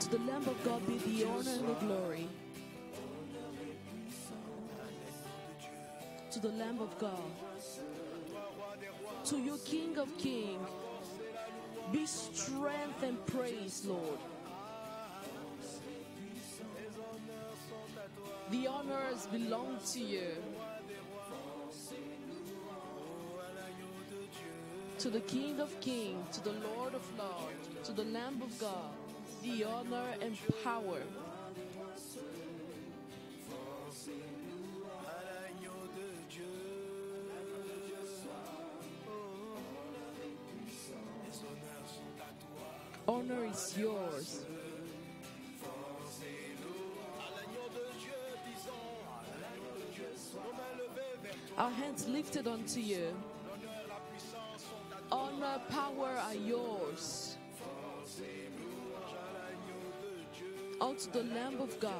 To the Lamb of God be the honor and the glory. To the Lamb of God. To your King of Kings. Be strength and praise, Lord. The honors belong to you. To the King of Kings, to the Lord of Lords, to the Lamb of God, the honor and power. Honor is yours. Our hands lifted unto you. Honor, power are yours. Out the Lamb of God.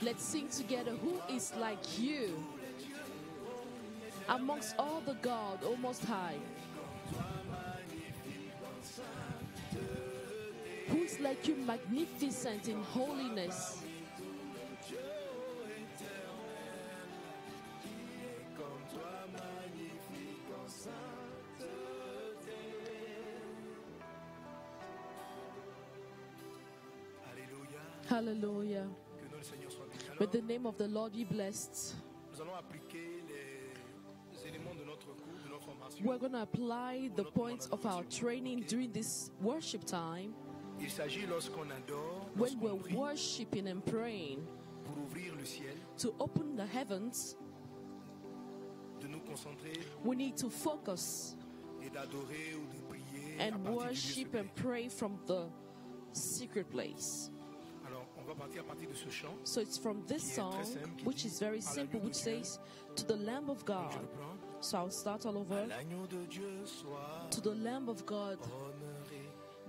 Let's sing together. Who is like you? Amongst all the God, O Most High. Is like you, magnificent in holiness? Comme toi, magnifique en sainteté. Alléluia. Hallelujah. Que nous, le Seigneur, soit béni. Alors, May the name of the Lord be blessed. nous allons appliquer les éléments de notre cours, de notre formation. We're going to apply the points of our training during this worship time. Il s'agit lorsqu'on adore, When we're worshiping and praying pour ouvrir le ciel, to open the heavens, de nous concentrer we need to focus et ou de prier and worship and pray from the secret place. Alors, on va partir à partir de ce chant. So it's from this song, which is very simple, which says, To the Lamb of God. So I'll start all over. l'agneau de Dieu soit To the Lamb of God honoré.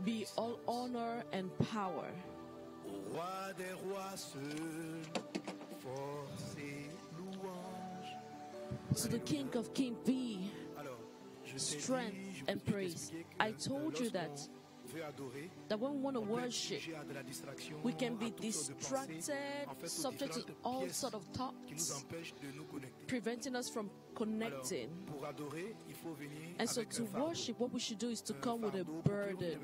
Be all honor and power. Roi des rois seul, force et louange. To the King of Kings be Alors, je t'ai dit, strength and praise. I told you that that when we want to on peut être worship, sujet à de la distraction, we can be à toutes sortes de pensées, distracted, en fait, aux subject to all sort of thoughts, empêchent de nous connecter. preventing us from connecting. pour adorer, il faut venir And so to worship, what we should do is to come with a fardeau, pour que vous burden.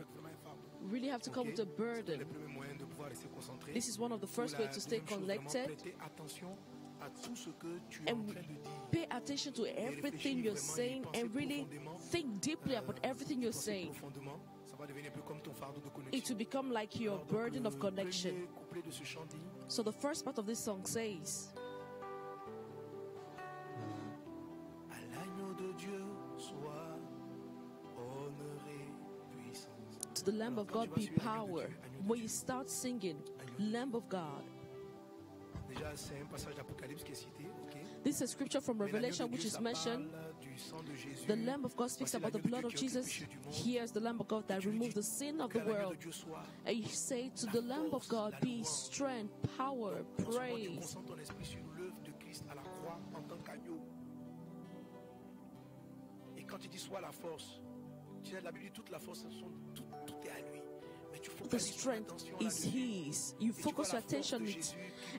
Really have to come with a burden. le premier moyen de pouvoir rester concentré. This is one of the first ways to stay deuxième chose, vraiment connected. prêter attention à tout ce que tu es en and train de dire. pay attention to everything you're saying and really think deeply euh, about everything you're saying. profondément, ça va devenir un peu comme ton fardeau de connexion. It will become like your burden of connection. premier couplet de ce chant dit, So the first part of this song says, the Lamb of God be power. When you start singing, Lamb of God. Déjà, c'est un passage d'Apocalypse qui est cité, ok? This is a scripture from Revelation which is mentioned. parle du sang de Jésus. The Lamb of God speaks about the blood of qui ôte le Jesus. Here's the Lamb of God that removes the sin of the world. And you say to the Lamb of God be strength, power, En ce moment, tu praise. concentres ton esprit sur l'œuvre de Christ à la croix en tant qu'agneau. Et quand tu dis soit la force, la Bible dit toute la force, tout, tout est à lui. The strength is. His. You Et tu vois focus your attention it,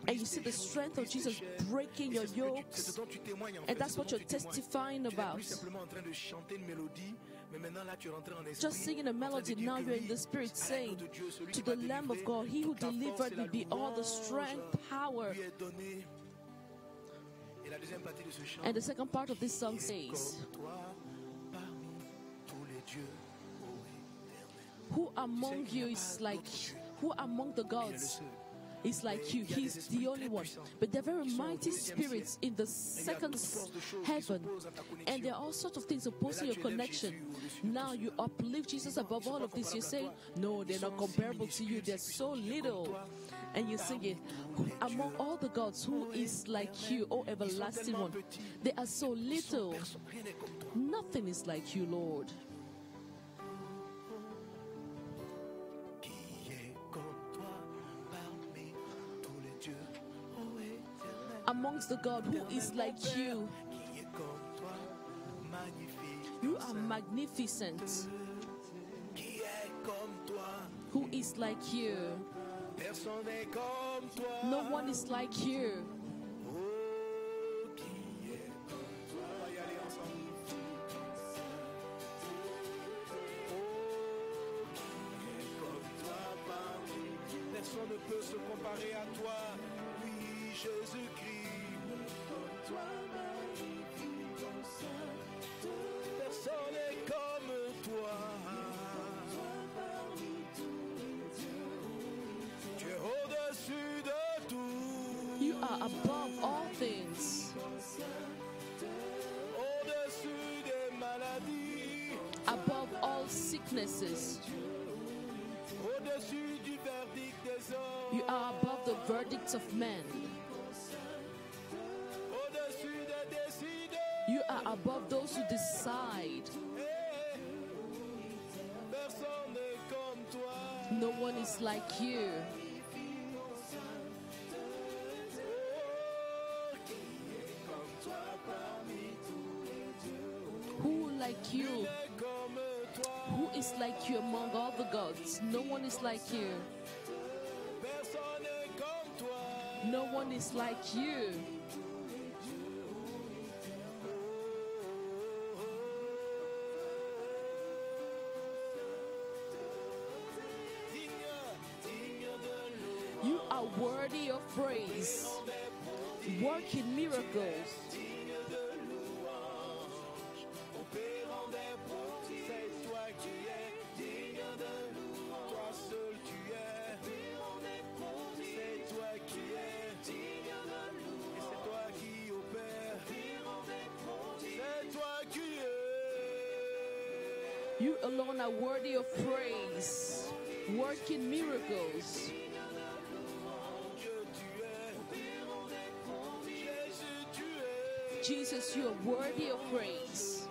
and you see the strength of Jesus breaking your c'est ce que tu- yokes. C'est ce dont tu témoignes en And that's what you're testifying about. plus simplement en train de chanter une mélodie, mais maintenant là tu es rentré en esprit. Just singing a en train de melody, now you're in the spirit saying, de Dieu, celui To the Lamb of God, He who delivered me be all the strength, power. lui est donnée. Et la deuxième partie de ce chant. And the second part of this song says, Who among you is like, who among the gods is like you. He's the only one. But there are very mighty spirits in the second heaven. And there are all sorts of things opposing your connection. Now you uplift Jesus above all of this. You say, No, they're not comparable to you. They're so little. And you sing it. Among all the gods, who is like you, O everlasting one? They are so little. Nothing is like you, Lord. Amongst the God, who is like you? You are magnificent. Who is like you? No one is like you. Personne ne peut se comparer à toi Oui, magnifique Personne n'est comme toi. Tu es au-dessus de tout. You are above all things, Au-dessus des maladies, above all sicknesses. au-dessus du verdict des hommes, You are above the verdicts of men. You are above those who decide. No one is like you. Who like you? Who is like you among all the gods? No one is like you. No one is like you. Qui opères. C'est toi qui es. You alone are worthy of praise. Working miracles. Jesus, you are worthy of praise.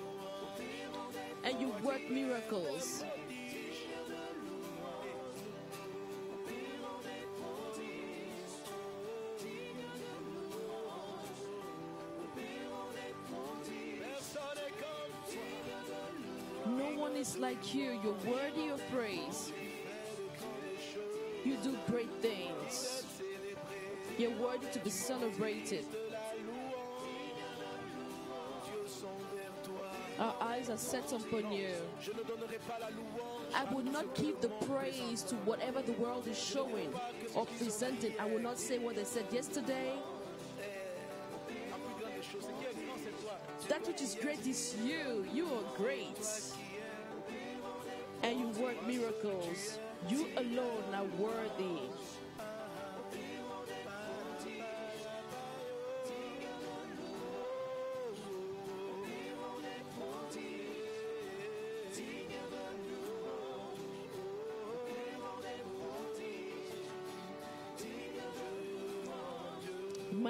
And you work miracles. No one is like you. You're worthy of praise. You do great things. You're worthy to be celebrated. Eyes are set upon you. I will not give the praise to whatever the world is showing or presenting. I will not say what they said yesterday. That which is great is you. You are great. And you work miracles. You alone are worthy.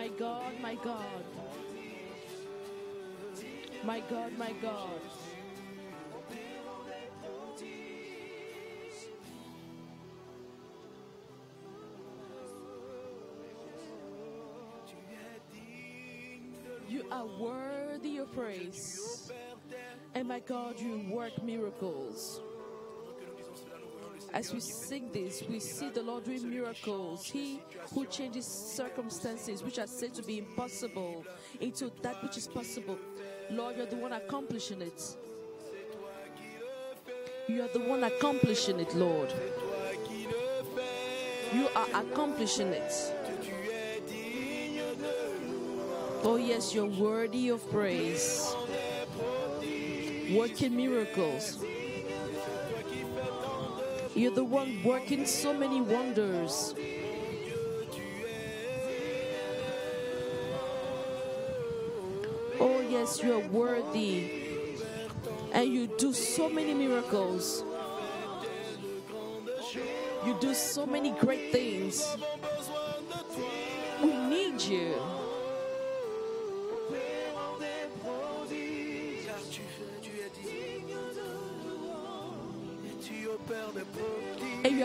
My God, my God. My God, my God. You are worthy of praise. And my God, you work miracles. As we sing this, we see the Lord doing miracles. He who changes circumstances which are said to be impossible into that which is possible. Lord, you're the one accomplishing it. You are the one accomplishing it, Lord. You are accomplishing it. Oh, yes, you're worthy of praise. Working miracles. You're the one working so many wonders. Oh, yes, you are worthy. And you do so many miracles. You do so many great things. We need you.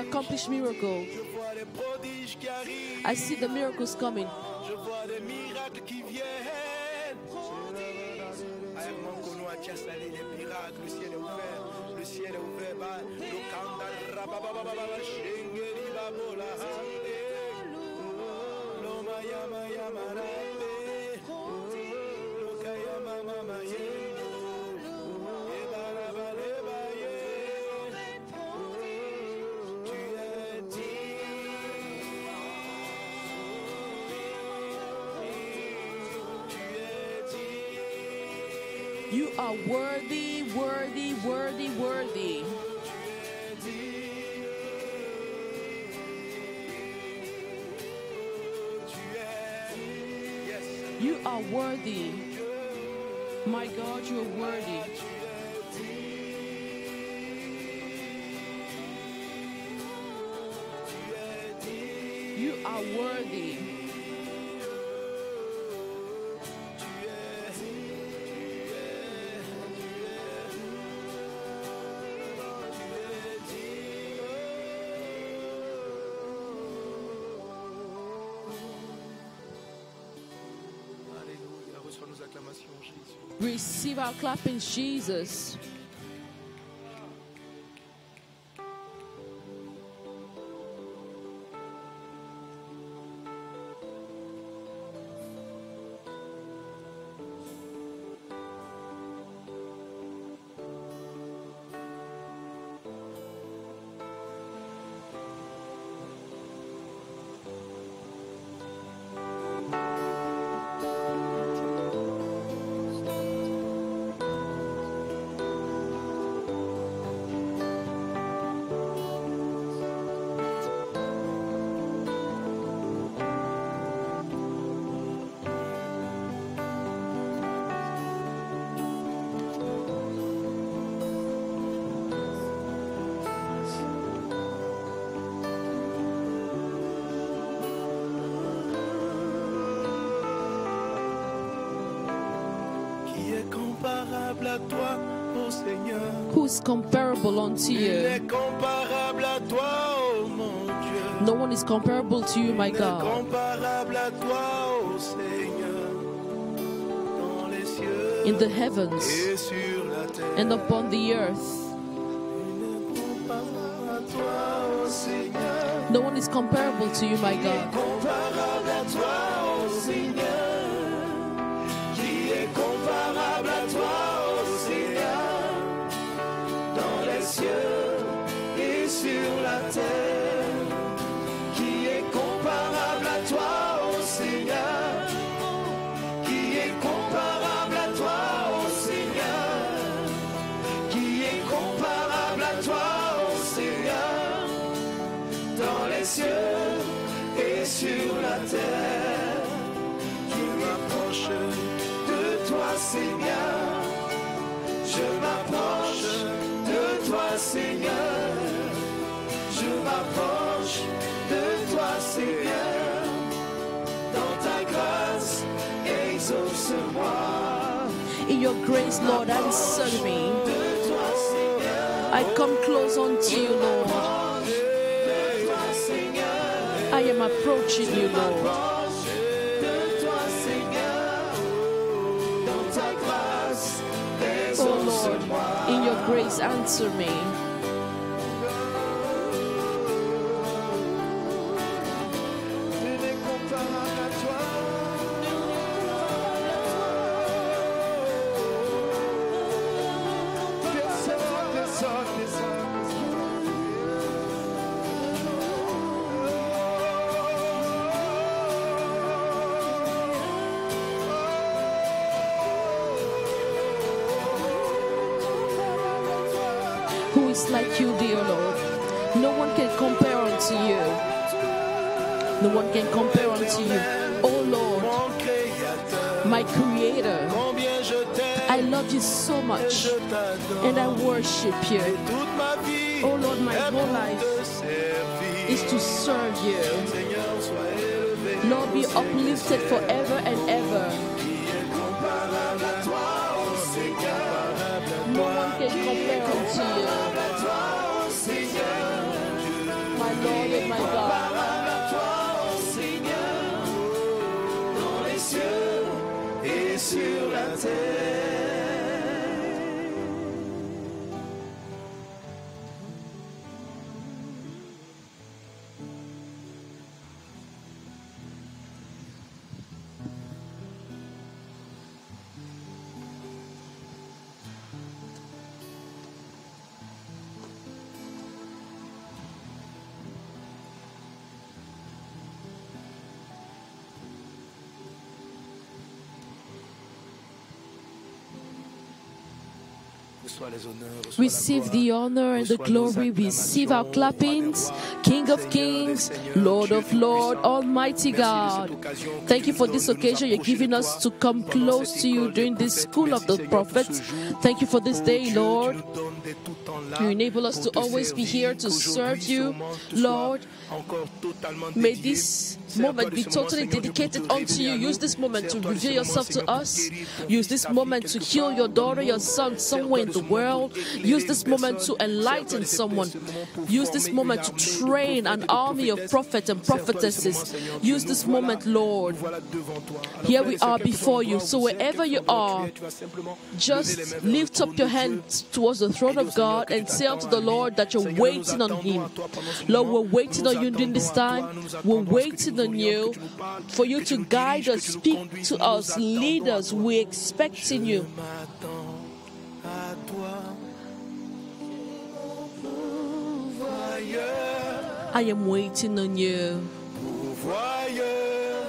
Accomplish miracles. I see the miracles coming. Vois are worthy, worthy, worthy, worthy. You are worthy. My God, you are worthy. You are worthy. Receive our clapping, Jesus. Is comparable unto you? est comparable à toi, ô mon Dieu. No one is comparable to you, my God. comparable à toi, ô Seigneur. Dans les cieux In the heavens et sur la terre. and upon the earth. Il est comparable à toi, ô Seigneur. No one is comparable to you, my God. In your grace, Lord, answer me. I come close unto you, Lord. I am approaching you, Lord. Oh Lord, in your grace, answer me. To serve you. Lord, be uplifted forever and ever. Receive the honor and the glory. Receive our clappings, King of kings, Lord of lords, Almighty God. Thank you for this occasion you're giving us to come close to you during this school of the prophets. Thank you for this day, Lord. You enable us to always be here to serve you, Lord. May this moment be totally dedicated unto you. Use this moment to reveal yourself to us. Use this moment to heal your daughter, your son, somewhere in the world. Use this moment to enlighten someone. Use this moment to train an army of prophets and prophetesses. Use this moment, Lord. Here we are before you. So wherever you are, just lift up your hands towards the throne of God and say unto the Lord that you're waiting on Him. Lord, we're waiting on you during this time. We're waiting on you for you to guide us, speak to us, lead us. We're expecting you. m'attends à toi. Pourvoyeur, I am waiting on you. pourvoyeur,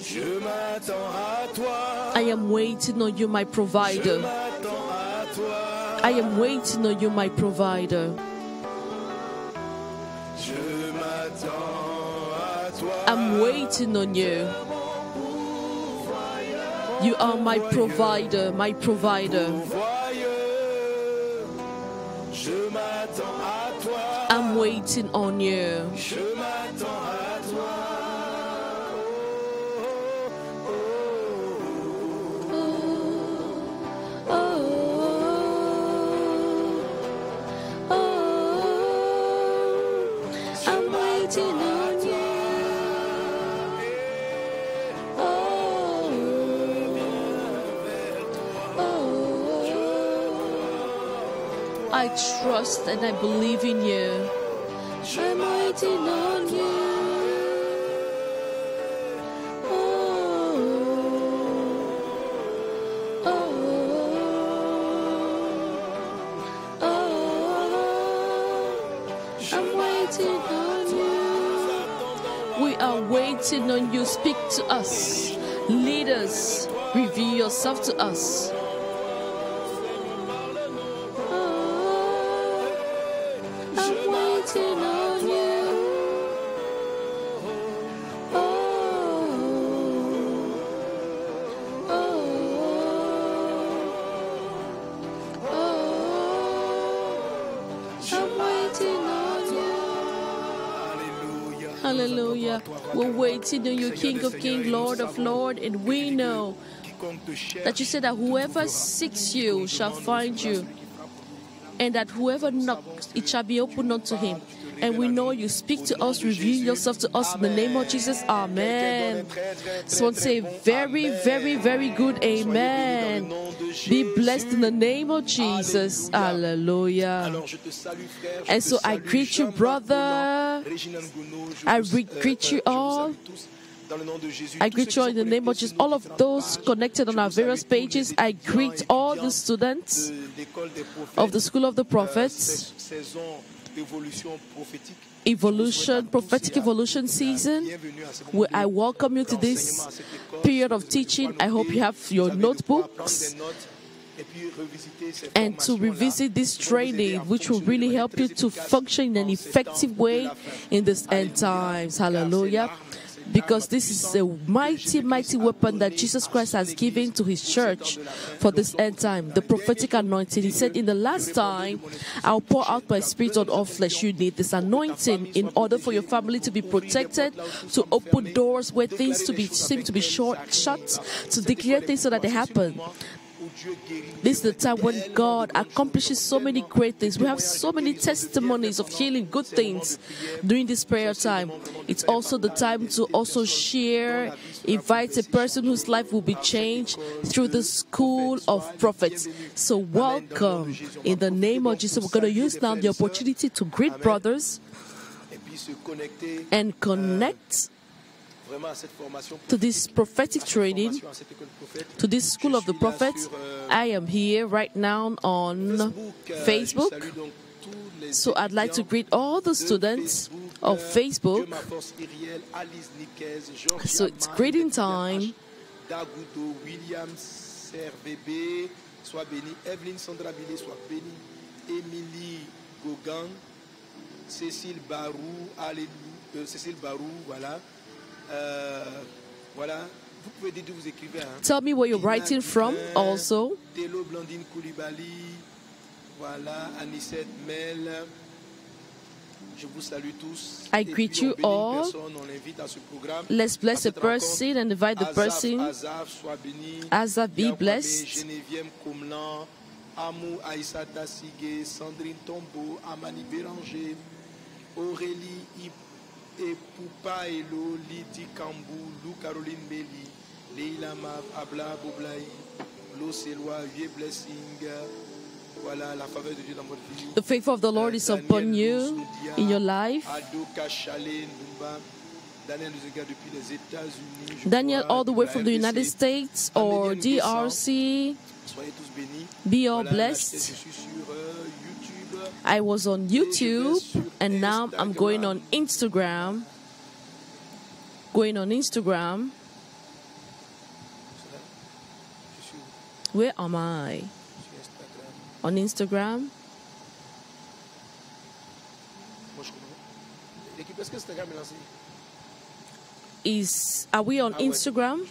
je m'attends à toi. I am waiting on you, my provider. m'attends à toi. I am waiting on you, my provider. I'm waiting on you. You are my provider, my provider. I'm waiting on you. I trust and I believe in you. I'm waiting on you. Oh. Oh. Oh. I'm waiting on you. We are waiting on you. Speak to us. Lead us. Reveal yourself to us. We're you, King of Kings, Lord of Lords, and we know that you said that whoever seeks you shall find you, and that whoever knocks, it shall be opened unto him. And we know you speak to us, reveal yourself to us in the name of Jesus. Amen. Someone say, very, very, very good. Amen. Be blessed in the name of Jesus. Hallelujah. And so I greet you, brother. I re- greet you all. I greet you all in the name of Jesus. All of those connected on our various pages. I greet all the students of the School of the Prophets, sais- saison d'évolution prophétique. Evolution, Prophetic Evolution season, Bienvenue à ce moment where I welcome you to this l'enseignement à cette école. period of teaching. I hope you have your Vous avez de quoi notebooks prendre des notes et puis revisiter ces and to revisit this qui vont vous aider training, which will really help you to function in an effective way in this end times. Hallelujah. Because this is a mighty, mighty weapon that Jesus Christ has given to his church for this end time, the prophetic anointing. He said, In the last time, I'll pour out my spirit on all flesh. You need this anointing in order for your family to be protected, to open doors where things to be seem to be short, shut, to declare things so that they happen. This is the time when God accomplishes so many great things. We have so many testimonies of healing, good things during this prayer time. It's also the time to also share, invite a person whose life will be changed through the school of prophets. So, welcome in the name of Jesus. We're going to use now the opportunity to greet brothers and connect to this prophetic training, to this school of the prophets. I am here right now on Facebook. So I'd like to greet all the students of Facebook. So it's greeting time. Sois Evelyne Sandra Billet, sois Émilie Gauguin, Cécile Barou, Alléluia, euh, Cécile Barou, voilà. Tell me where you're writing from also. Télo Blandine Koulibaly, voilà. Anicette Mel. Je vous salue tous. I Et greet puis, on you bénit une all. personne, on l'invite à ce programme, Let's à bless a cette rencontre. person and invite the Azaf, person. Azaf, sois béni. Azaf, be Yahweh, blessed. Geneviève Komlan, Amou Aïssata Sigue, Sandrine Tombeau, Amani Béranger, Aurélie Ip- Poupa Elo, Kambou, Lou Caroline Belli, Leila Mav, Abla Boblaï, Lo Selwa, Vieux Blessing. Voilà la faveur de Dieu dans votre vie. The favor of the Lord euh, is upon you in your life. Ado Kachale Ndumba, Daniel Luzega depuis les États-Unis. je Daniel, crois, all the way from the United States or DRC, Soyez tous bénis. be all blessed. Je suis sur euh, YouTube. I was on YouTube and now I'm going on Instagram. Going on Instagram. Where am I? On Instagram. Is are we on Instagram?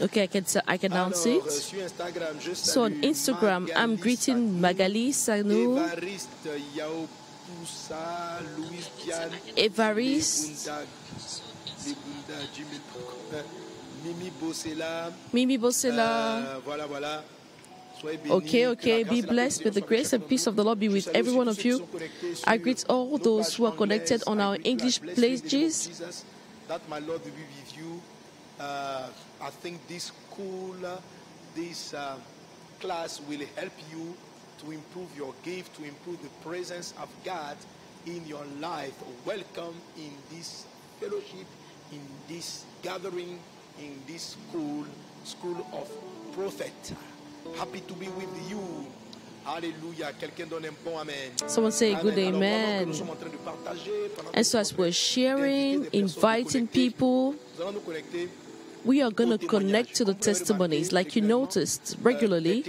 Okay, I can I can announce euh, it. je So on Instagram, I'm greeting Magali Sanu, Évariste Yaopoussa, Louise Diane, Évariste. Lebunda, Lebunda, Jimmy, euh, Mimi Bossela. Mimi Bosela. Euh, voilà, voilà. Soyez bénis, Okay, okay. Be blessed. with the grace and peace of the Lord be with every one of you. I greet all those who are connected on our greet you. I English bless you in the name of pages. That my Lord will be with you. Uh, I think this school, uh, this uh, class will help you to improve your gift, to improve the presence of God in your life. Welcome in this fellowship, in this gathering, in this school, school of prophet. Happy to be with you. Alléluia. Quelqu'un donne un bon amen. Someone say a good Alors, pendant que amen. nous sommes en train de partager, And so as we're sharing, d'inviter des personnes à inviting people, we are going to connect to the testimonies. Like you noticed regularly,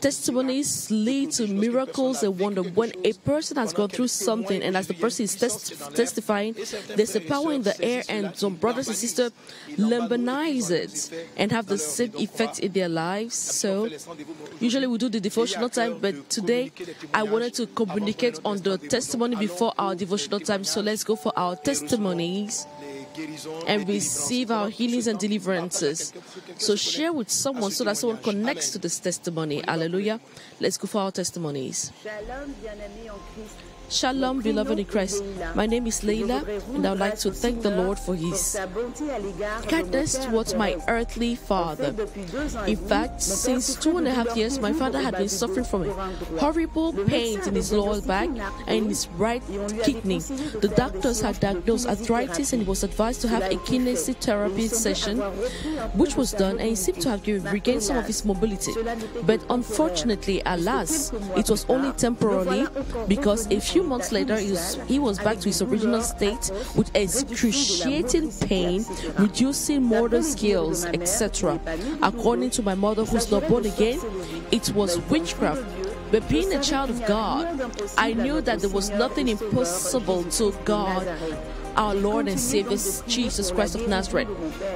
testimonies lead to miracles and wonder. When a person has gone through something, and as the person is test- testifying, there's a power in the air, and some brothers and sisters lemonize it and have the same effect in their lives. So, Usually we do the devotional time, but today I wanted to communicate on the testimony before our devotional time. So let's go for our testimonies and receive our healings and temps, partage à deliverances. quelqu'un pour que quelqu'un So share with someone so that someone connects to this testimony. Hallelujah. Let's go for our testimonies. Shalom, bien-aimés en Christ. Shalom, beloved in Christ. My name is Leila, and I would like to thank the Lord for His kindness towards my earthly father. In fact, since two and a half years, my father had been suffering from horrible pains in his lower back and his right kidney. The doctors had diagnosed arthritis and was advised to have a kinesiotherapy session, which was done, and he seemed to have regained some of his mobility. But unfortunately, alas, it was only temporarily because a few months later he was, he was back to his original state with excruciating pain, reducing motor skills, etc. According to my mother, who's not born again, it was witchcraft. But being a child of God, I knew that there was nothing impossible to God. Our Lord and Savior Jesus Christ of Nazareth.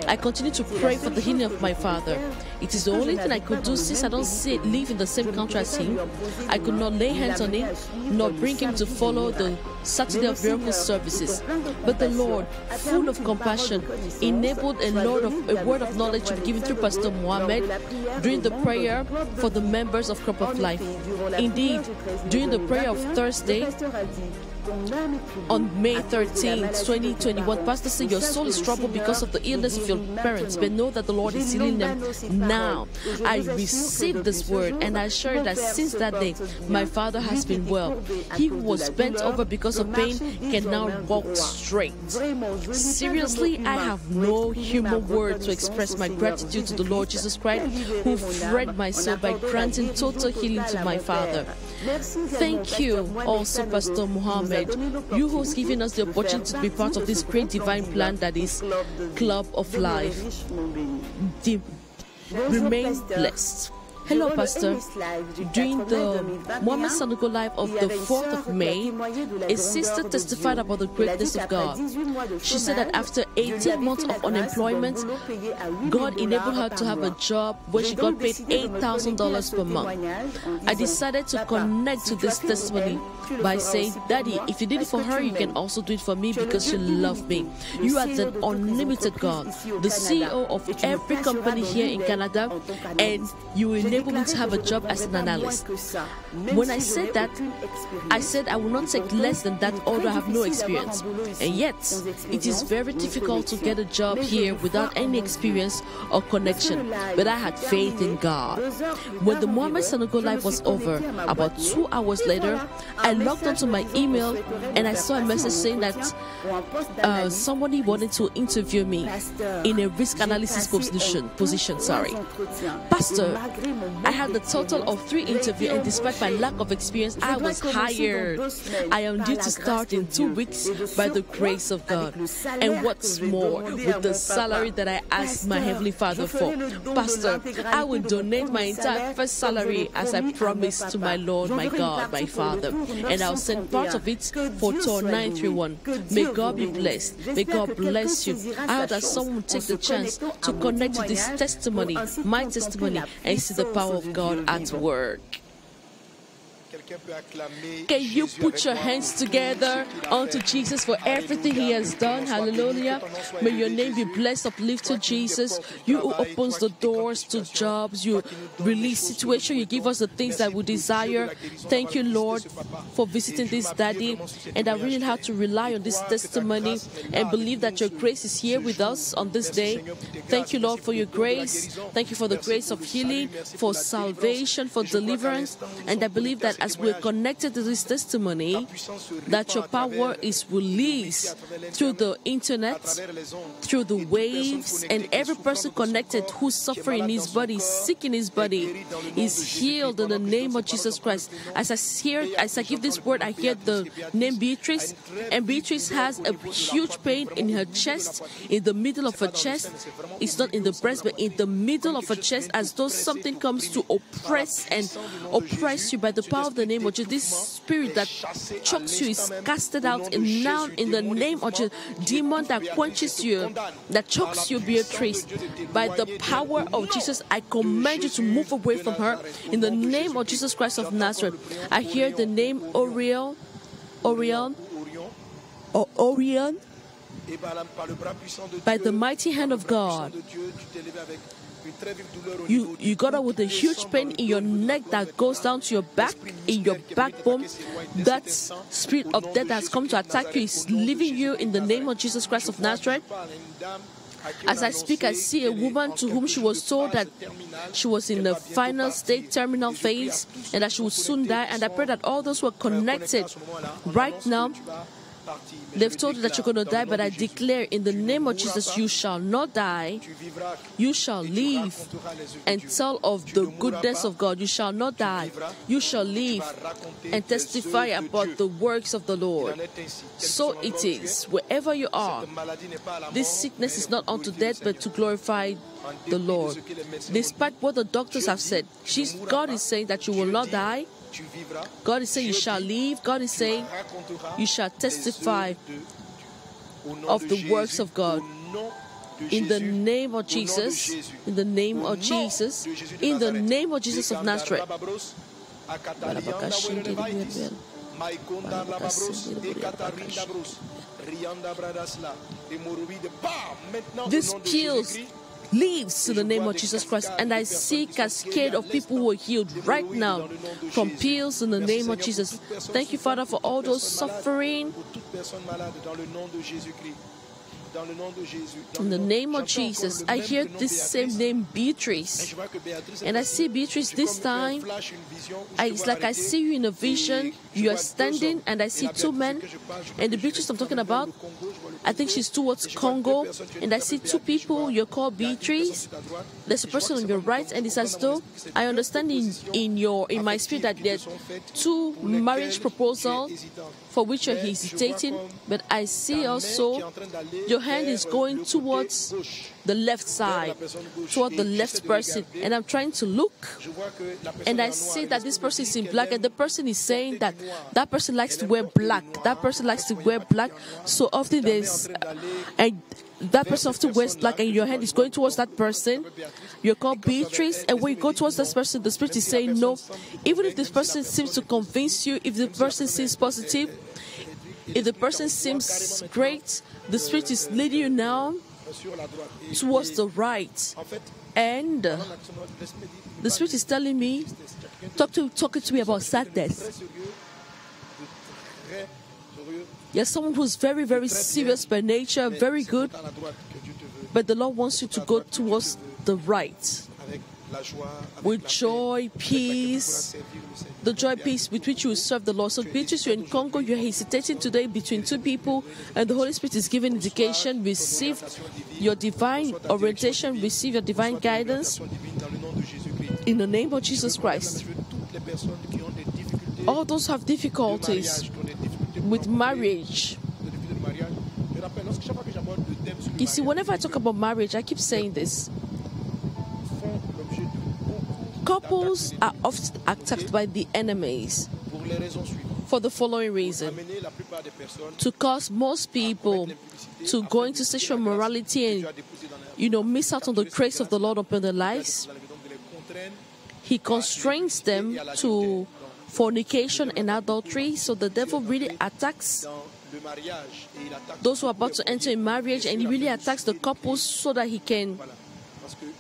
I continue to pray for the healing of my father. It is the only thing I could do since I don't see, live in the same country as him. I could not lay hands on him, nor bring him to follow the Saturday of miracle services. But the Lord, full of compassion, enabled a, Lord of, a word of knowledge to be given through Pastor Mohammed during the prayer for the members of Club of Life. Indeed, during the prayer of Thursday, on May 13, 2021, Pastor said, Your soul is troubled because of the illness of your parents, but know that the Lord is healing them now. I received this word and I assure that since that day, my father has been well. He who was bent over because of pain can now walk straight. Seriously, I have no human word to express my gratitude to the Lord Jesus Christ who freed my soul by granting total healing to my father. Thank you also, Pastor Mohammed, you who's given us the opportunity to be part of this great divine plan that is Club of Life. Remain blessed. Hello, Pastor. During the Mohammed Sanogo Live of the 4th of May, a sister testified about the greatness of God. She said that after 18 months of unemployment, God enabled her to have a job where she got paid $8,000 per month. I decided to connect to this testimony by saying, Daddy, if you did it for her, you can also do it for me because she loved me. You are the unlimited God, the CEO of every company here in Canada, and you enable me to have a job as an analyst. When I said that, I said I will not take less than that, although I have no experience. And yet, it is very difficult to get a job here without any experience or connection. But I had faith in God. When the Mohammed Sanogo life was over, about two hours later, I logged onto my email and I saw a message saying that uh, somebody wanted to interview me in a risk analysis position. Position, sorry, Pastor. I had a total of three interviews, and despite my lack of experience, I was hired. I am due to start in two weeks by the grace of God. And what's more, with the salary that I asked my Heavenly Father for, Pastor, I will donate my entire first salary as I promised to my Lord, my God, my Father, and I'll send part of it for Tour 931. May God be blessed. May God bless you. I hope that someone will take the chance to connect to this testimony, my testimony, and see the power of God at work. Can you put your hands together unto Jesus for everything He has done? Hallelujah. May your name be blessed, uplifted, Jesus. You who opens the doors to jobs, you release situation, you give us the things that we desire. Thank you, Lord, for visiting this daddy. And I really have to rely on this testimony and believe that your grace is here with us on this day. Thank you, Lord, for your grace. Thank you for the grace of healing, for salvation, for deliverance. And I believe that as we're connected to this testimony, that your power is released through the internet, through the waves, and every person connected who's suffering in his body, sick in his body, is healed in the name of Jesus Christ. As I hear, as I give this word, I hear the name Beatrice, and Beatrice has a huge pain in her chest, in the middle of her chest. It's not in the breast, but in the middle of her chest, as though something comes to oppress and oppress you by the power of the name of Jesus. This spirit that chokes you is casted out now in the name of Jesus. Demon that quenches you, that chokes you, Beatrice, by the power of Jesus, I command you to move away from her in the name of Jesus Christ of Nazareth. I hear the name Oriel, Orion, or Orion by the mighty hand of God. You, you got up with a huge pain in your neck that goes down to your back, in your backbone. That spirit of death has come to attack you is leaving you in the name of Jesus Christ of Nazareth. As I speak, I see a woman to whom she was told that she was in the final state, terminal phase, and that she would soon die. And I pray that all those who are connected right now They've told you that you're going to die, but I declare in the name of Jesus, you shall not die. You shall live and tell of the goodness of God. You shall not die. You shall live and testify about the works of the Lord. So it is, wherever you are. This sickness is not unto death, but to glorify the Lord. Despite what the doctors have said, God is saying that you will not die. God is saying you shall live. God is saying you shall testify of the works of God. au nom de In the name of Jesus, in the name of Jesus, de Jésus de in the name of Jesus of Nazareth. rababros, akatalianda werevaitis, maikonda rababros, ekatarinda bros, rianda bradasla, demorobide. Bam! Maintenant, This au leaves in the name of Jesus Christ, and I see cascade of people who are healed right now from pills in the name of Jesus. Thank you, Father, for all those suffering. In the name of Jesus, I hear this same name, Beatrice. je vois que Béatrice, And I see Beatrice this time. flash, une vision où je I, it's like I see you in a vision. You are standing, and I see two men. que je parle, je vois And the Beatrice I'm talking about, le Congo, je vois le I think she's towards Et je vois deux Congo. personnes, tu es And I see two people. You're called il y a une personne Beatrice. sur ta droite. There's a Et je vois person on your right, and it's as though I understand in, in your in my spirit that there's two marriage proposals. For which you're hesitating, but I see also your hand is going towards the left side, toward the left person, and I'm trying to look. And I see that this person is in black, and the person is saying that that person likes to wear black. That person likes to wear black. So often there's, d'aller and that person often wears black, and your hand is going towards that person. You're called Beatrice, and when you go towards this person, the spirit is saying no. Even if this person seems to convince you, if the person seems positive, if the person seems great, the spirit is leading you now towards the right. And the spirit is telling me, talk to, talking to me about sadness. You're someone who's very, very serious by nature, very good, but the Lord wants you to go towards the right. With joy, avec laquelle tu pourras peace, servir le Seigneur. the joy peace with which you will serve the Lord. So, Beatrice, you're in Congo, you're hesitating today between two people, and the Holy Spirit is giving indication. Receive your divine orientation, receive your divine guidance orientation divine dans le nom de Jésus-Christ. in the name of Jesus Christ. toutes les personnes qui ont des difficultés All those who have difficulties mariage, qui ont des difficultés pour with marriage. des difficultés de mariage. Je rappelle, lorsque chaque fois que j'aborde le thème sur le You see, whenever I talk about marriage, I keep saying this. Couples are often attacked by the enemies for the following reason to cause most people to go into sexual morality and, you know, miss out on the grace of the Lord upon their lives. He constrains them to fornication and adultery. So the devil really attacks those who are about to enter in marriage and he really attacks the couples so that he can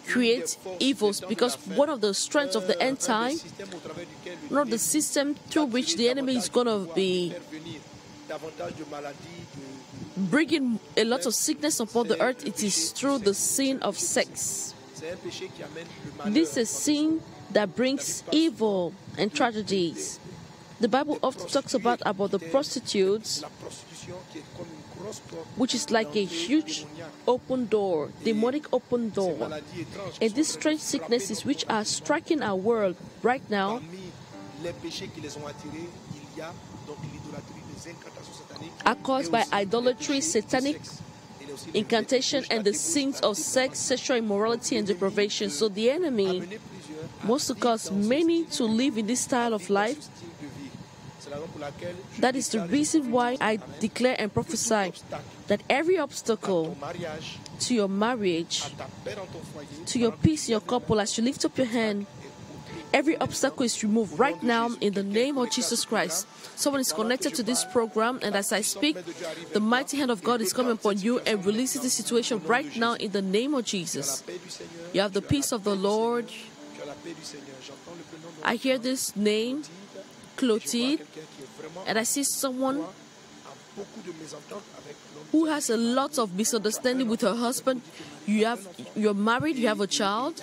create evils because one of the strengths of the end time not the system through which the enemy is going to be bringing a lot of sickness upon the earth it is through the sin of sex. This is a sin that brings evil and tragedies. The bible often talks about about the prostitutes which is like a huge open door, demonic open door. And these strange sicknesses which are striking our world right now are caused by idolatry, satanic incantation, and the sins of sex, sexual immorality, and deprivation. So the enemy wants to cause many to live in this style of life that is the reason why I declare and prophesy that every obstacle to your marriage, to your peace your couple, as you lift up your hand, every obstacle is removed right now in the name of Jesus Christ. Someone is connected to this program, and as I speak, the mighty hand of God is coming upon you and releases the situation right now in the name of Jesus. You have the peace of the Lord. I hear this name, Clotilde, and I see someone who has a lot of misunderstanding with her husband. You have you're married, you have a child,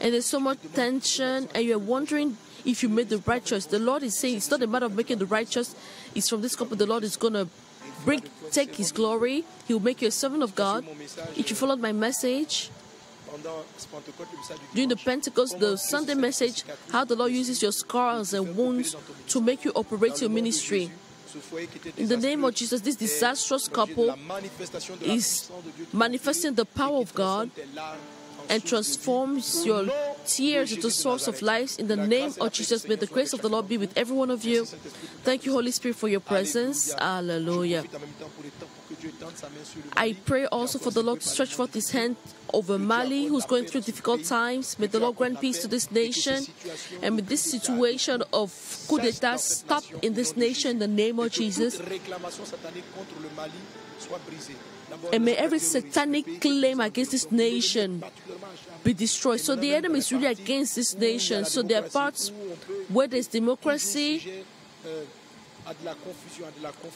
and there's so much tension, and you're wondering if you made the right choice. The Lord is saying it's not a matter of making the right choice. It's from this couple the Lord is gonna bring take his glory. He'll make you a servant of God. If you followed my message, during the Pentecost, the Sunday message, how the Lord uses your scars and wounds to make you operate your ministry. In the name of Jesus, this disastrous couple is manifesting the power of God and transforms your tears into source of life. In the name of Jesus, may the grace of the Lord be with every one of you. Thank you, Holy Spirit, for your presence. Hallelujah. I pray also for the Lord to stretch forth his hand over Mali, who's going through difficult times. May the Lord grant peace to this nation. And may this situation of coup d'etat stop in this nation in the name of Jesus. And may every satanic claim against this nation be destroyed. So the enemy is really against this nation. So there are parts where there's democracy,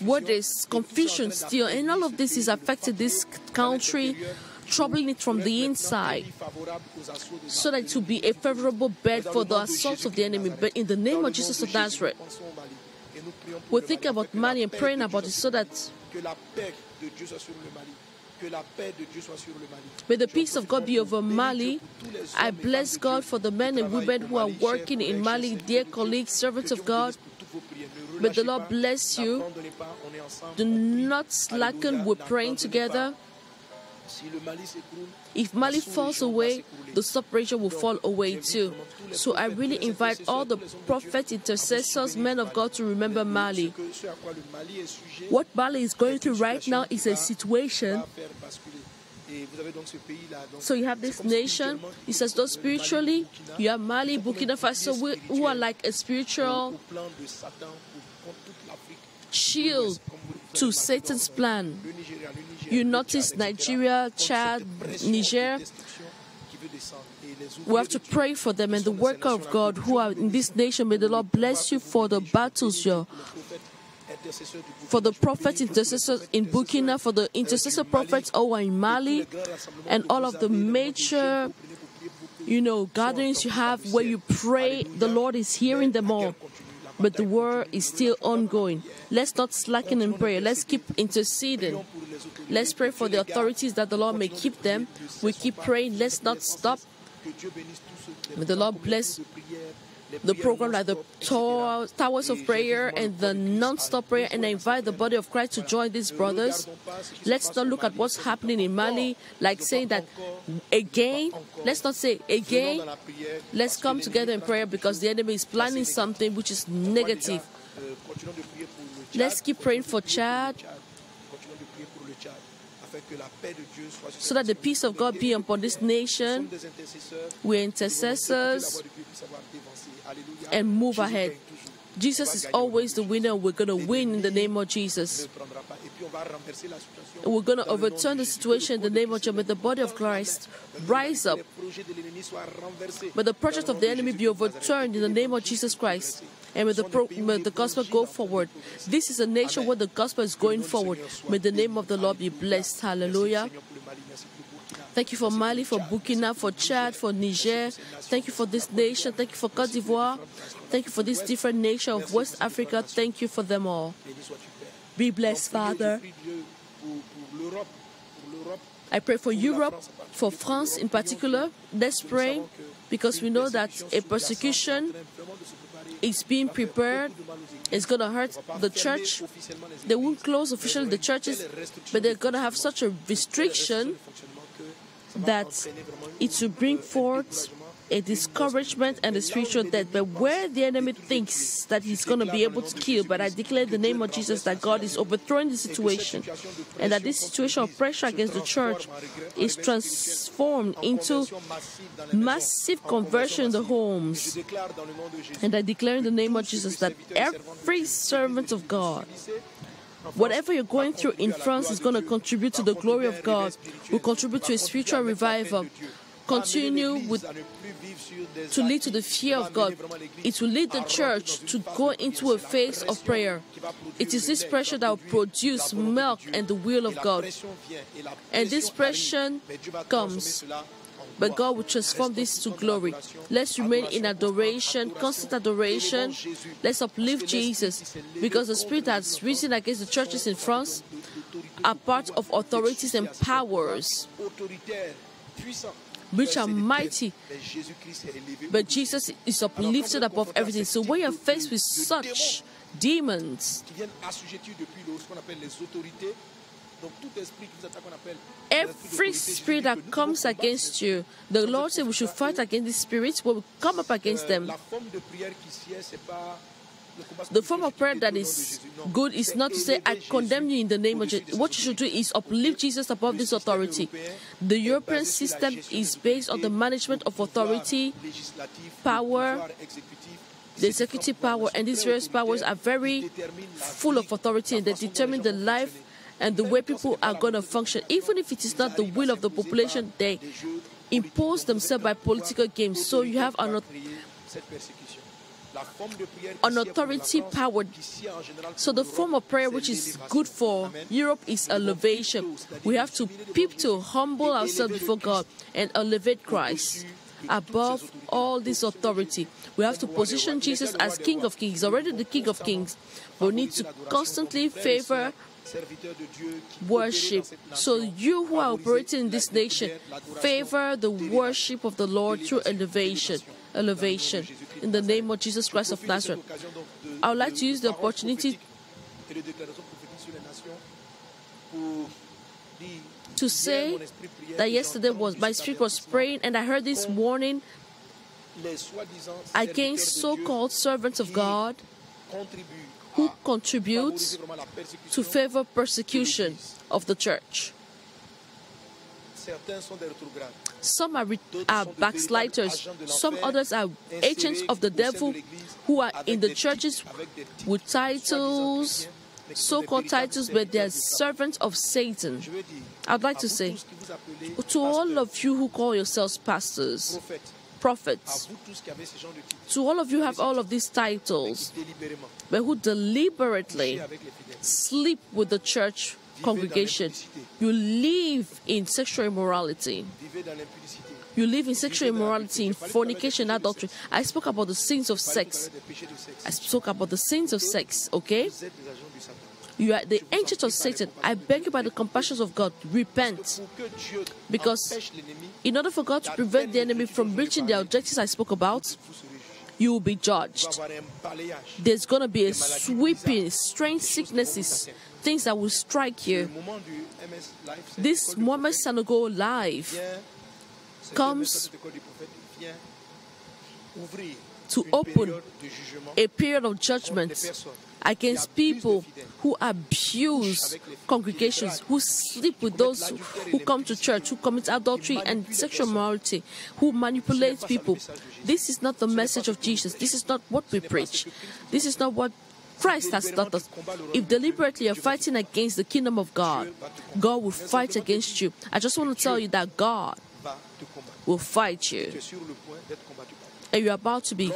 where there's confusion still. And all of this is affecting this country, troubling it from the inside, so that it will be a favorable bed for the assaults of the enemy. But in the name of Jesus of Nazareth, we think about Mali and praying about it so that May the peace of God be over Mali. I bless God for the men and women who are working in Mali, dear colleagues, servants of God. May the Lord bless you. Do not slacken. We're praying together. If Mali falls away, the separation will fall away too. So I really invite all the prophets, intercessors, men of God to remember Mali. What Mali is going through right now is a situation. So you have this nation, he says, though spiritually, you have Mali, Burkina Faso, who are like a spiritual shield to Satan's plan. You notice Nigeria, Chad, Niger. We have to pray for them and the work of God who are in this nation. May the Lord bless you for the battles you for the prophet intercessors in Burkina, for the intercessor prophets are in Mali, and all of the major, you know, gatherings you have where you pray. The Lord is hearing them all but the war is still ongoing. Let's not slacken in prayer. Let's keep interceding. Let's pray for the authorities that the Lord may keep them. We keep praying. Let's not stop. May the Lord bless the program like the Towers of Prayer and the non-stop prayer and I invite the body of Christ to join these brothers. Let's not look at what's happening in Mali like saying that again. Let's not say again. Let's come together in prayer because the enemy is planning something which is negative. Let's keep praying for Chad so that the peace of God be upon this nation. We're intercessors and move ahead. Jesus is always the winner. We're going to win in the name of Jesus. We're going to overturn the situation in the name of Jesus. May the body of Christ rise up. May the project of the enemy be overturned in the name of Jesus Christ. And may the, pro- may the gospel go forward. This is a nation where the gospel is going forward. May the name of the Lord be blessed. Hallelujah. Thank you for Mali, for Burkina, for Chad, for Niger. Thank you for this nation. Thank you for Cote d'Ivoire. Thank you for this different nation of West Africa. Thank you for them all. Be blessed, Father. I pray for Europe, for France in particular. Let's pray because we know that a persecution is being prepared. It's going to hurt the church. They won't close officially the churches, but they're going to have such a restriction that it will bring forth a discouragement and a spiritual death. But where the enemy thinks that he's going to be able to kill, but I declare the name of Jesus that God is overthrowing the situation and that this situation of pressure against the church is transformed into massive conversion in the homes. And I declare in the name of Jesus that every servant of God Whatever you're going through in France is going to contribute to the glory of God, will contribute to a spiritual revival, continue with to lead to the fear of God. It will lead the church to go into a phase of prayer. It is this pressure that will produce milk and the will of God. And this pressure comes but God will transform this to glory. Let's remain in adoration, constant adoration. Let's uplift Jesus because the spirit that's risen against the churches in France are part of authorities and powers which are mighty. But Jesus is uplifted above everything. So when you're faced with such demons, Every spirit that comes against you, the Lord said we should fight against the spirits, we come up against them. The form of prayer that is good is not to say, I condemn you in the name of Jesus. What you should do is uplift Jesus above this authority. The European system is based on the management of authority, power, the executive power, and these various powers are very full of authority and they determine the life and the way people are going to function. Even if it is not the will of the population, they impose themselves by political games. So you have an, an authority power. So the form of prayer which is good for Europe is elevation. We have to peep to humble ourselves before God and elevate Christ above all this authority. We have to position Jesus as King of Kings. Already the King of Kings. We need to constantly favor worship. So you who are operating in this nation, favor the worship of the Lord through elevation. Elevation. In the name of Jesus Christ of Nazareth. I would like to use the opportunity to say that yesterday was my spirit was praying and I heard this warning against so-called servants of God who contribute to favor persecution of the church. Some are, are backsliders, some others are agents of the devil who are in the churches with titles, so called titles, but they are servants of Satan. I'd like to say to all of you who call yourselves pastors, prophets, to all of you who have all of these titles, but who deliberately sleep with the church congregation, you live in sexual immorality. You live in sexual immorality, in fornication, adultery. I spoke about the sins of sex. I spoke about the sins of sex, okay? You are the agent of Satan. I beg you by the compassions of God, repent. Because in order for God to prevent the enemy from reaching the objectives I spoke about, you will be judged. There's going to be a sweeping, strange sicknesses, things that will strike you. This Mohammed Sanogo live comes to open a period of judgment against people who abuse congregations, who sleep with those who come to church, who commit adultery and sexual morality, who manipulate people. This is not the message of Jesus. This is not what we preach. This is not what Christ has taught us. If deliberately you're fighting against the kingdom of God, God will fight against you. I just want to tell you that God will fight you. And you're about to be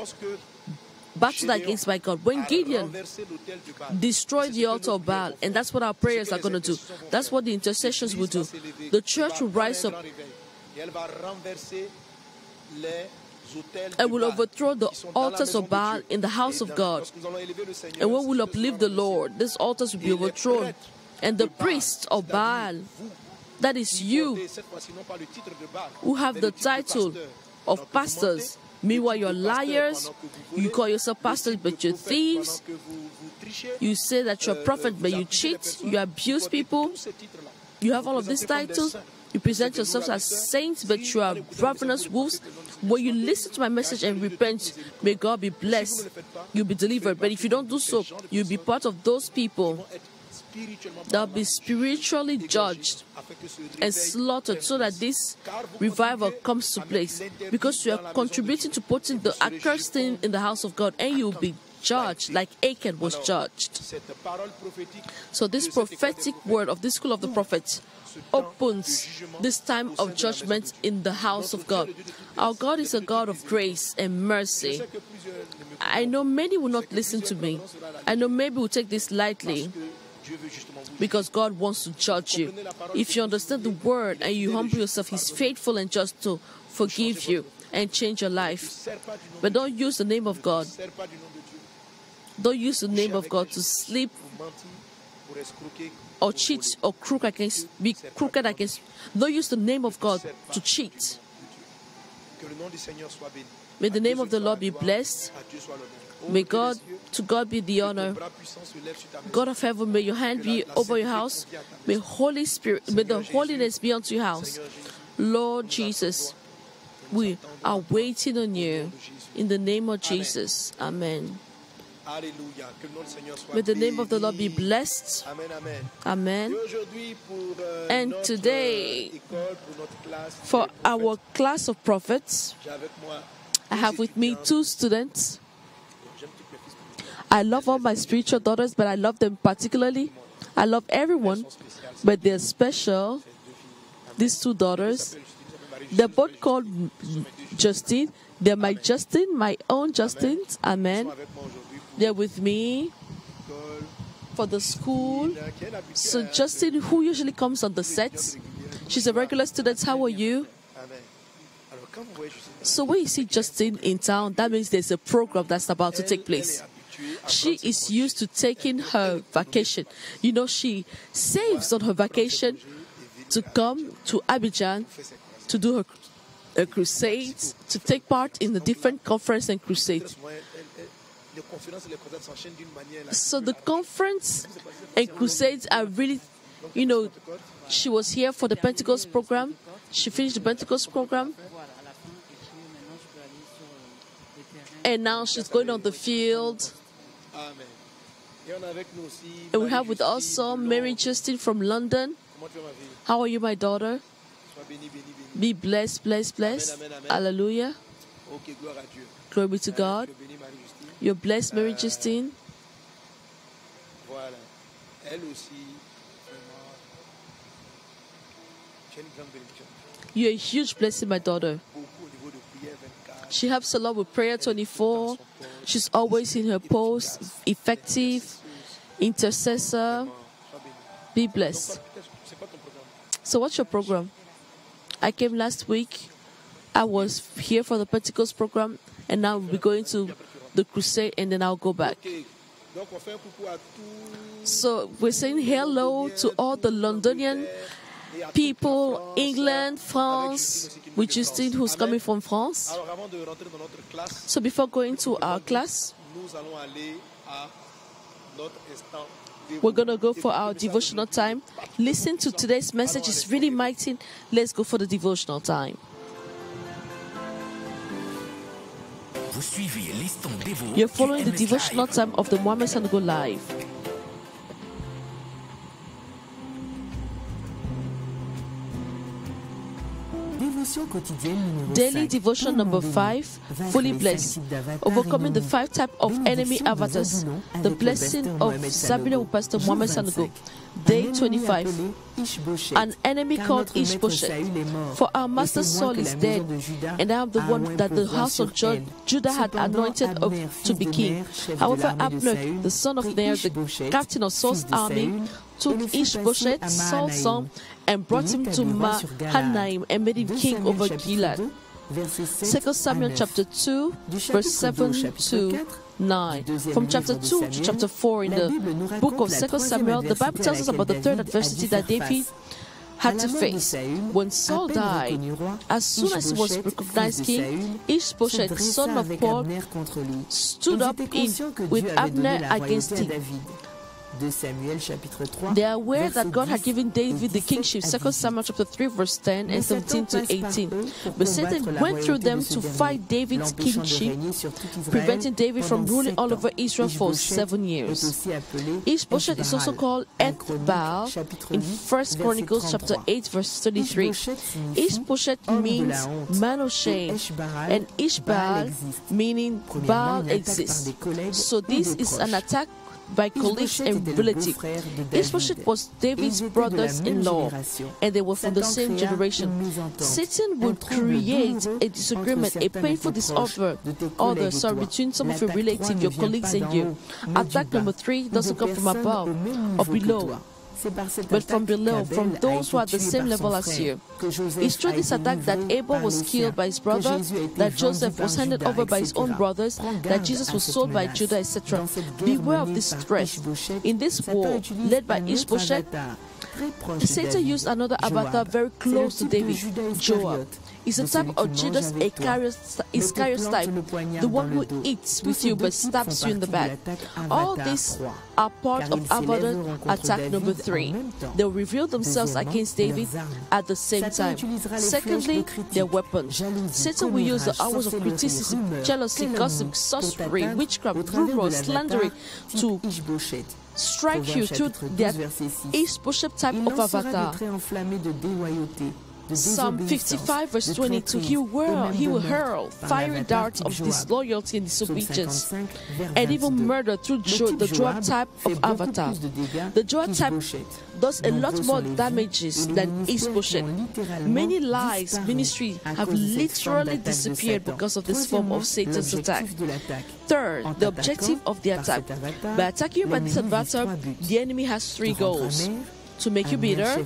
battled against by God. When Gideon destroyed the altar of Baal, and that's what our prayers are going to do, that's what the intercessions will do. The church will rise up and will overthrow the altars of Baal in the house of God. And when we will uplift the Lord. These altars will be overthrown. And the priests of Baal, that is you, who have the title of pastors, Meanwhile, you're liars. You call yourself pastors, but you're thieves. You say that you're a prophet, but you cheat. You abuse people. You have all of these titles. You present yourselves as saints, but you are ravenous wolves. When you listen to my message and repent, may God be blessed. You'll be delivered. But if you don't do so, you'll be part of those people they'll be spiritually judged and slaughtered so that this revival comes to place. Because you are contributing to putting the accursed thing in the house of God and you'll be judged like Achan was judged. So, this prophetic word of this school of the prophets opens this time of judgment in the house of God. Our God is a God of grace and mercy. I know many will not listen to me. I know maybe will take this lightly because God wants to judge you. If you understand the word and you humble yourself, He's faithful and just to forgive you and change your life. But don't use the name of God. Don't use the name of God to sleep or cheat or crook against be crooked against. Don't use the name of God to cheat. May the name of the Lord be blessed. May God, to God be the honor. God of heaven, may your hand be over your house. May Holy Spirit, may the holiness be unto your house. Lord Jesus, we are waiting on you. In the name of Jesus. Amen. May the name of the Lord be blessed. Amen, amen. Amen. Et aujourd'hui, pour euh, And today, euh, école, pour notre classe, For our class of prophets, j'ai avec moi I have with me two students. J'aime tous mes fils comme I love all my spiritual daughters, but I love them particularly. I love everyone, but they're special. These two daughters, they're both called Justine. They're my Justin, my own Justins. Amen. They're with me for the school. Justin, who usually comes on the sets, she's a regular student. How are you? So when you see Justin in town, that means there's a program that's about to take place. She is used to taking her vacation. You know, she saves on her vacation to come to Abidjan to do her, her crusades, to take part in the different conference and crusades. So the conference and crusades are really, you know, she was here for the Pentecost program. She finished the Pentecost program, Voilà, à la fin, et puis maintenant je peux aller sur le terrain. and now she's going on the field. Amen. Et on a avec nous aussi. And we have with Marie-Justine. Mary Justin from London. Comment tu vas, ma vie How are you, my daughter? Be blessed, blessed, blessed. Hallelujah. Ok, gloire à Dieu. Glory be to God. Tu es bénie, Marie-Justine. You're blessed, Mary Justine. Voilà. Elle aussi, vraiment. Tu es une grande bénédiction. You're a huge blessing, my daughter. Beaucoup au niveau de prière 24. She helps a lot with prayer 24. She's always in her post, effective, intercessor. Vraiment, sois béni. Be blessed. quoi- qu'est-ce- c'est quoi ton programme So, what's your program? I came last week. I was here for the Pentecost program, and now we're going to the crusade, and then I'll go back. Ok. Donc, on fait un coucou à tous. So, we're saying hello to all the Londonian et à toute la people, England, France, Justine aussi qui with Justine, who's coming from France. Alors, avant de rentrer dans notre classe, So, before going to our class, nous allons aller à notre instant. We're going to go for our devotional time. Listen to today's message. It's really mighty. Let's go for the devotional time. You're following the devotional time of the Mohammed Sanogo Live. Daily devotion number five, fully blessed. types Overcoming the five type of enemy avatars. The blessing of Zabulon with Pastor Jour Mohamed 25. Sanogo. Un Day 25. An enemy called Ishbosheth. Saül est mort. For our master Saul is dead, maison de Juda and I am the one that the house of Judah, had anointed of, to be king. Ner, chef de However, Abner, the son of Ner, the captain of Saul's army, took Ishbosheth, Saul's son, and brought him to à lui roi sur Galaad. Mahanaim and made him king over Gilead. 2, versets 7 2 Samuel chapter 2, verse chapitre 2 au 7 to 4, 9. From chapter 2 to chapter 4 in the book of raconte la 2 Samuel, the Bible tells us about the third adversity that David had to face. When Saul died, as soon as he was recognized king, Ishbosheth, son of Saul, stood up in, with Dieu avait donné Abner against him. David. Samuel chapitre 3. They are aware that God had given David the kingship, à 2 Samuel chapter 3, verse 10 and 17 to 18. But Satan went through them to fight David's kingship, régner sur tout Israël preventing David from ruling all over Israel for seven years. appelé Ishbosheth is also called Chronique, in 8, 1 Chronicles chapter 8, verse 33. Ishbosheth signifie Ishbosheth homme de means man of shame, and Baal meaning Baal une attaque par exists. So this is an attack by colleagues and relatives. Ishbosheth was David's étaient de la même brothers-in-law, and they were from the same generation. Satan would create a disagreement, a painful disorder, other, sorry, between some of your relatives, your colleagues and you. haut, mais du Attack number three doesn't come from above or below, toi. C'est par cette but from below, from those who are at the same level as you. It's through this attack that Abel was killed by his brother, Jésus a été that Joseph was handed over by his own brothers, that Jesus was sold by. Judah, etc. Dans cette guerre Beware of this threat. In this war, led by Ishbosheth, avatar très proche de Satan used another avatar very close to David, Joab. Is a type of Judas Iscariot, type, the one who eats with you but stabs you in the back. All these are part of ils Avatar s'élèveront contre attack number three. They'll reveal themselves against David at the same time. Secondly, flèches de critique, their weapons. Satan will use the hours of criticism, jealousy, gossip, sorcery, witchcraft, au travers de rumors, l'avatar slandering to strike you through chapitre 12, their Ishbosheth type of avatar. Des traits enflammés de déloyauté, de Psalm 55 verse 22, he will, whirl, he will hurl fiery darts of disloyalty and disobedience, and even murder through Le jo- type the Joab type of avatar. plus de dégâts The Joab type does a lot more damages than Ishbosheth. qui ont littéralement Many lies, disparu ministry have cause de cette forme literally disappeared because of this form of Satan's attack. l'objectif de l'attaque. Third, the objective of the attack. By attacking by this avatar, the enemy has three goals. To make you bitter,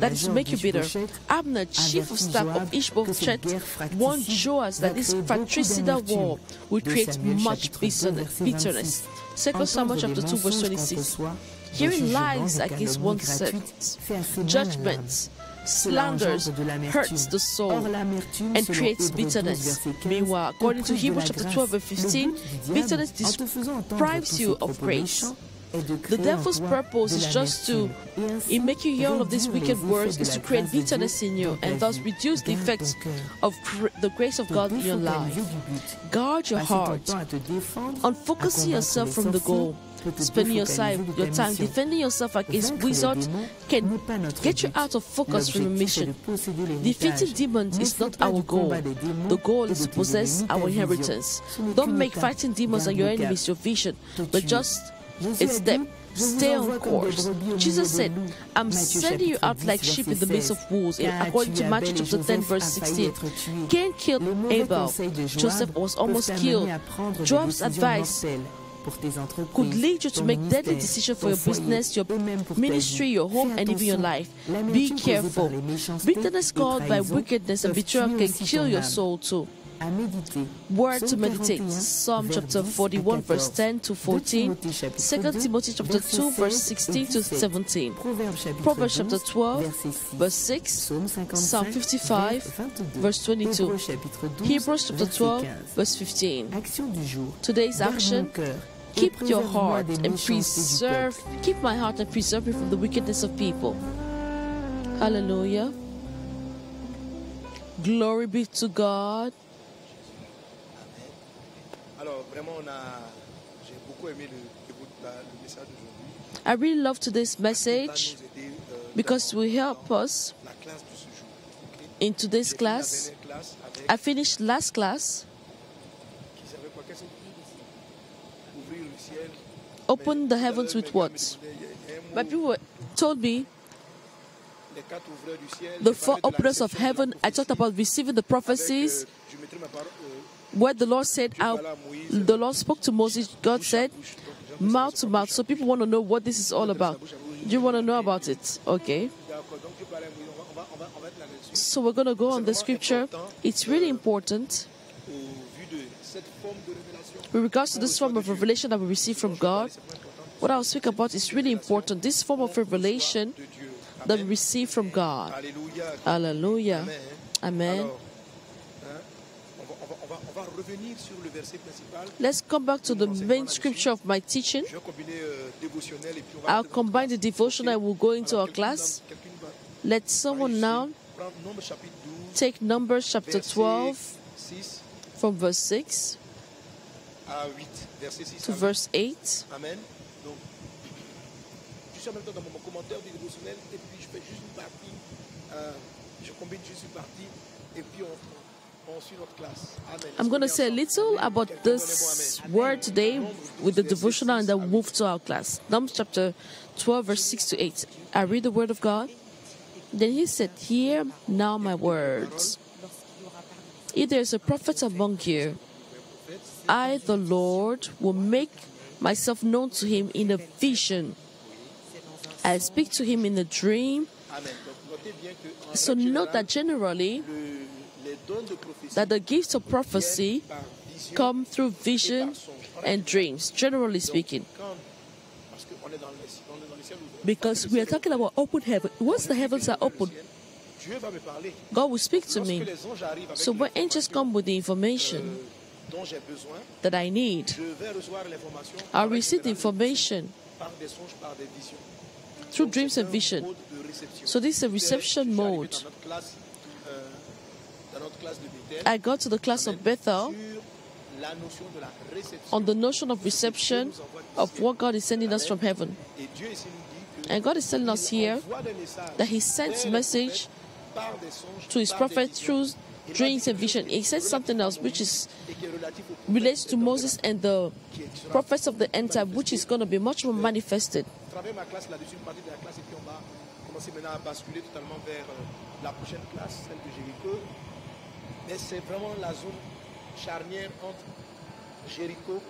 that is to make you bitter. Abner, chief of staff of Ishbosheth, warned Joab that this fratricidal war will create much 2, bitterness. verset bitterness. 26. Second Samuel chapter 2 verse 26. Hearing lies against oneself, gratuites fait assez mal à l'âme. judgments, slanders engendre de l'amertume. hurts the soul and creates bitterness. Meanwhile, according to te prive de Hebrews chapter 12 verse 15, Le but du diable, bitterness en te faisant entendre deprives you of grace. Méchants, est de The devil's purpose is just to, l'amertume. Et ainsi, in making you all of these wicked words, is to create bitterness in you and thus reduce the effects of the grace of God in your life. défocaliser du but. Guard your heart temps à te défendre, on focusing yourself from the goal. Spending your, time, your time defending yourself against wizards can n'est pas notre get you out of focus from your mission. Defeating demons is not our goal. combat des démons The goal is to possess our inheritance. Don't make fighting demons and your enemies your vision, but just it's them. dit, Je vous Stay on envoie comme des course. Jesus said. I'm sending you out like sheep in the midst of wolves, according to Matthew chapter 10, verse 16. être. Cain killed Abel. conseils de Joab Joseph was almost killed. t'amener à prendre des Joab's décisions advice mortelles pour tes entreprises, could lead you to make deadly decisions for your business, your et même pour ta ministry, your home, and even your life. Be careful. Bitterness caused by wickedness and betrayal can kill your soul too. Word to meditate. Psalm chapter 41, verse 10 to 2 14. 2 2, Timothy chapter 2, verse 16 to 17. 17. Proverbes chapitre Proverbs chapter 12, verse 6. Psalm 55, verse 22. Hébreux chapitre 12, Hebrews chapter verset 12, verse 15. Action du jour. Today's action keep your heart and preserve keep my heart and preserve me from the wickedness of people hallelujah glory be to god Alors vraiment, on a, j'ai beaucoup aimé le, le- message d'aujourd'hui. i really love today's message euh, because dans will help us la classe de ce jour. ok in today's J'ai fini la class dernière classe avec i finished last class qui savait quoi Qu'est-ce que Ouvrir le ciel. open the heavens with mes gars me what disaient, il y a- il y a un my people told me les quatre ouvreurs du ciel, the four parlé de la openers of réception de la heaven i talked about receiving the euh, prophecies where the lord said Moïse, the lord spoke to moses god said mouth to mouth so people want to know what this is all about do you want to know about it okay. So we're going to go on the scripture. It's really important with regards to this form of revelation that we receive from God. What I'll speak about is really important. This form of revelation that we receive from God. Hallelujah. Amen. Amen. Alors, hein, on, va, on, va, on, va, on va revenir sur le verset principal. Let's come back to the main scripture of my teaching. Je vais combiner euh, dévotionnel et puis on va. I'll combine the devotion and we'll go into our class. Let someone now Prendre Nombre chapitre 12, take Numbers chapter 12 from verse 6 à 8. Verset 6 to verse 8. Amen. Donc, je suis en même temps dans mon commentaire du dévotionnel et puis je fais juste une partie. euh, je combine juste une partie et puis on, I'm going to say a little about this word today with the devotional and then move to our class. Numbers chapter 12, verse 6 to 8. I read the word of God. Then he said, Hear now my words. If there is a prophet among you, I, the Lord, will make myself known to him in a vision. I speak to him in a dream. So note that generally, that the gifts of prophecy come through vision and dreams, generally speaking. Because we are talking about open heaven. Once the heavens are open. God will speak to me. So when angels come with the information that I need, I'll receive the information through dreams and vision. So this is a reception mode. Dans notre classe, euh, dans notre classe de Bethel, I got to the class of Bethel on the notion of reception of what God is sending us from heaven. And God is telling us here that He sends message to His prophet through dreams and vision. He said something else which is relates to Moses and the prophets of the end time, which is going to be much more manifested. Mais c'est vraiment la zone charnière entre Jéricho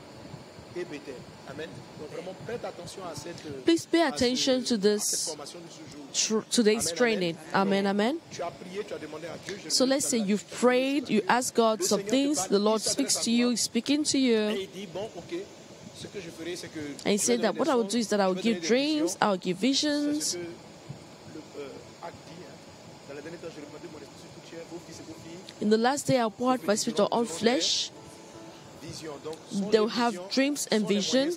et Bethel. Amen. Donc vraiment, prête attention à cette, euh, Please pay à ce- attention to this formation de ce jour. tr- today's Amen, training. Amen, amen. Tu as prié, tu as à Dieu. So let's say tout à l'heure, you've prayed, you ask God some things, the Lord speaks to you. He's speaking to you. il dit, bon, ok, ce que je ferai, c'est que. And He said that what I will do is that I will give dreams. I will give visions. ce que le euh, acte dit. hein. Dans les derniers temps, je répandrai mon esprit sur toute chair, vos fils et vos filles. In the last day, I'll pour out my spirit on all flesh. They'll have dreams and vision.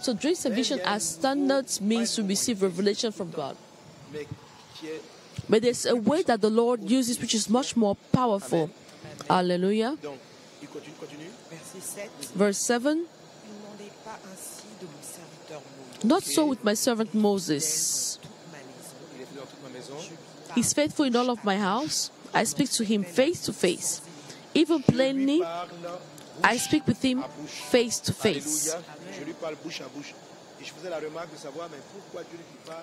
So dreams and vision as standards means to receive revelation from God. But there's a way that the Lord uses which is much more powerful. Hallelujah. Donc, il continue, continue. Verset 7. Verse 7 Ne demandez pas ainsi de mon serviteur Moïse. Not so with my servant Moses. He's faithful in all of my house. I speak to him face to face. Even plainly, I speak with him face to face.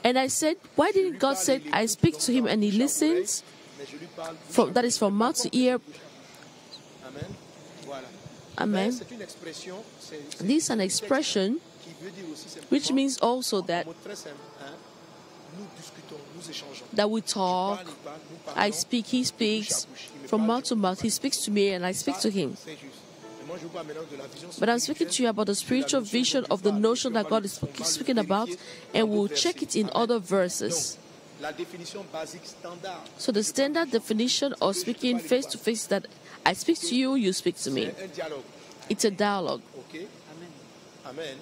And I said, Why didn't God say, I speak to him and he listens? From, that from mouth to ear. Amen. This is an expression which means also that that we talk. parle, il parle, nous I speak, he speaks. bouche. Il me From mouth to mouth, he speaks to me and I speak to him. c'est juste. Mais moi, je vous parle maintenant de la vision But I'm speaking to you about the spiritual vision of the notion that God is speaking about, and we'll check it in other verses. Donc, la définition basique standard, So the standard definition of speaking face to face is that I speak to you, you speak to me. c'est un dialogue. It's a dialogue. Amen.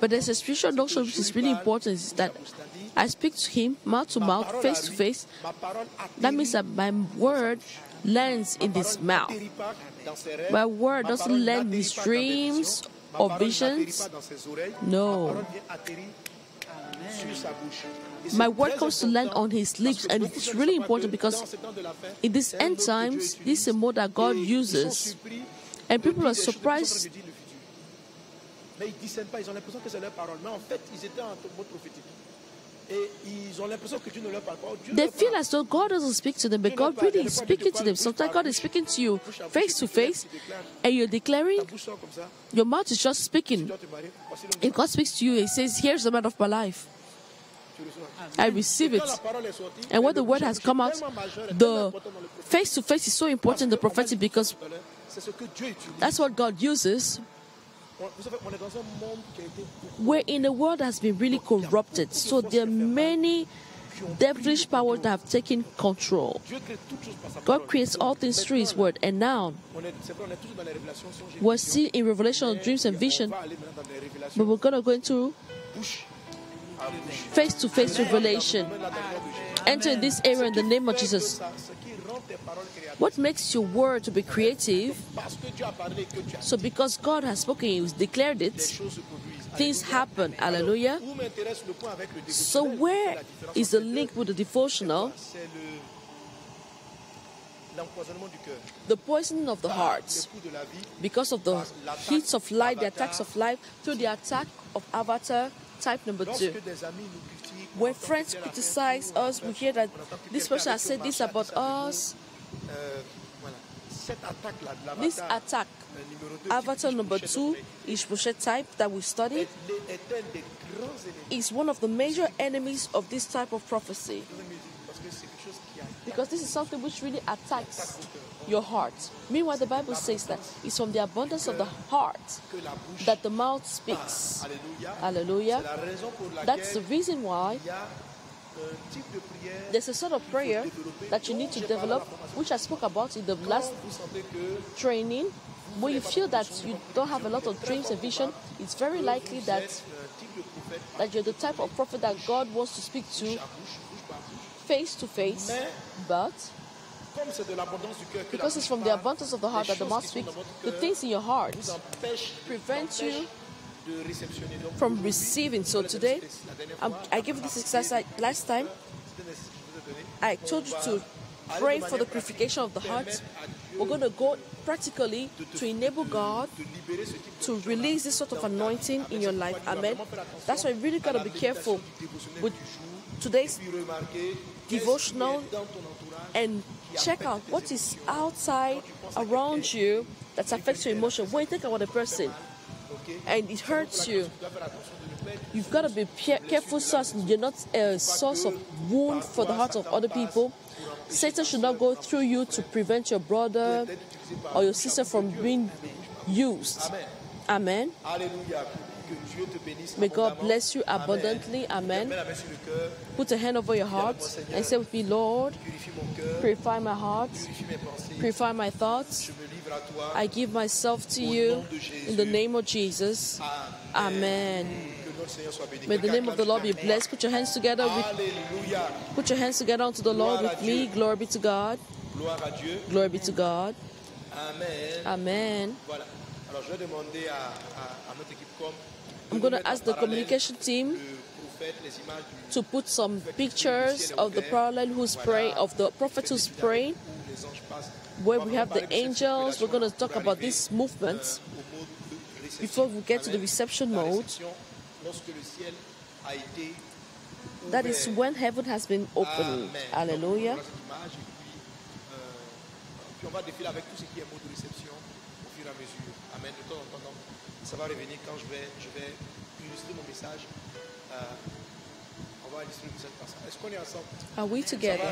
But there's a spiritual notion which is really important is that I speak to him mouth to mouth, face to face. That means that my word lands in his mouth. n'atterrit pas dans ses rêves. My word doesn't land in his pas dans des dreams or visions. pas dans ses oreilles. No. Ma parole vient atterrir sur sa bouche. Et c'est My word comes to land on his lips, and it's de gens ne really important because dans ces temps de la fin, in these end mot que Dieu times, this is a mode that God Et ils sont uses. And people are des choses, des personnes surprised. qui disent le futur. Mais ils discernent pas, ils ont l'impression que c'est leur parole. Mais en fait, ils étaient en mode prophétique. Et ils ont l'impression que Dieu ne leur parle pas. They feel as though God doesn't speak to them, but God really is speaking to them. Sometimes God is speaking to you face to face, and you're declaring, Ta bouche sort comme ça. your mouth is just speaking. dois te marier. Voici l'homme If God speaks to you, He says, Here's the man of my life. I receive it. quand la parole est sortie, And when the word has come out, tellement majeur et tellement the important dans le prophétique. face to face is so important in the prophetic because dire tout à l'heure, c'est ce que Dieu utilise. that's what God uses. On- vous savez, on est dans un monde qui a été We're in a world that has been really corrupted, so there are many devilish powers that have taken control. Dieu crée toutes choses par sa God creates all things through His word, and now On est, c'est vrai, on est toujours dans les révélations. songes et we're still in revelation of dreams and vision, va aller maintenant dans les révélations. but we're gonna go into Bouche à bouche. face to face revelation. Dans le domaine de Jésus. Enter in this area in the name of Jesus. What makes your word to be creative? So because God has spoken, He has declared it, things happen. Hallelujah. So where is the link with the devotional? The poisoning of the heart. because of the heats of life, the attacks of life, through the attack of Avatar type number two. When friends criticize us, we hear that this person has said this about us. Euh, voilà. Cette attaque-là de l'avatar, This attack, numéro deux, qui Avatar number two, Dabré, Ishbosheth type that we studied, est un des grands ennemis is one of the major enemies of this type of prophecy de la musique, parce que c'est quelque chose qui attaque because this is something which really attacks your heart. Meanwhile, the Bible says that it's from the abundance of the heart que la bouche that the mouth speaks. Ah, Hallelujah. C'est la raison pour laquelle That's the reason why there's a sort of prayer that you need to develop, which I spoke about in the last training. When you feel that you don't have a lot of dreams and vision, it's very likely that that you're the type of prophet that God wants to speak to face to face. But because it's from the abundance of the heart that the mouth speaks, the things in your heart prevent you from receiving. So today, um, I gave this exercise last time. I told you to pray for the purification of the heart. We're going to go practically to enable God to release this sort of anointing in your life. Amen. That's why you really got to be careful with today's devotional and check out what is outside around you that affects your emotion. When you think about a person and it hurts you, tu dois faire attention de ne pas être you've got to be careful so you're not a source of wound for the hearts of other people. Satan should not go through you to prevent your brother or your sister from being used. Amen. Alléluia. Que Dieu te bénisse. May God bless you abundantly. Amen. Mets la main sur le cœur. Put a hand over your heart and say with me, Lord, Purifie mon cœur. purify my heart, Purifie mes pensées. purify my thoughts. Je me livre à toi. I give myself to you in the name of Jesus. Amen. Que notre Seigneur soit béni. May the name of the Lord be blessed. Put your hands together with put your hands together unto the Lord with me. Glory be to God. Gloire à Dieu. Glory be to God. Amen. I'm going to ask the communication team Le prophète, les images du to put some pictures of the parallel who's praying, of the prophet who's praying, where we have the parler de cette angels. We're going to talk about this movement au mot de réception. before we get to the reception mode. réception, Lorsque le ciel a été That is when heaven has been opened. Hallelujah. Donc, voilà cette image, et puis, euh, puis on va défiler avec tout ce qui est mot de réception au fur et à mesure. Amen. De temps en temps, ça va revenir quand je vais, je vais illustrer mon message. Euh, on va illustrer le message par ça. Est-ce qu'on est ensemble Are we together?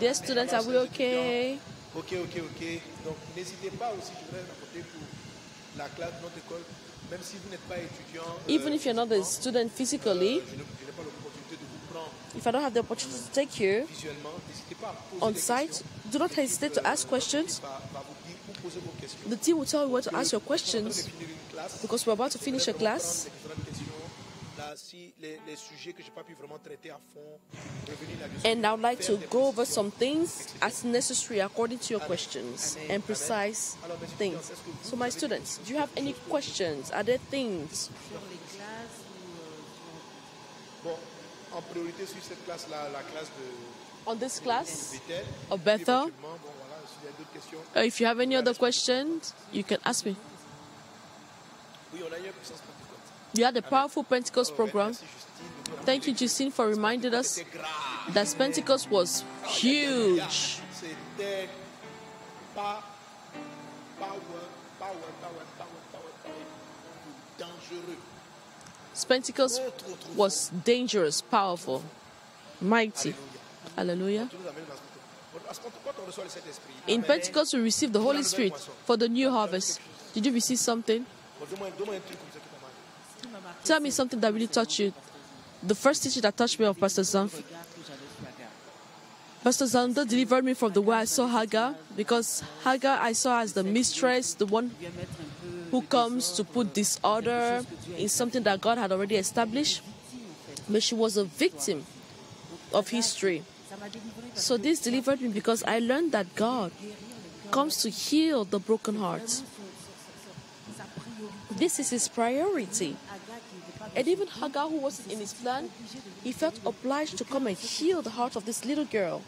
Dear students, are we okay? Ok, ok, ok. Donc, n'hésitez pas aussi, je voudrais rapporter pour la classe de notre école, même si vous n'êtes pas étudiant. euh, Even if you're not a student physically, euh, je n'ai pas l'opportunité de vous prendre if I don't have the opportunity to take you visuellement, n'hésitez pas à poser on site, do not hesitate to ask questions. Va, va vous dire où poser vos questions. The team will tell you where to ask your On est en train de questions finir une classe. because we're about to finish a Peut-être on va class. And I would like to go over some things as necessary according to your questions and precise Alors, mes étudiants, things. est-ce que vous So, my students, do you have any questions? Are there things? Sur les classes ou euh, Bon, en priorité sur cette classe-là, la classe de On this class Bethel. of Bethel? Éventuellement, bon, voilà, s'il y a d'autres questions. Uh, if you have any other questions, you can ask me. You had a powerful Pentecost program. Thank you, Justine, for reminding us that Pentecost was huge. Pentecost was dangerous, powerful, mighty. Hallelujah. In Pentecost, we received the Holy Spirit for the new harvest. Did you receive something? Tell me something that really touched you. The first teaching that touched me of Pastor Zanf. Pastor Zanda delivered me from the way I saw Hagar because Hagar I saw as the mistress, the one who comes to put disorder in something that God had already established. But she was a victim of history. So this delivered me because I learned that God comes to heal the broken heart. This is his priority. And even Hagar, who wasn't in his plan, he felt obliged to come and heal the heart of this little girl.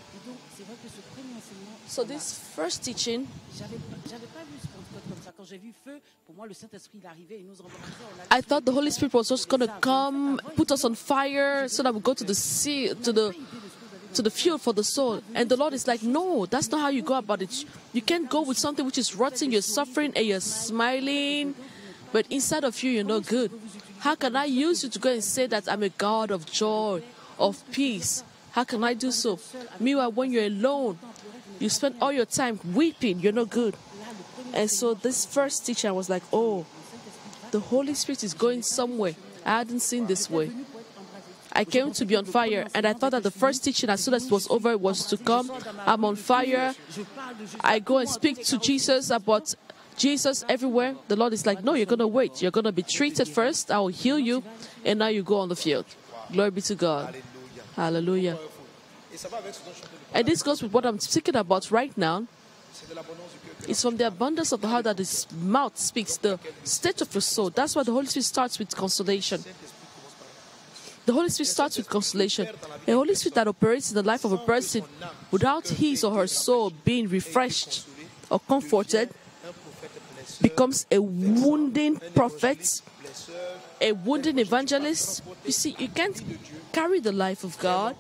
So this first teaching, I thought the Holy Spirit was just going to come, put us on fire, so that we go to the sea, to the to the field for the soul. And the Lord is like, no, that's not how you go about it. You can't go with something which is rotting. You're suffering and you're smiling, but inside of you, you're not good. How can I use you to go and say that I'm a God of joy, of peace? How can I do so? Meanwhile, when you're alone, you spend all your time weeping, you're not good. And so, this first teacher was like, Oh, the Holy Spirit is going somewhere. I hadn't seen this way. I came to be on fire, and I thought that the first teaching, as soon as it was over, was to come. I'm on fire. I go and speak to Jesus about Jesus everywhere. The Lord is like, No, you're going to wait. You're going to be treated first. I will heal you, and now you go on the field. Glory be to God. Hallelujah. And this goes with what I'm speaking about right now. It's from the abundance of the heart that his mouth speaks, the state of your soul. That's why the Holy Spirit starts with consolation. The Holy Spirit starts with consolation. A Holy Spirit that operates in the life of a person without his or her soul being refreshed or comforted becomes a wounding prophet, a wounding evangelist. You see, you can't carry the life of God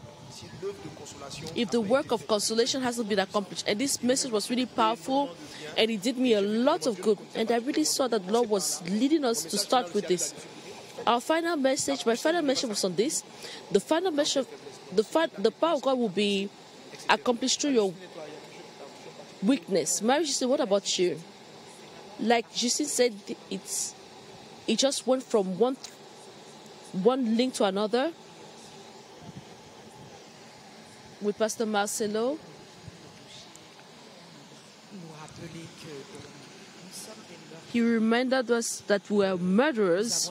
if the work of consolation hasn't been accomplished. And this message was really powerful and it did me a lot of good. And I really saw that the Lord was leading us to start with this. Our final message, my final message was on this. The final message, the, fi- the power of God will be accomplished through your weakness. Mary said, What about you? Like Justine said, it's it just went from one one link to another with Pastor Marcelo. He reminded us that we are murderers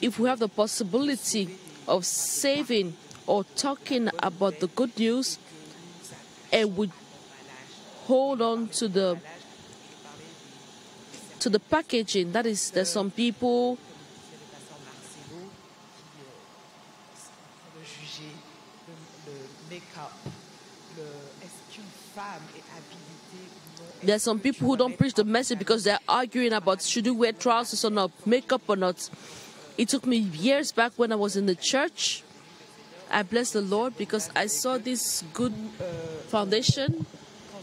if we have the possibility of saving or talking about the good news and we hold on to the to the packaging that is there's some people There are some people who don't preach the message because they're arguing about should you wear trousers or not, makeup or not. It took me years back when I was in the church. I bless the Lord because I saw this good foundation.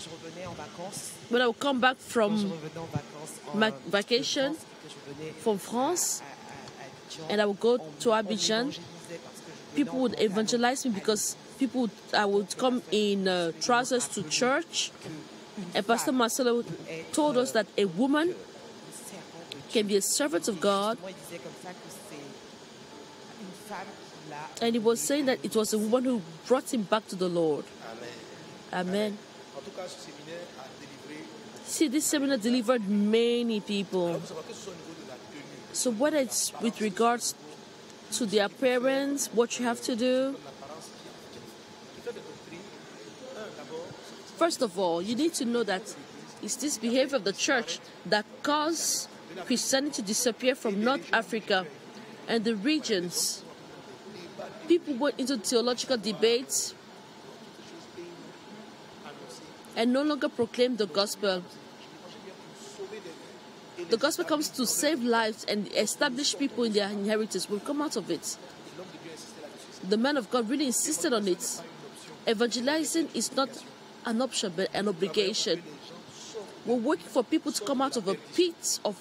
Je revenais en vacances When I would come back from vacances ma- vacation France et que je venais from France à, à, à Abidjan, and I would go to Abidjan, m'évangélisait parce que je venais people would evangelize me because people would, I would come in uh, trousers to church. And Pastor Marcelo told us that a woman Le servant de Dieu. can be a servant of God Justement, il disait comme ça que c'est une femme qui l'a And he was saying that it was a woman who brought him back to the Lord. Amen. Amen. En tout cas, ce séminaire a délivré. See, this seminar delivered many people. Il faut savoir que ce soit au niveau de la tenue, So, what it's with regards to their parents, what you have to do, l'apparence qui, qui fait des doctrines. Un, d'abord, first of all, you need to know that it's this behavior of the church that caused Christianity to disappear from North Africa and the regions. People went into theological debates and no longer proclaim the gospel. The gospel comes to save lives and establish people in their inheritance. We'll come out of it. The man of God really insisted on it. Evangelizing is not an option but an obligation. We're working for people to come out of a pit of,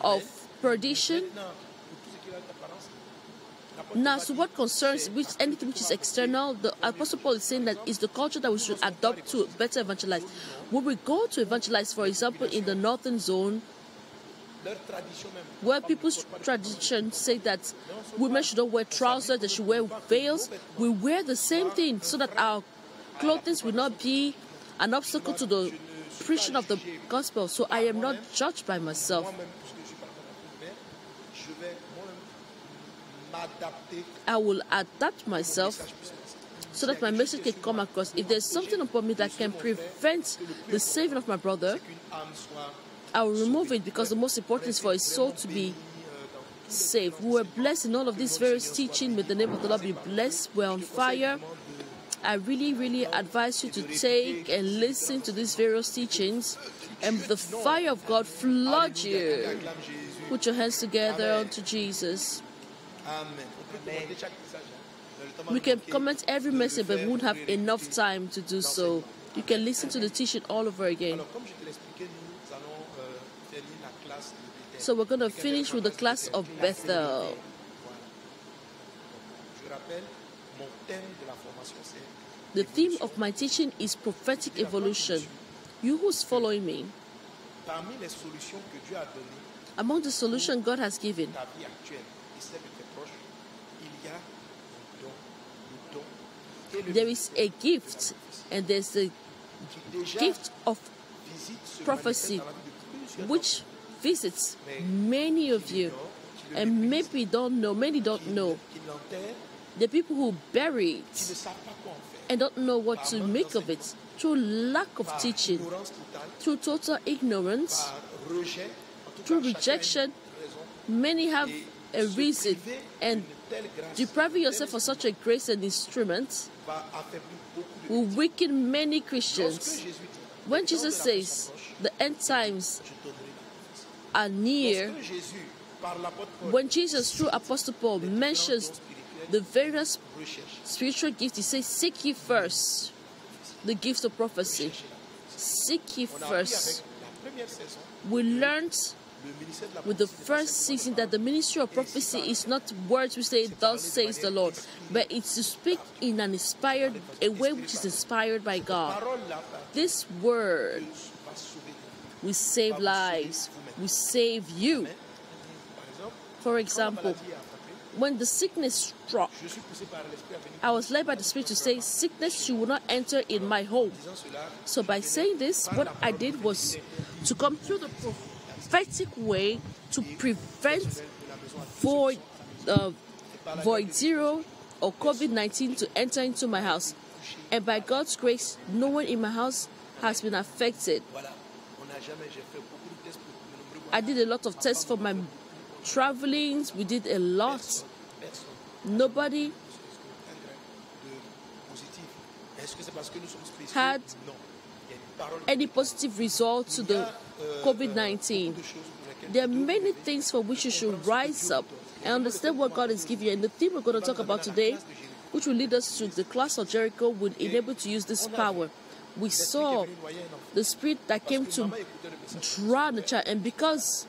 of perdition. Now, so what concerns which anything which is external, the Apostle Paul is saying that is the culture that we should adopt to better evangelize. When we go to evangelize, for example, in the northern zone, where people's tradition say that women should not wear trousers, they should wear veils, we wear the same thing so that our clothing will not be an obstacle to the preaching of the gospel. So I am not judged by myself. Moi-même, puisque je suis par rapport à la je vais moi-même m'adapter I will adapt myself so that my message can come across. If there's something upon me that can prevent the saving of my brother, I will remove it because the most important is for his soul to be saved. We were blessed in all of these various teaching. May the name of the Lord be blessed. We're on fire. I really, really advise you to take and listen to these various teachings and the fire of God flood you. Put your hands together unto Jesus. Amen. On peut commenter chaque message. hein. Mais le temps We can comment every message, but we won't have enough time to do so. You can listen to the teaching all over again. Alors, comme je te l'expliquais, nous allons finir la classe de Bethel. So we're going to finish with the class of Bethel. Je rappelle, mon thème de la formation, c'est The theme of my teaching is prophetic evolution. You who's following me, parmi les solutions que Dieu a données among the solution God has given, ta vie actuelle et celle de tes proches, il y a le don, le don there is a gift, and there's the déjà gift of prophecy, manifeste dans la vie de plusieurs which visits many of you, and maybe don't know, many don't know. The people who bury it ne savent pas quoi en faire. and don't know what to make of it through lack of teaching, through total ignorance, par rejet, en tout through cas, chacun a une rejection. Many have A reason, and depriving yourself of such a grace and instrument will weaken many Christians. When Jesus says the end times are near, when Jesus, through Apostle Paul, mentions the various spiritual gifts, he says, Seek ye first the gift of prophecy. Seek ye first. We learned with the first season that the ministry of prophecy is not words we say, Thus says the Lord, but it's to speak in an inspired, a way which is inspired by God. This word will save lives, will save you. For example, when the sickness struck, I was led by the Spirit to say, Sickness, you will not enter in my home. So by saying this, what I did was to come through the prophetic way to prevent void, uh, void zero or COVID 19 to enter into my house. And by God's grace, no one in my house has been affected. I did a lot of tests for my travelings. We did a lot. Nobody Had any positive result to the COVID 19. de choses pour lesquelles There are many things for which you should rise up and understand what God has given you. And the theme we're going to talk about today, which will lead us to the class of Jericho, will enable to use this power. We saw the spirit that came to drown the child, and because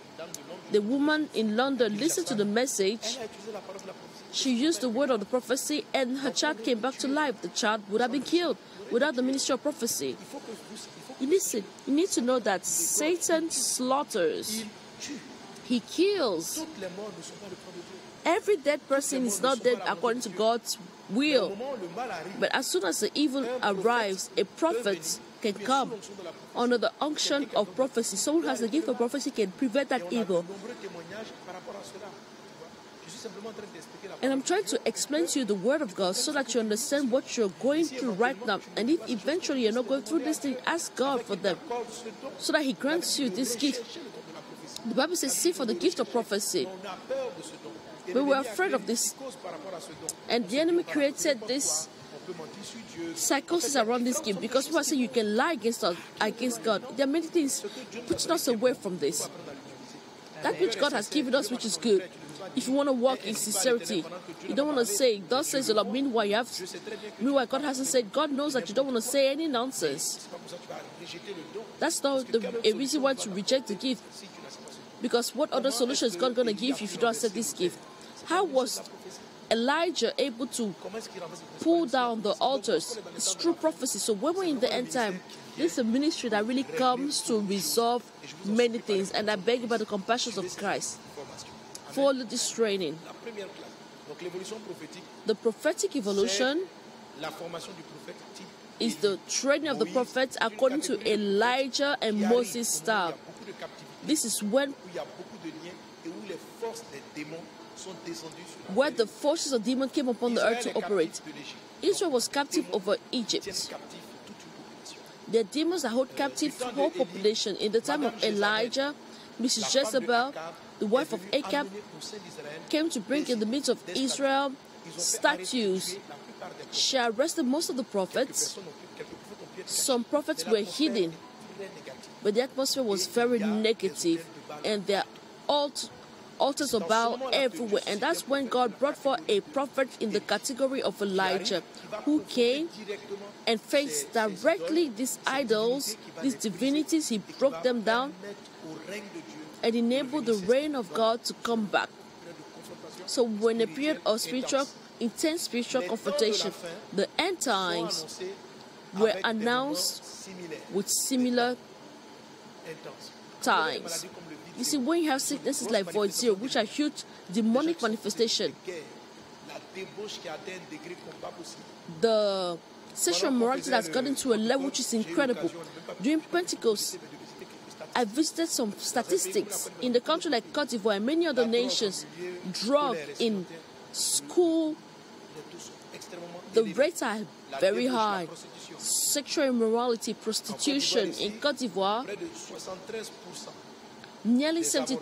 the woman in London listened to the message, she used the word of the prophecy, and her child came back to life. The child would have been killed without the ministry of prophecy. Listen, you need to know that Satan slaughters, he kills. Every dead person is not dead according to God's will. But as soon as the evil arrives, a prophet can come under the unction of prophecy. Someone has the gift of prophecy can prevent that evil. And I'm trying to explain to you the word of God so that you understand what you're going through right now. And if eventually you're not going through this thing, ask God for them so that He grants you this gift. The Bible says, Seek for the gift of prophecy. We were afraid of this. And the enemy created this psychosis around this gift because people are saying you can lie against us, against God. There are many things putting us away from this. That which God has given us, which is good. If you want to walk in sincerity, you don't want to say, Thus says the Lord. Meanwhile, you have, meanwhile, God hasn't said, God knows that you don't want to say any nonsense. That's not the, a reason why to reject the gift. Because what other solution is God going to give you if you don't accept this gift? How was Elijah able to pull down the altars. It's true prophecy. So when we're in the end time, this is a ministry that really comes to resolve many things. And I beg you by the compassions of Christ, follow this training. La première classe. Donc l'évolution prophétique, The prophetic evolution la formation du prophète type is the training of the prophets according to Elijah and Moses' au moment où style. Il y a beaucoup de captivité, This is when où il y a beaucoup de liens et où les forces des démons sont descendues sur la where the forces of demons came upon the earth to operate. Israel was captive over Egypt. captif toute une population. There are demons that hold euh, captive whole population. In the time of Elijah, Mrs. La femme de Jezebel, the wife of d'Israël came to bring in the midst of Israel statues. She arrested most of the prophets. Some prophets were hidden, but the atmosphere was very negative, and there alt- altars of Baal everywhere. And that's when God brought forth a prophet in the category of Elijah, who came and faced directly these idols, these divinities. He broke them down mettre au règne de Dieu and enabled the reign of God to come back. So, when a period of spiritual intense spiritual Les temps de la confrontation. The end times were announced with similar times. Maladies comme le vide You see, when you have sicknesses like void zero, which are huge demonic manifestation, guerre, la débauche qui atteint un degré comme pas possible. the sexual morality has gotten to a level which is incredible. During Pentecost, I visited some statistics in the country like Cote d'Ivoire and many other nations. Drug in school, the rates are very high. Sexual immorality, prostitution in Cote d'Ivoire, près de 73%. nearly 70,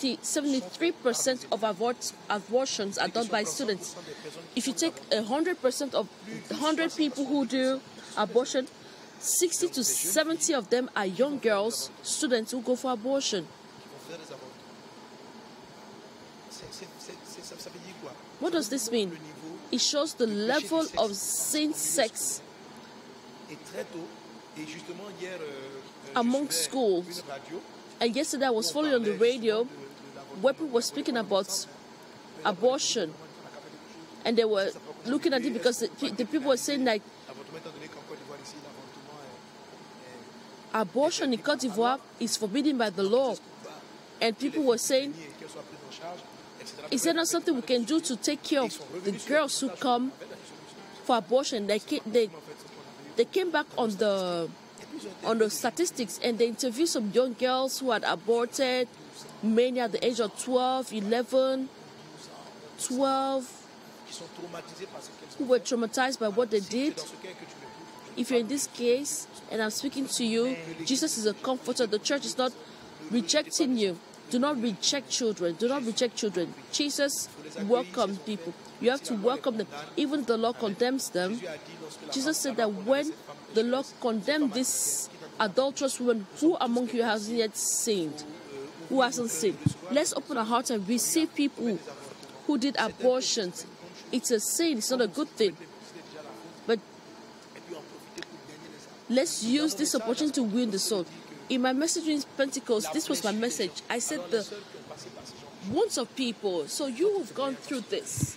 73% of abort, abortions are done by students. If you take 100% of 100 people who do abortion, 60 to 70 of them are young girls, students who go for abortion. What does this mean? It shows the level of sin sex Among schools. And yesterday I was following on the radio where people were speaking about abortion. And they were looking at it because the, the people were saying like abortion in Cote d'Ivoire is forbidden by the law. And people were saying, is there not something we can do to take care of the girls who come for abortion? They came, they, they came back on the on the statistics and they interviewed some young girls who had aborted, many at the age of 12, 11, 12, qui sont traumatisés par ce qu'elles who were traumatized by what they did. If you're in this case and I'm speaking to you, Jesus is a comforter. The church is not rejecting you. Do not reject children. Do not reject children. Jesus welcomes people. You have to welcome them. Even the Lord condemns them. Jesus said that when the Lord condemned this adulterous woman, who among you hasn't yet sinned? Who hasn't sinned? Let's open our hearts and receive people who did abortions. It's a sin, it's not a good thing. But let's use this opportunity to win the soul. In my message in Pentecost, this was my message. I said the wants of people. So you have gone through this.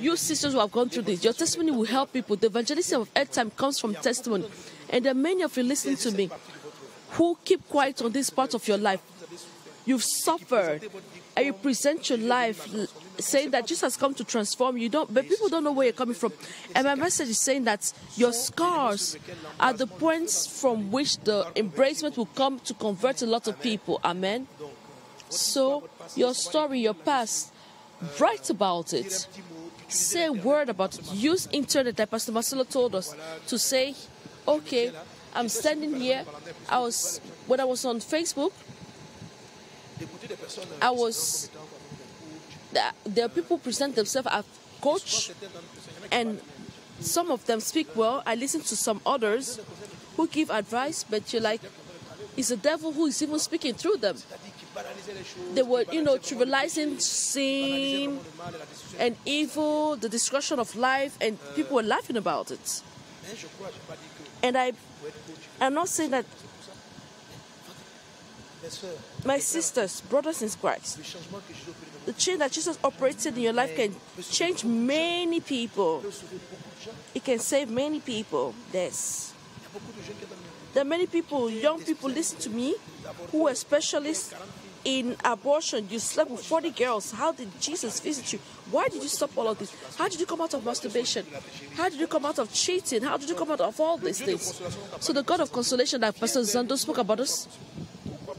You sisters who have gone through this, your testimony will help people. The evangelism of end time comes from testimony. And there are many of you listening to me who keep quiet on this part of your life. You've suffered and you present your life saying that Jesus has come to transform you. Don't, but people don't know where you're coming from. And my message is saying that your scars are the points from which the embracement will come to convert a lot of people. Amen. So, your story, your past, write about it. Say a word about it. Use internet, like Pastor Marcelo told us, to say, okay, I'm standing here. I was when I was on Facebook. I was. There are people present themselves as coach, and some of them speak well. I listen to some others who give advice, but you're like, it's the devil who is even speaking through them. They were, you know, trivializing sin and evil, the destruction of life, and people were laughing about it. And I, I'm not saying that my sisters, brothers in Christ, the change that Jesus operated in your life can change many people. It can save many people. Yes. There are many people, young people, listen to me, who are specialists in abortion. You slept with 40 girls. How did Jesus visit you? Why did you stop all of this? How did you come out of masturbation? How did you come out of cheating? How did you come out of all these things? So the God of consolation that Pastor Zando spoke about us,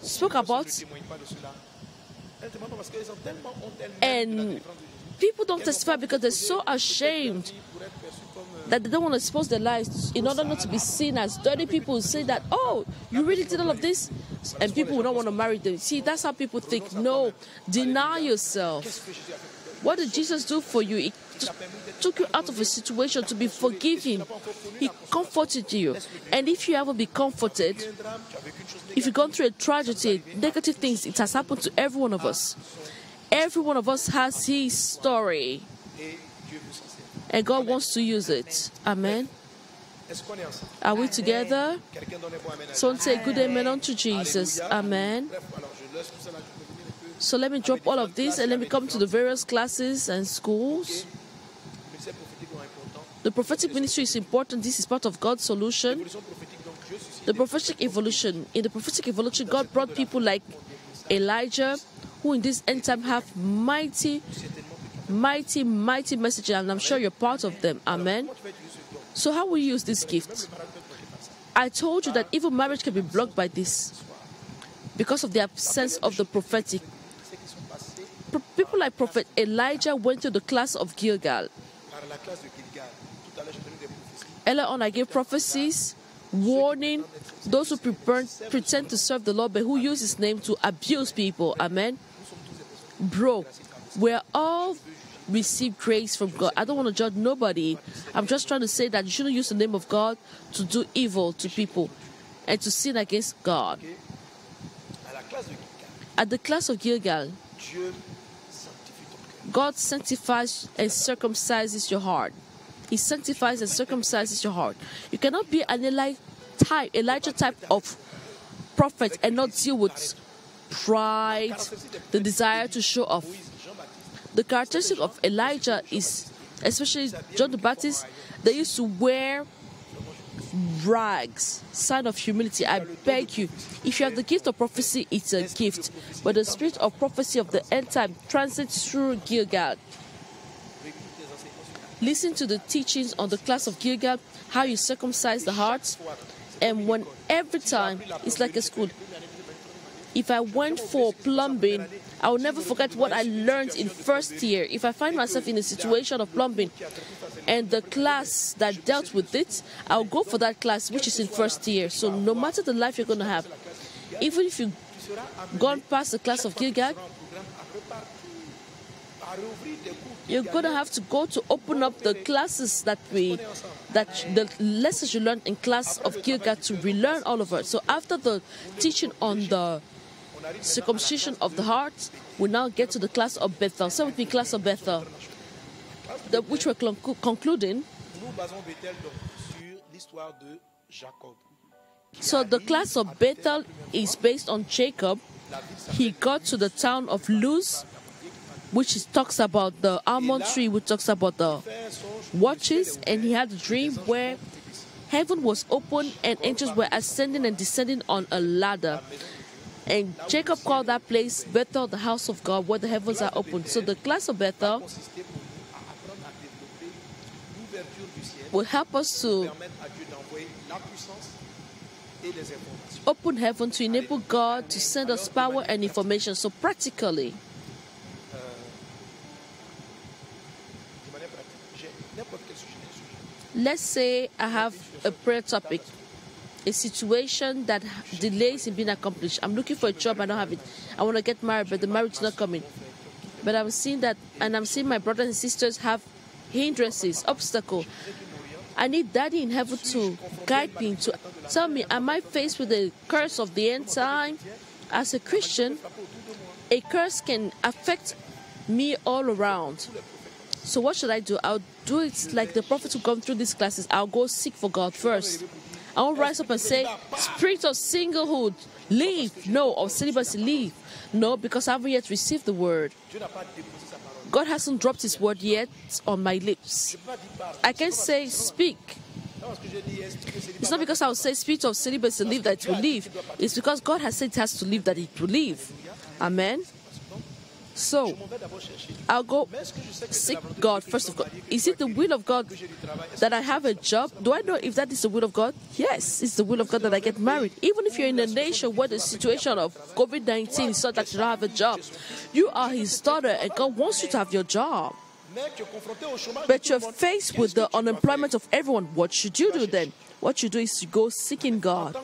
spoke about, And people don't testify because they're so ashamed that they don't want to expose their lives in order not to be seen as dirty. People who say that oh you really did all of this? And people will not want to marry them. See that's how people think. No deny yourself. What did jesus do for you took you out of a situation to be forgiven he comforted you and if you haven't been comforted if you've gone through a tragedy negative things it has happened to every one of us every one of us has his story and god wants to use it amen Are we together? Someone say good amen unto Jesus. Amen. So let me drop all of this and let me come to the various classes and schools. The prophetic ministry is important. This is part of God's solution. The prophetic evolution. In the prophetic evolution, God brought people like Elijah, who in this end time have mighty, mighty, mighty messages, and I'm sure you're part of them. Amen. So, how will you use this gift? I told you that even marriage can be blocked by this because of the absence of the prophetic. People like Prophet Elijah went to the class of Gilgal. par la classe de Gilgal. Tout à l'heure, j'ai donné des prophéties. Earlier on, I gave prophecies warning those who pretend to serve the Lord but who use His name to abuse people. Amen. Bro, we're all receive grace from God. I don't want to judge nobody. I'm just trying to say that you shouldn't use the name of God to do evil to people and to sin against God. At the class of Gilgal. God sanctifies and circumcises your heart. He sanctifies and circumcises your heart. You cannot be an Eli type, Elijah type of prophet and not deal with pride, the desire to show off. The characteristic of Elijah is, especially John the Baptist, they used to wear rags, sign of humility. I beg you, if you have the gift of prophecy, it's a gift. But the spirit of prophecy of the end time transits through Gilgal. Listen to the teachings on the class of Gilgal, how you circumcise the heart, and when every time it's like a school. If I went for plumbing, I will never forget what I learned in first year. If I find myself in a situation of plumbing and the class that dealt with it, I'll go for that class which is in first year. So no matter the life you're going to have, even if you've gone past the class of Gilgal, You're gonna have to go to open up the classes that we that the lessons you learned in class of Gilgal to relearn all of it. So after the teaching on the circumcision of the heart, we now get to the class of Bethel. So with me, class of Bethel, the, which we're conclu- concluding. So the class of Bethel is based on Jacob. He got to the town of Luz, which is, talks about the almond tree, which talks about the watches, and he had a dream where heaven was open and angels were ascending and descending on a ladder. And Jacob called that place Bethel, the house of God, where the heavens are open. So the class of Bethel Consistait pour à apprendre à développer l'ouverture du ciel, will help us to permettre à Dieu d'envoyer la puissance et les informations. open heaven to enable God to send us power and information. So practically, let's say I have a prayer topic, a situation that delays in being accomplished. I'm looking for a job, I don't have it. I want to get married, but the marriage is not coming. But I'm seeing that, and I'm seeing my brothers and sisters have hindrances, obstacles. I need Daddy in heaven to guide me, to tell me, am I faced with the curse of the end time? As a Christian, a curse can affect me all around. So what should I do? I'll do it like the prophets who come through these classes. I'll go seek for God first. I won't rise up and say, Spirit of singlehood, leave. No, of celibacy, leave. No, because I haven't yet received the word. God hasn't dropped his word yet on my lips. I can say, speak. It's not because I will say spirit of celibacy leave that it will leave. It's because God has said it has to leave that it will leave. Amen. So. I'll go seek God first of all. Is it the will of God that I have a job? Do I know if that is the will of God? Yes, it's the will of God that I get married. Even if you're in a nation where the situation of COVID 19 is such that you don't have a job, you are His daughter and God wants you to have your job. But you're faced with the unemployment of everyone. What should you do then? What you do is you go seeking God.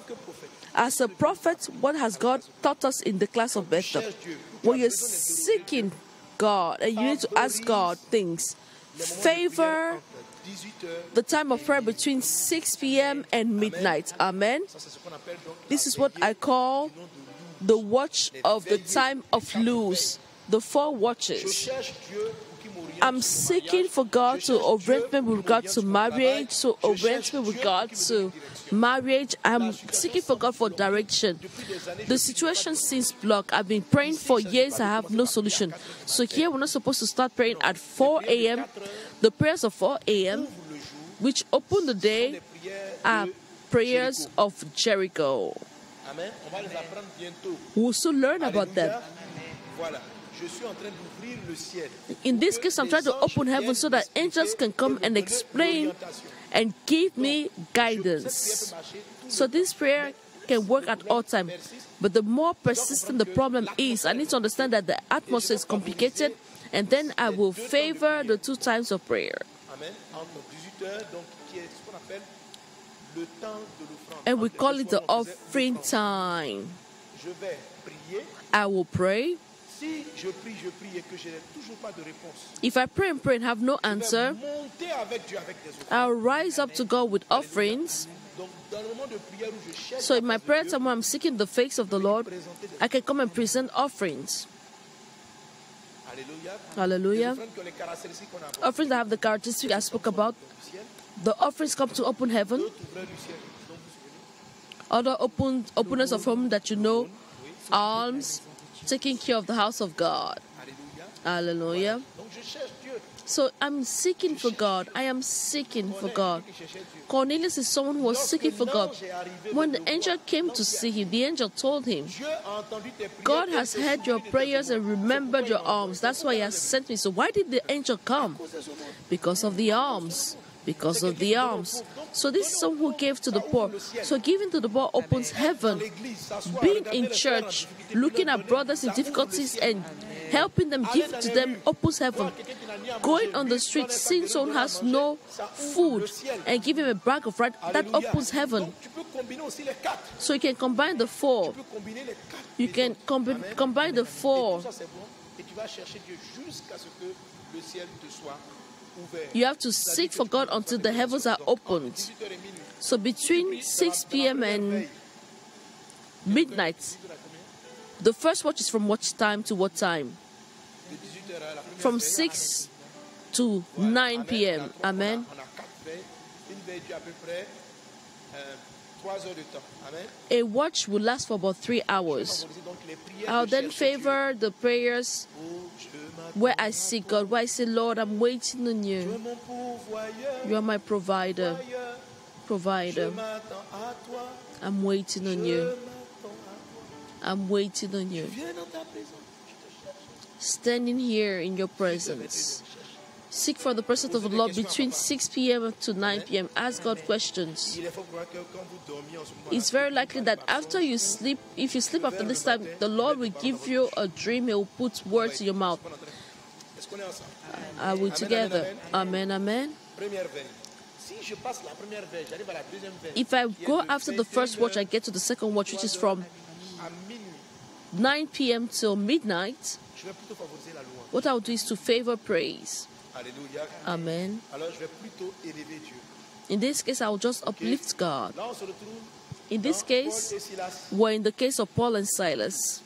As a prophet, what has God taught us in the class of Bethel? When you're seeking God and you need to ask God things, favor the time of prayer between 6 p.m. and midnight. Amen. This is what I call the watch of the time of Luz, the four watches. I'm seeking for God to orient me with qu'il to marriage, to orient me with me to. Marriage. I'm seeking for God for direction. The situation seems blocked. I've been praying for years. I have no solution. So here we're not supposed to start praying at 4 a.m. The prayers of 4 a.m. which open the day are prayers of Jericho. We'll soon learn about them. In this case, I'm trying to open heaven so that angels can come and explain. And give me Je- cette prière guidance. peut marcher tout So this prayer can work at all time. But the more persistent the problem is, I need to understand that the atmosphere is complicated, and then I will favor the two times of prayer. Amen. Entre 18 heures, donc qui est ce qu'on appelle le temps de l'offrande. And we call it the soirs, on faisait offering time. Je vais prier. I will pray. Si je prie, je prie et que je n'ai toujours pas de réponse, If I pray and pray and have no answer, monter avec Dieu avec des offrandes. I'll rise up to God with offerings. Donc, dans le moment de prière où je cherche So in my prayer time when I'm seeking the face of the Lord, I can come and present offerings. Hallelujah. Des offrandes qui ont les caractéristiques qu'on a abordées. Offerings that have the characteristic I spoke about. The offerings come to open heaven. d'autres ouvreurs du ciel. Donc, vous souvenez Other open openers of home that you know, alms, taking care of the house of God. Hallelujah. So I'm seeking for God. I am seeking for God. Cornelius is someone who was seeking for God. When the angel came to see him, the angel told him, God has heard your prayers and remembered your alms. That's why he has sent me. So why did the angel come? Because of the alms. Because of the alms. So this is someone who gave to the poor. So giving to the poor opens heaven. Being in church, looking at brothers in difficulties and helping them, give to them opens heaven. Going on the street, seeing someone has no food and giving him a bag of right, that opens heaven. So you can combine the four. You can Amen. combine the four. You have to seek for God until the heavens are opened. 18 heures et minuit, So between pries dans la- 6 p.m. and midnight, De 18 heures à combien the first watch is from what time to what time? De 18 heures à la première From 6 to 9 p.m. Amen. A quatre veilles. Une veille dure à peu près 3 heures de temps. Amen. A watch will last for about three hours. I'll then favor the prayers where I seek God, where I say, Lord, I'm waiting on you. You are my provider, provider. I'm waiting on you. I'm waiting on you. Standing here in your presence. Seek for the presence of the Lord between 6 p.m. to 9 p.m. Ask God questions. It's very likely that after you sleep, if you sleep after this time, the Lord will give you a dream. He will put words in your mouth. Are we together? Amen, amen. Première veille. Si je passe la première veille, j'arrive à la deuxième veille. If I go after the first watch, I get to the second watch, which is from 9 p.m. till midnight. Je vais plutôt favoriser la louange. What I'll do is to favor praise. Amen. Alors je vais plutôt élever Dieu. In this case, I'll just uplift God. Là, on se retrouve In this case, we're in the case of Paul and Silas.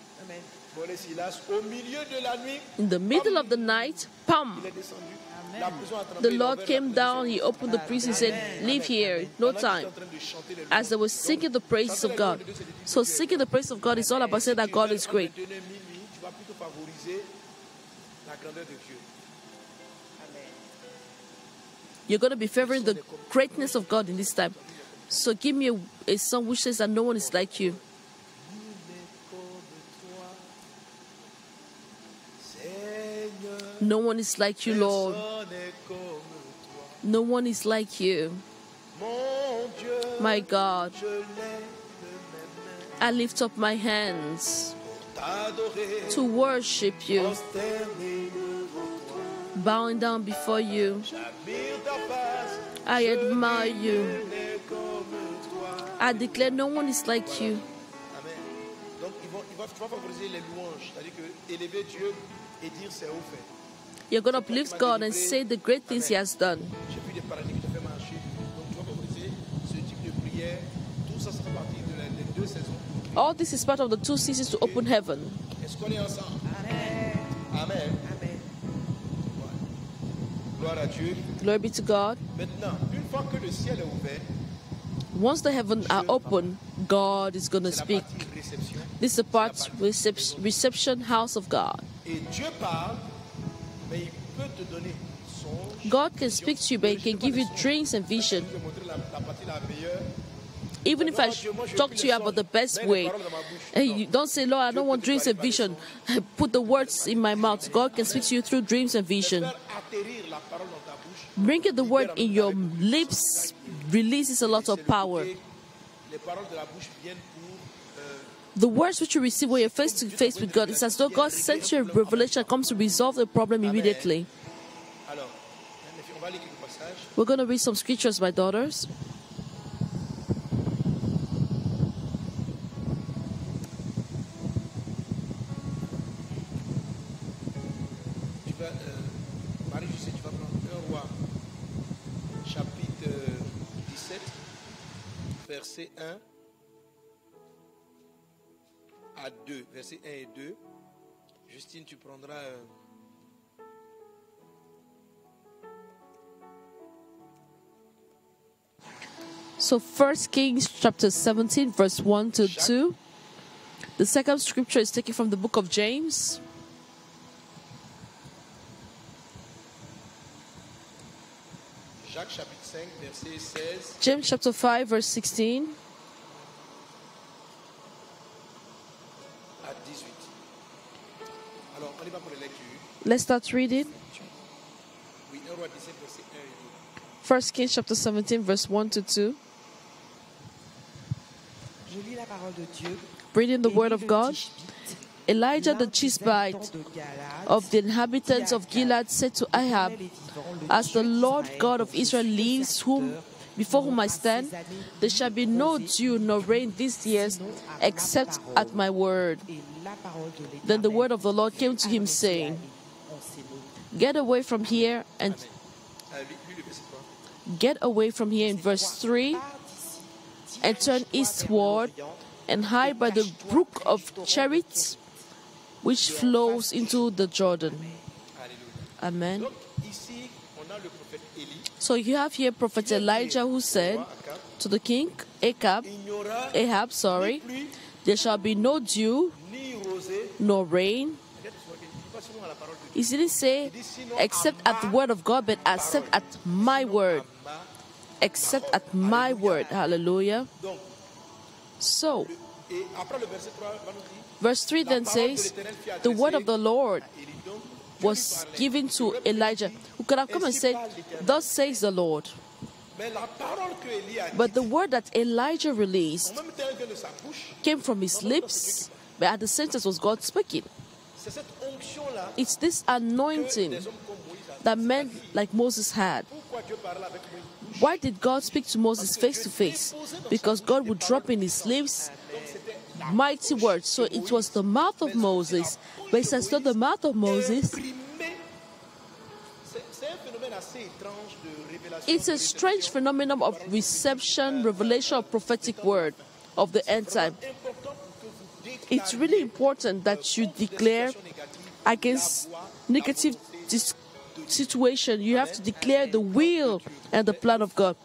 Amen. Paul et Silas, au milieu de la nuit, In the middle of the night, pam! il est descendu. La prison a tremblé, The Lord came down, he opened the prison, he said, Leave here, no time. étaient en train de chanter les As they louanges. were singing the praises of God. So, singing the praise of God is all about saying that God is great. Tu vas plutôt favoriser la grandeur de Dieu. You're going to be favoring the greatness of God in this time. So, give me a, a song which says that no one is like you. No one is like you, Lord. No one is like you. My God, I lift up my hands to worship you, bowing down before you. I admire you. I declare no one is like you. Donc, ils vont, ils vont, tu vas favoriser les louanges, c'est-à-dire que élever Dieu et dire c'est au fait. You're going to uplift God and say the great things He has done. J'ai vu des paradigmes qui te fait marcher. Donc, tu vas favoriser ce type de prière. Tout ça, ça fait partie de la- des deux saisons. All this is part of the two seasons to open heaven. Est-ce qu'on est ensemble? Amen. Amen. Amen. Ouais. Gloire à Dieu. Glory be to God. Maintenant, une fois que le ciel est ouvert, Once the heavens are open, God is going to speak. This is the part recep- reception house of God. God can speak to you, but He can give you dreams and vision. Even if I talk to you about the best way, don't say, Lord, I don't want dreams and vision. Put the words in my mouth. God can speak to you through dreams and vision. Bringing the word in your lips releases a lot of power. The words which you receive when you're face to face with God, it's as though God sends you a revelation that comes to resolve the problem immediately. We're going to read some scriptures, my daughters. verset 1 2. Verset 1 et 2. Justine, tu prendras. euh, So, First Kings chapter 17, verse 1 to 2. The second scripture is taken from the book of James. Jacques, chapitre 5, verset 16 James chapter 5, verse 16 Let's start reading. 1 roi 17, verset 1 et 2. First Kings chapter 17, verse 1 to 2. Je lis la parole de Dieu. Reading the word of God. Elijah the des Tishbite habitants de Galaad, of the inhabitants of Gilead said to Ahab, As the Lord God of Israel lives, whom before whom I stand, there shall be no dew nor rain these years except at my word. Et la parole de l'Éternel Then the word of the Lord came to him, saying, lui en ces mots. Get away from here and lui, lui, le verset 3. get away from here in verse 3 and turn eastward and hide by the brook of du Cherith, which flows into the Jordan. Amen. So you have here Prophet Elijah who said to the king, Ahab, Ahab, sorry, there shall be no dew nor rain. He didn't say except at the word of God, but except at my word. Except at my word. Hallelujah. So, et après le verset 3, va nous dire verse 3 then says, The word of the Lord was given to Elijah, who could have come and said, Thus says the Lord. But the word that Elijah released came from his lips, but at the sentence was God speaking. C'est cette onction-là It's this anointing des hommes comme Moïse a that men like Moses had. Pourquoi Dieu parlait avec Moïse Why did God speak to Moses face to face? Because God would drop in his lips mighty words. So it was the mouth of Moses, but it's as though the mouth of Moses Imprimé. C'est c'est un phénomène assez étrange de révélation. It's a strange phenomenon of reception, revelation of prophetic word of the end time. It's really important that you declare against negative situation. You have to declare the will and the plan of God.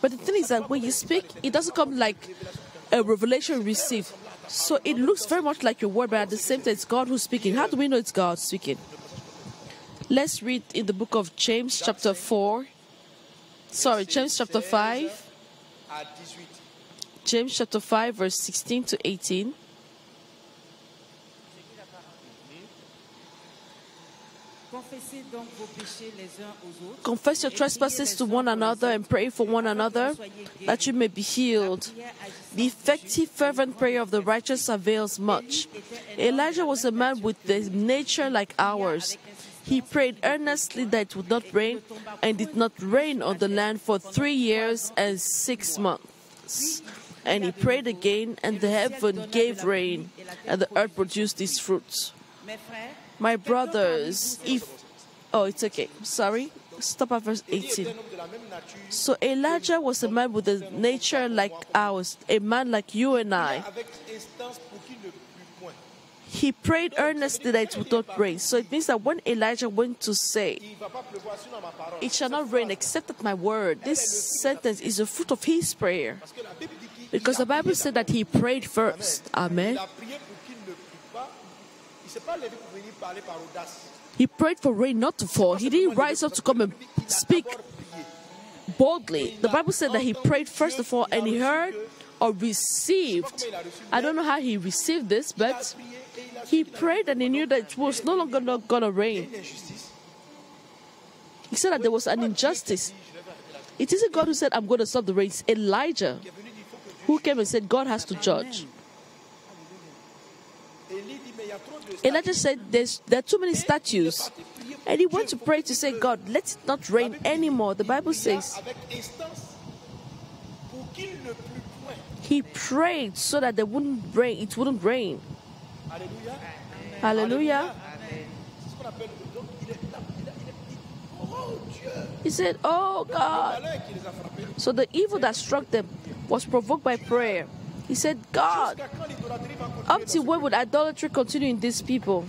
But the thing is that when you speak, it doesn't come like a revelation received. So it looks very much like your word, but at the same time, it's God who's speaking. How do we know it's God speaking? Let's read in the book of James, chapter 4. Sorry, James chapter 5. À 18, James chapter 5, verse 16 to 18. Confessez donc vos péchés les uns aux autres. Confess your trespasses to one another and pray for one another that you may be healed. The effective, fervent prayer of the righteous avails much. Elijah was a man with the nature like ours. He prayed earnestly that it would not rain, and did not rain on the land for three years and six months. And he prayed again, and the heaven gave rain, and the earth produced its fruits. My brothers, if. Oh, it's okay. Sorry. Stop at verse 18. un homme de la même nature, So Elijah was a man with a nature like ours, a man like you and I. He prayed earnestly that it would not rain. So it means that when Elijah went to say. It shall not rain except at my word, this sentence is a fruit of his prayer. Because the Bible said that he prayed first. Amen. He prayed for rain not to fall. He didn't rise up to come and speak boldly. The Bible said that he prayed first of all and he heard or received. I don't know how he received this, but he prayed and he knew that it was no longer not gonna rain. He said that there was an injustice. It isn't God who said, I'm going to stop the rain. It's Elijah who came and said, God has to judge. Elijah said, There's, There are too many statues. And he went to pray to say, God, let it not rain anymore. The Bible says he prayed so that there wouldn't rain, it wouldn't rain. Hallelujah. C'est ce qu'on appelle. Donc, il est, il a- il a- il est- il- oh Dieu. He said, Oh God. So the evil that struck them was provoked by prayer. He said, God, up to when would idolatry continue in these people?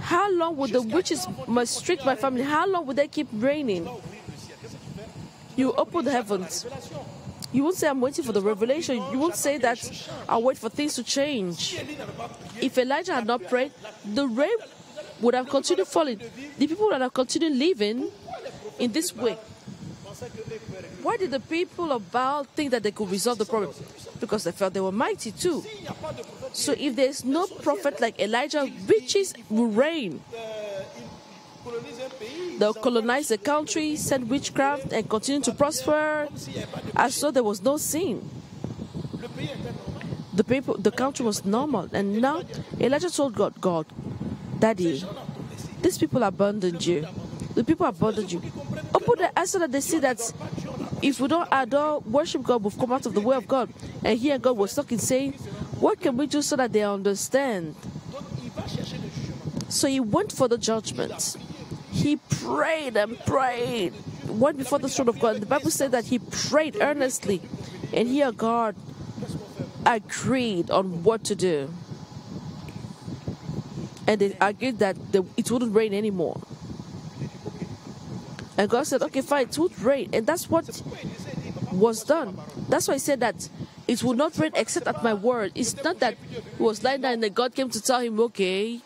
How long would the witches restrict my family? How long would they keep raining? You open the heavens. You won't say, I'm waiting for the revelation. You won't say that I'll wait for things to change. If Elijah had not prayed, the rain would have continued falling. The people would have continued living in this way. Why did the people of Baal think that they could resolve the problem? Because they felt they were mighty too. So if there's no prophet like Elijah, witches will reign. They'll colonize the country, send witchcraft, and continue to prosper as though there was no sin. The people, the country was normal, and now Elijah told God, God, Daddy, these people abandoned you. The people abandoned you. Open their eyes so that they see that if we don't adore, worship God, we've come out of the way of God. And here God was talking, saying, What can we do so that they understand? So he went for the judgment. He prayed and prayed, went before the throne of God. The Bible said that he prayed earnestly, and here God agreed on what to do. And they argued that it wouldn't rain anymore. And God said, okay, fine, it would rain. And that's what was done. That's why he said that it will not rain except at my word. It's not that he was lying down and then God came to tell him, okay,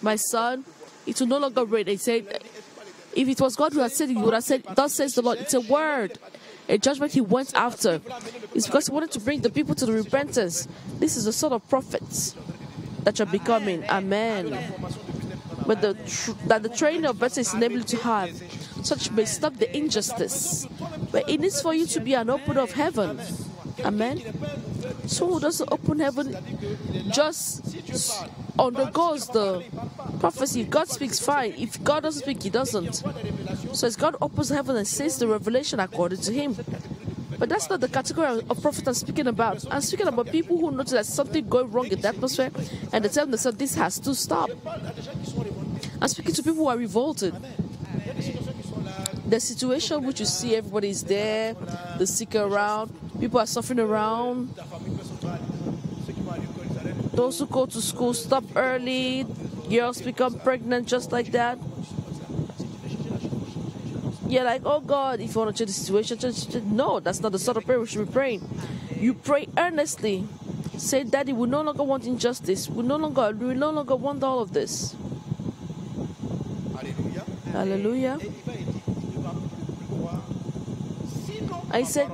my son, it will no longer rain. He said, if it was God who had said it, he would have said, Thus says the Lord. It's a word, a judgment he went after. It's because he wanted to bring the people to the repentance. This is the sort of prophets that you're becoming. Amen. But the tr- that the training of better is enabled to have, such may stop the injustice. But it needs for you to be an opener of heaven. Amen. So who doesn't open heaven just undergoes the prophecy. God speaks, fine. If God doesn't speak, He doesn't. So as God opens heaven and says the revelation according to Him. But that's not the category of prophet I'm speaking about. I'm speaking about people who notice that something going wrong in the atmosphere and they tell themselves this has to stop. I'm speaking to people who are revolted. The situation which you see everybody is there, the sick around, people are suffering around. Those who go to school stop early, girls become pregnant just like that. You're like, oh God, if you want to change the situation, change, change. no, that's not the sort of prayer we should be praying. You pray earnestly. Say, Daddy, we no longer want injustice. We no longer, we no longer want all of this. Hallelujah. Et il va dire, il ne va plus croire. Sinon, I said,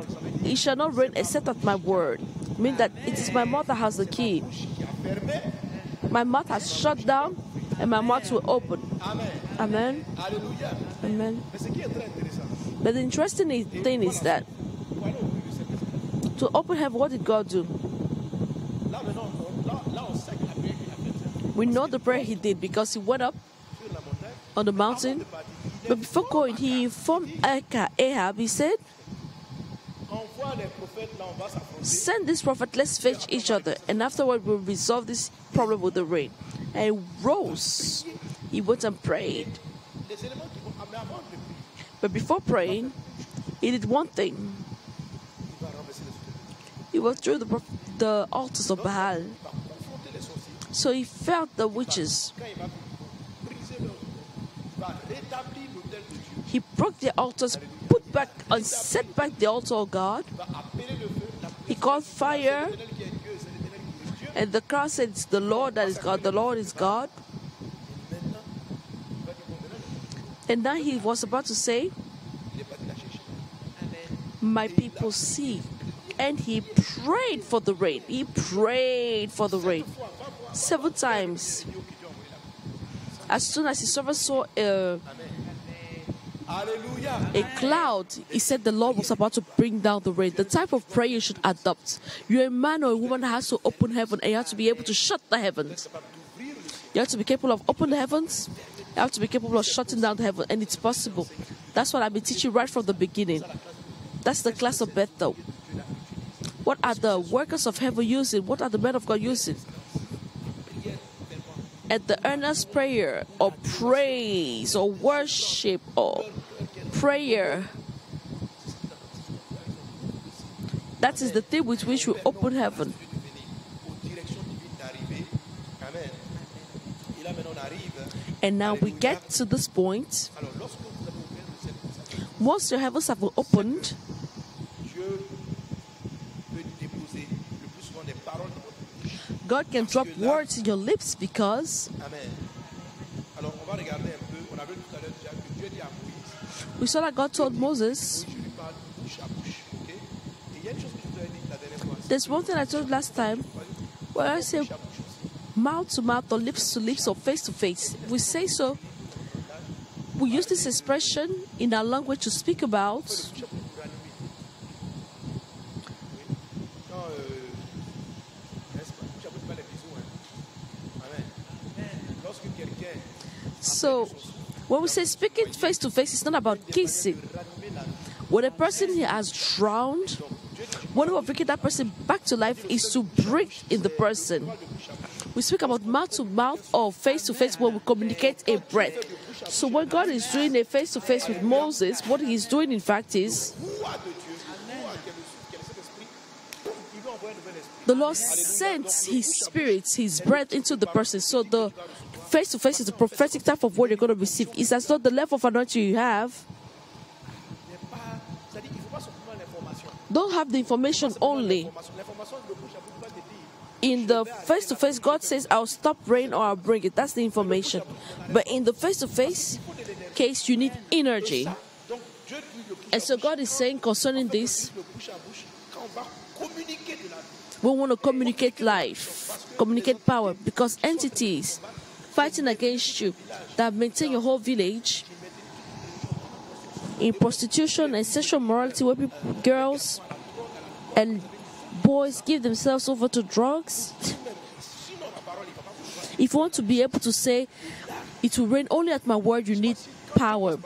It shall not rain except at my word. Mean that it is my mouth that has the key. qui a fermé. My mouth has shut down and my mouth will open. Amen. Amen. Amen. Mais ce qui est très intéressant, But the interesting thing is that pour aller ouvrir le ciel, to open heaven, what did God do? là maintenant, on- là, là on sait que la prière qu'il a faite We know the prayer he did because he went up sur la montagne, on the mountain. But before going, he informed Ahab, he said, envoie les prophètes, là on va s'affronter. Send this prophet, let's fetch each other, and afterward we'll resolve this problem with the rain. And rose. He went and prayed. But before praying, he did one thing. He went through the, the altars of Baal. So he felt the witches. He broke the altars, put back and set back the altar of God. He called fire, and the cross says, The Lord that is God, the Lord is God. And then he was about to say, My people see. And he prayed for the rain. He prayed for the rain. several times. As soon as he servant saw uh, a cloud, he said the Lord was about to bring down the rain. The type of prayer you should adopt. You're a man or a woman that has to open heaven and you have to be able to shut the heavens. You have to be capable of opening the heavens. You have to be capable of shutting down the heaven, and it's possible. That's what I've been teaching right from the beginning. That's the class of Bethel. What are the workers of heaven using? What are the men of God using? At the earnest prayer or praise or worship or prayer. That is the thing with which we open heaven. And now we get to this point. Once your heavens have been opened, Dieu peut déposer le plus souvent des paroles dans votre bouche. God can drop words in your lips because we saw that God told Moses, There's one thing I told last time where I say mouth to mouth or lips to lips or face to face. We say so. We use this expression in our language to speak about Bouche à bouche pour animer. Oui. Quand, euh, n'est-ce pas Bouche à bouche, pas les bisous. Hein. Amen. Lorsque quelqu'un so when we say speaking face to face, it's not about kissing. When a person has drowned, one way of bringing that person back to life is to breathe in the person. We speak about mouth to mouth or face to face when we communicate a breath. So when God is doing a face to face with Moses, what he is doing in fact is the Lord sends his spirit, his breath into the person. So the face to face is the prophetic type of word you're going to receive. It's as though the level of anointing you have don't have the information only. In the face to face, God says, I'll stop rain or I'll bring it. That's the information. But in the face to face case, you need energy. And so God is saying concerning this, we want to communicate life, communicate power, because entities fighting against you that maintain your whole village in prostitution and sexual morality, where people, girls and boys give themselves over to drugs. If you want to be able to say, it will rain only at my word, you need power.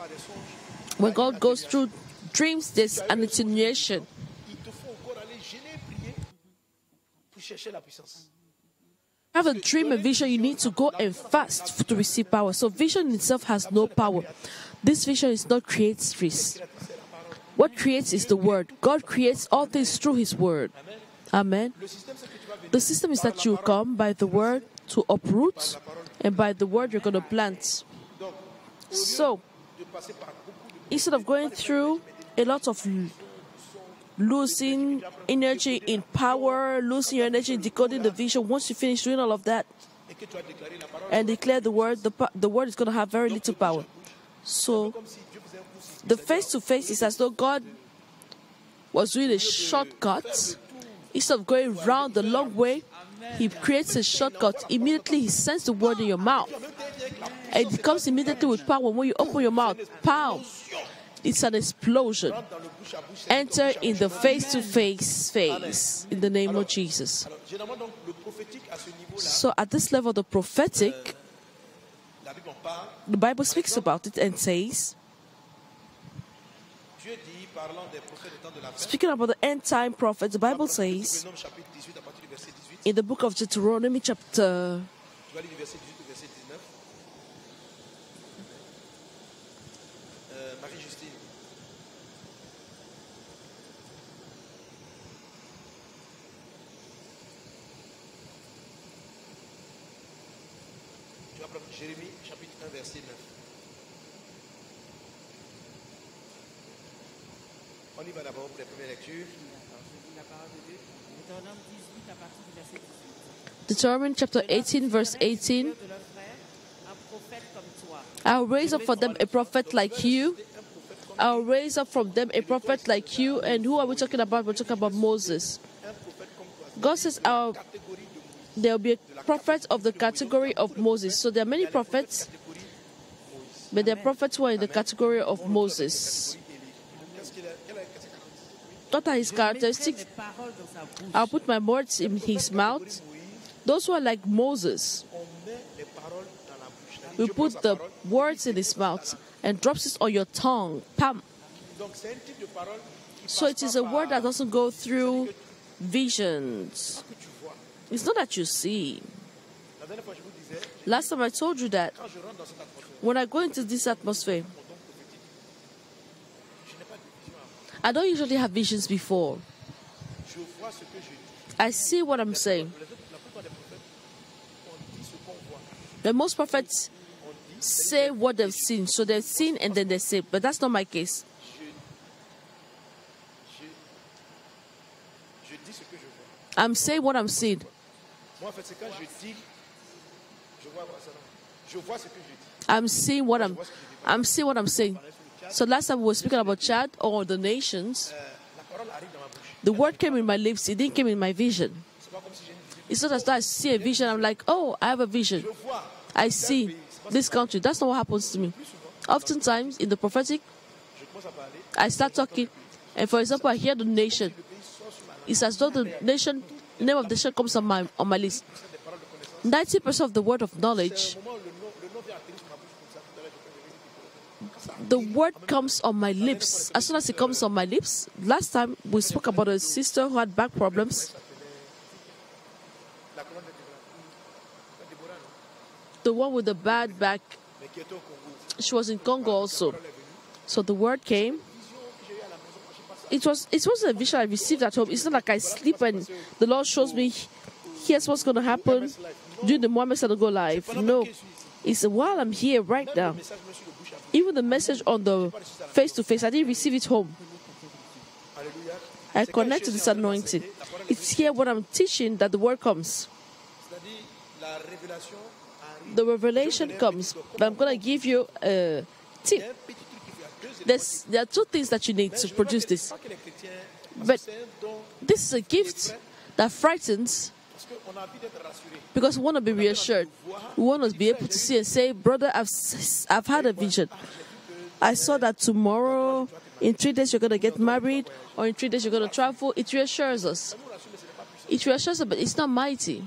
When God goes through dreams, there's an attenuation. Have a dream a vision, you need to go and fast to receive power. So vision itself has no power. This vision is not creates. What creates is the word. God creates all things through his word. Amen. The system is that you come by the word to uproot, and by the word you're going to plant. So, instead of going through a lot of losing energy in power, losing your energy in decoding the vision, once you finish doing all of that and declare the word, the, the word is going to have very little power. So, the face to face is as though God was doing a shortcut. Instead of going round the long way, He creates a shortcut. Immediately, He sends the word in your mouth. And it comes immediately with power. When you open your mouth, pow! It's an explosion. Enter in the face to face phase in the name of Jesus. So, at this level, the prophetic, the Bible speaks about it and says, speaking about the end time prophets, the Bible says, Deutéronome chapitre 18 à partir du verset 18, in the book of Deuteronomy, chapter tu vas lire du verset 18 au verset 19. Euh, Marie-Justine, tu vas prendre Jérémie chapitre 1 verset 9. On y va d'abord pour les premières lectures. La parole de Dieu. Deutéronome 18 à partir verset 18. Deuteronomy chapter 18, verse 18. de leur frère, un prophète comme toi. I'll raise up for them a prophet like you. I'll raise up from them a prophet like you. And who are we talking about? We're talking about Moses. God says, I'll, there'll be a prophet of the category of Moses. So there are many prophets, but there are prophets who are in the category of Moses. What are his characteristics? Les paroles dans sa bouche. I'll put my words in his mouth. Those who are like Moses, On met les paroles dans la bouche. we put the words in his mouth and drops it on your tongue. Pam. Donc c'est un type de parole qui So it is a word that doesn't go through visions. que tu vois. It's not that you see. La dernière fois, je vous disais, Last time I told you that quand je rentre dans cette atmosphère, when I go into this atmosphere, mon don prophétique, je n'ai pas de vision avant. I don't usually have visions before. I see what I'm saying. The most prophets say what they've seen. So they've seen and then they say, but that's not my case. I'm saying what I'm seeing. I'm seeing what I'm I'm seeing what I'm saying. So last time we were speaking about Chad or the nations, the word came in my lips, it didn't come in my vision. It's not as though I see a vision, I'm like, oh, I have a vision. I see this country. That's not what happens to me. Oftentimes in the prophetic. I start talking, and for example, I hear the nation. It's as though the nation name of the nation comes on my on my list. Ninety percent of the word of knowledge, Au moment où le nom, le nom vient atterrir sur ma bouche comme ça, tout à l'heure, je peux revenir. Quand ça the word comes on my lips. As soon as it comes on my lips, last time we spoke about a sister who had back problems. The one with the bad back, she was in Congo also. So the word came. It was it wasn't a vision I received at home. It's not like I sleep and the Lord shows me here's what's gonna happen during the Mohammed go live. No. It's while I'm here right now. Even the message on the face to face, I didn't receive it home. I connect to this anointing. It's here when I'm teaching that the word comes. The revelation comes. But I'm gonna give you a tip. There's, there are two things that you need to produce this. But this is a gift that frightens parce qu'on a envie d'être rassuré. because we want to be reassured. We want to be able to see and say, Brother, I've, I've had a vision. I saw that tomorrow, in three days, you're going to get married, or in three days, you're going to travel. It reassures us. It reassures us, but it's not mighty.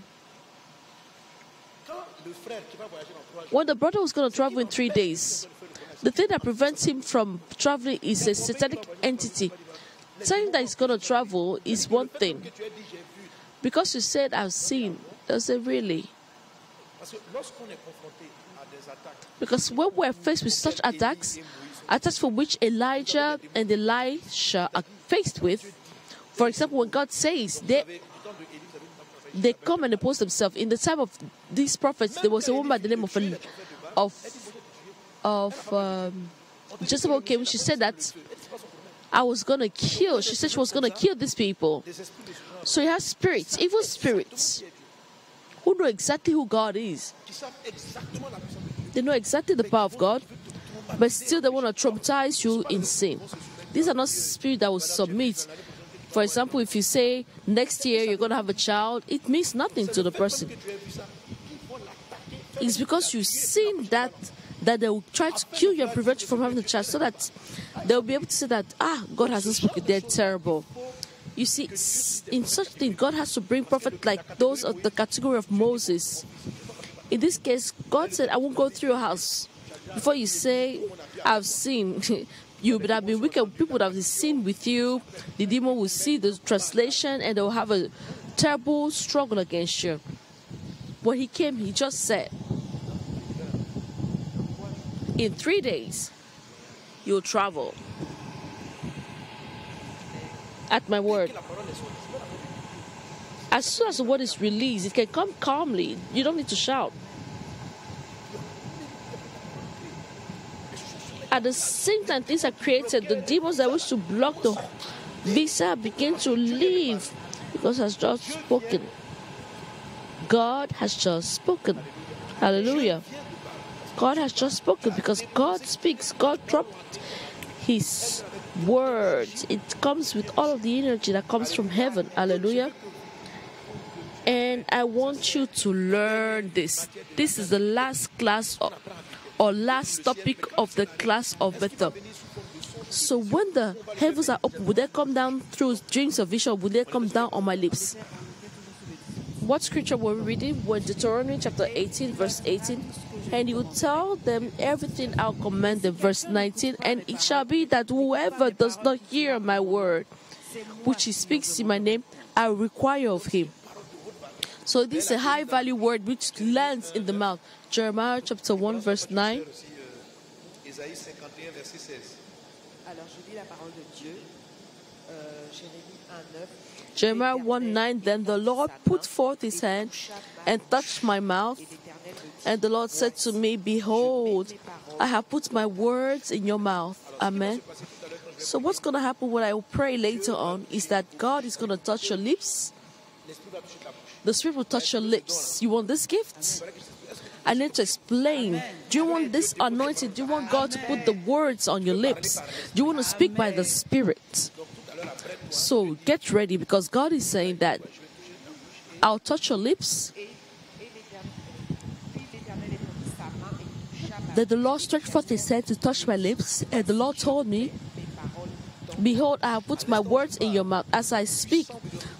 Quand le frère qui va voyager dans trois jours, When the brother was going to travel in three days, the thing that prevents him from traveling is a satanic entity. Saying that he's going to travel is one thing. Because you said, I've seen, does it really? Because when we're faced with such attacks, attacks for which Elijah and Elisha are faced with, for example, when God says they, they come and oppose themselves, in the time of these prophets, there was a woman by the name of of of um, Jezebel came. She said that I was gonna kill. She said she was gonna kill these people. So he has spirits, evil spirits, who know exactly who God is. They know exactly the power of God, but still they want to traumatize you in sin. These are not spirits that will submit. For example, if you say next year you're going to have a child, it means nothing to the person. It's because you've seen that that they will try to kill you and prevent you from having a child, so that they'll be able to say that ah, God hasn't spoken. They're terrible. You see, in such thing, God has to bring prophets like those of the category of Moses. In this case, God said, I won't go through your house. Before you say, I've seen, you would have been wicked. People would have seen with you. The demon will see the translation and they'll have a terrible struggle against you. When he came, he just said, In three days, you'll travel. At my word. As soon as the word is released, it can come calmly. You don't need to shout. At the same time, things are created. The demons that wish to block the visa begin to leave because has just spoken. God has just spoken. Hallelujah. God has just spoken because God speaks. God dropped His words. It comes with all of the energy that comes from heaven. Hallelujah. And I want you to learn this. This is the last class or, or last topic of the class of Bethel. So when the heavens are open, will they come down through dreams of vision? Will they come down on my lips? What scripture were we reading? When Deuteronomy chapter 18, verse 18. And you will tell them everything I'll command them, verse 19. And it shall be that whoever does not hear my word, which he speaks in my name, I require of him. So this is a high value word which lands in the mouth. Jeremiah chapter 1, verse 9. aussi euh, Ésaïe 51, verset 16. Alors, je lis la parole de Dieu. Euh, Jérémie 1, 9. Jeremiah 1 9 Then the Lord put forth his hand and touched my mouth. And the Lord said to me, Behold, I have put my words in your mouth. Amen. So, what's going to happen when I will pray later on is that God is going to touch your lips. The Spirit will touch your lips. You want this gift? I need to explain. Do you want this anointing? Do you want God to put the words on your lips? Do you want to speak by the Spirit? So get ready because God is saying that I'll touch your lips. That the Lord stretched forth his hand to touch my lips, and the Lord told me, Behold, I have put my words in your mouth. As I speak,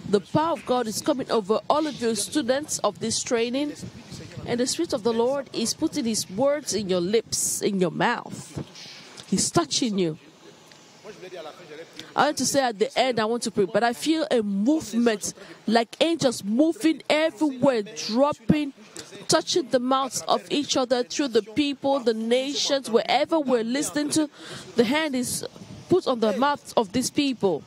the power of God is coming over all of you students of this training, and the Spirit of the Lord is putting His words in your lips, in your mouth. He's touching you. I want to say at the end, I want to pray, but I feel a movement like angels moving everywhere, dropping, touching the mouths of each other through the people, the nations, wherever we're listening to. The hand is put on the mouths of these people.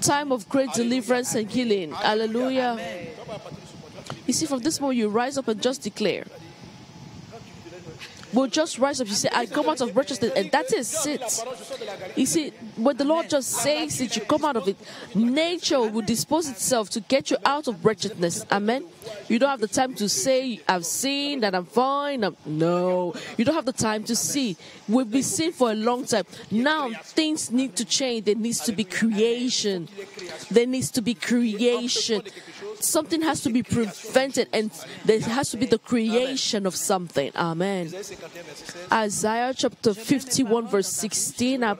Time of great deliverance and healing. Hallelujah. You see, from this moment, you rise up and just declare. We'll just rise up. You say, I come out of righteousness, and that is it. You see, when the Lord just says it, you come out of it. Nature will dispose itself to get you out of wretchedness. Amen. You don't have the time to say, I've seen that I'm fine. I'm... No, you don't have the time to see. We've been seeing for a long time. Now things need to change. There needs to be creation. There needs to be creation. Something has to be prevented, and there has to be the creation of something. Amen. Isaiah chapter 51, verse 16. I,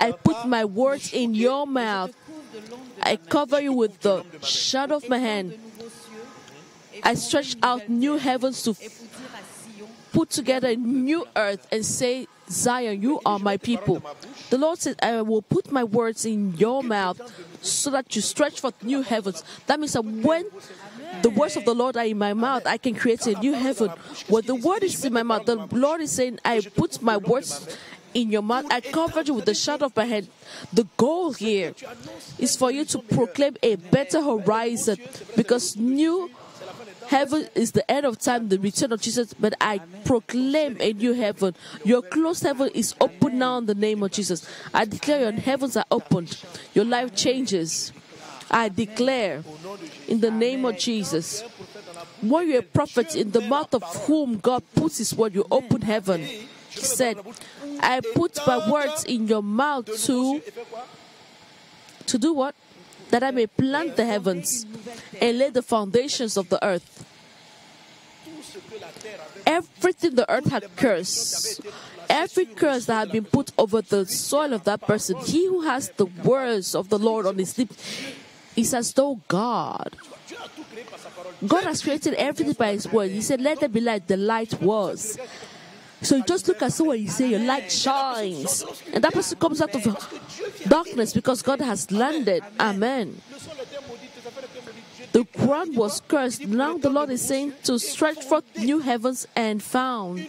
I put my words in your mouth. I cover you with the shadow of my hand. I stretch out new heavens to put together a new earth and say, Zion, you are my people. The Lord said, I will put my words in your mouth so that you stretch forth new heavens. That means that when the words of the Lord are in my mouth, I can create a new heaven. When the word is in my mouth, the Lord is saying, I put my words in your mouth. I covered you with the shadow of my head. The goal here is for you to proclaim a better horizon because new heaven is the end of time, the return of Jesus. But I proclaim a new heaven. Your closed heaven is open now in the name of Jesus. I declare your heavens are opened. Your life changes. I declare in the name of Jesus. When you're a prophet in the mouth of whom God puts his word, you open heaven. He said, I put my words in your mouth to to do what? That I may plant the heavens and lay the foundations of the earth. Everything the earth had cursed, every curse that had been put over the soil of that person, he who has the words of the Lord on his lips is as though God. God has created everything by his word. He said, Let there be light. The light was. So you just look at someone, you say, Your light shines. And that person comes out of darkness because God has landed. Amen. The ground was cursed. Now the Lord is saying to stretch forth new heavens and found.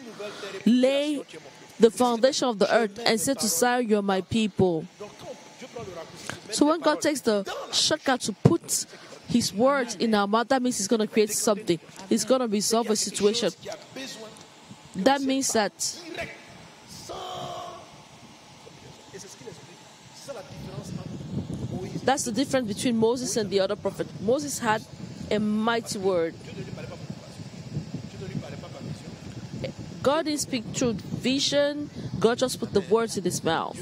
Lay the foundation of the earth and say to Zion, You are my people. So when God takes the shortcut to put his words in our mouth, that means he's going to create something. He's going to resolve a situation. That means that that's the difference between Moses and the other prophet. Moses had a mighty word. God didn't speak through vision, God just put the words in his mouth.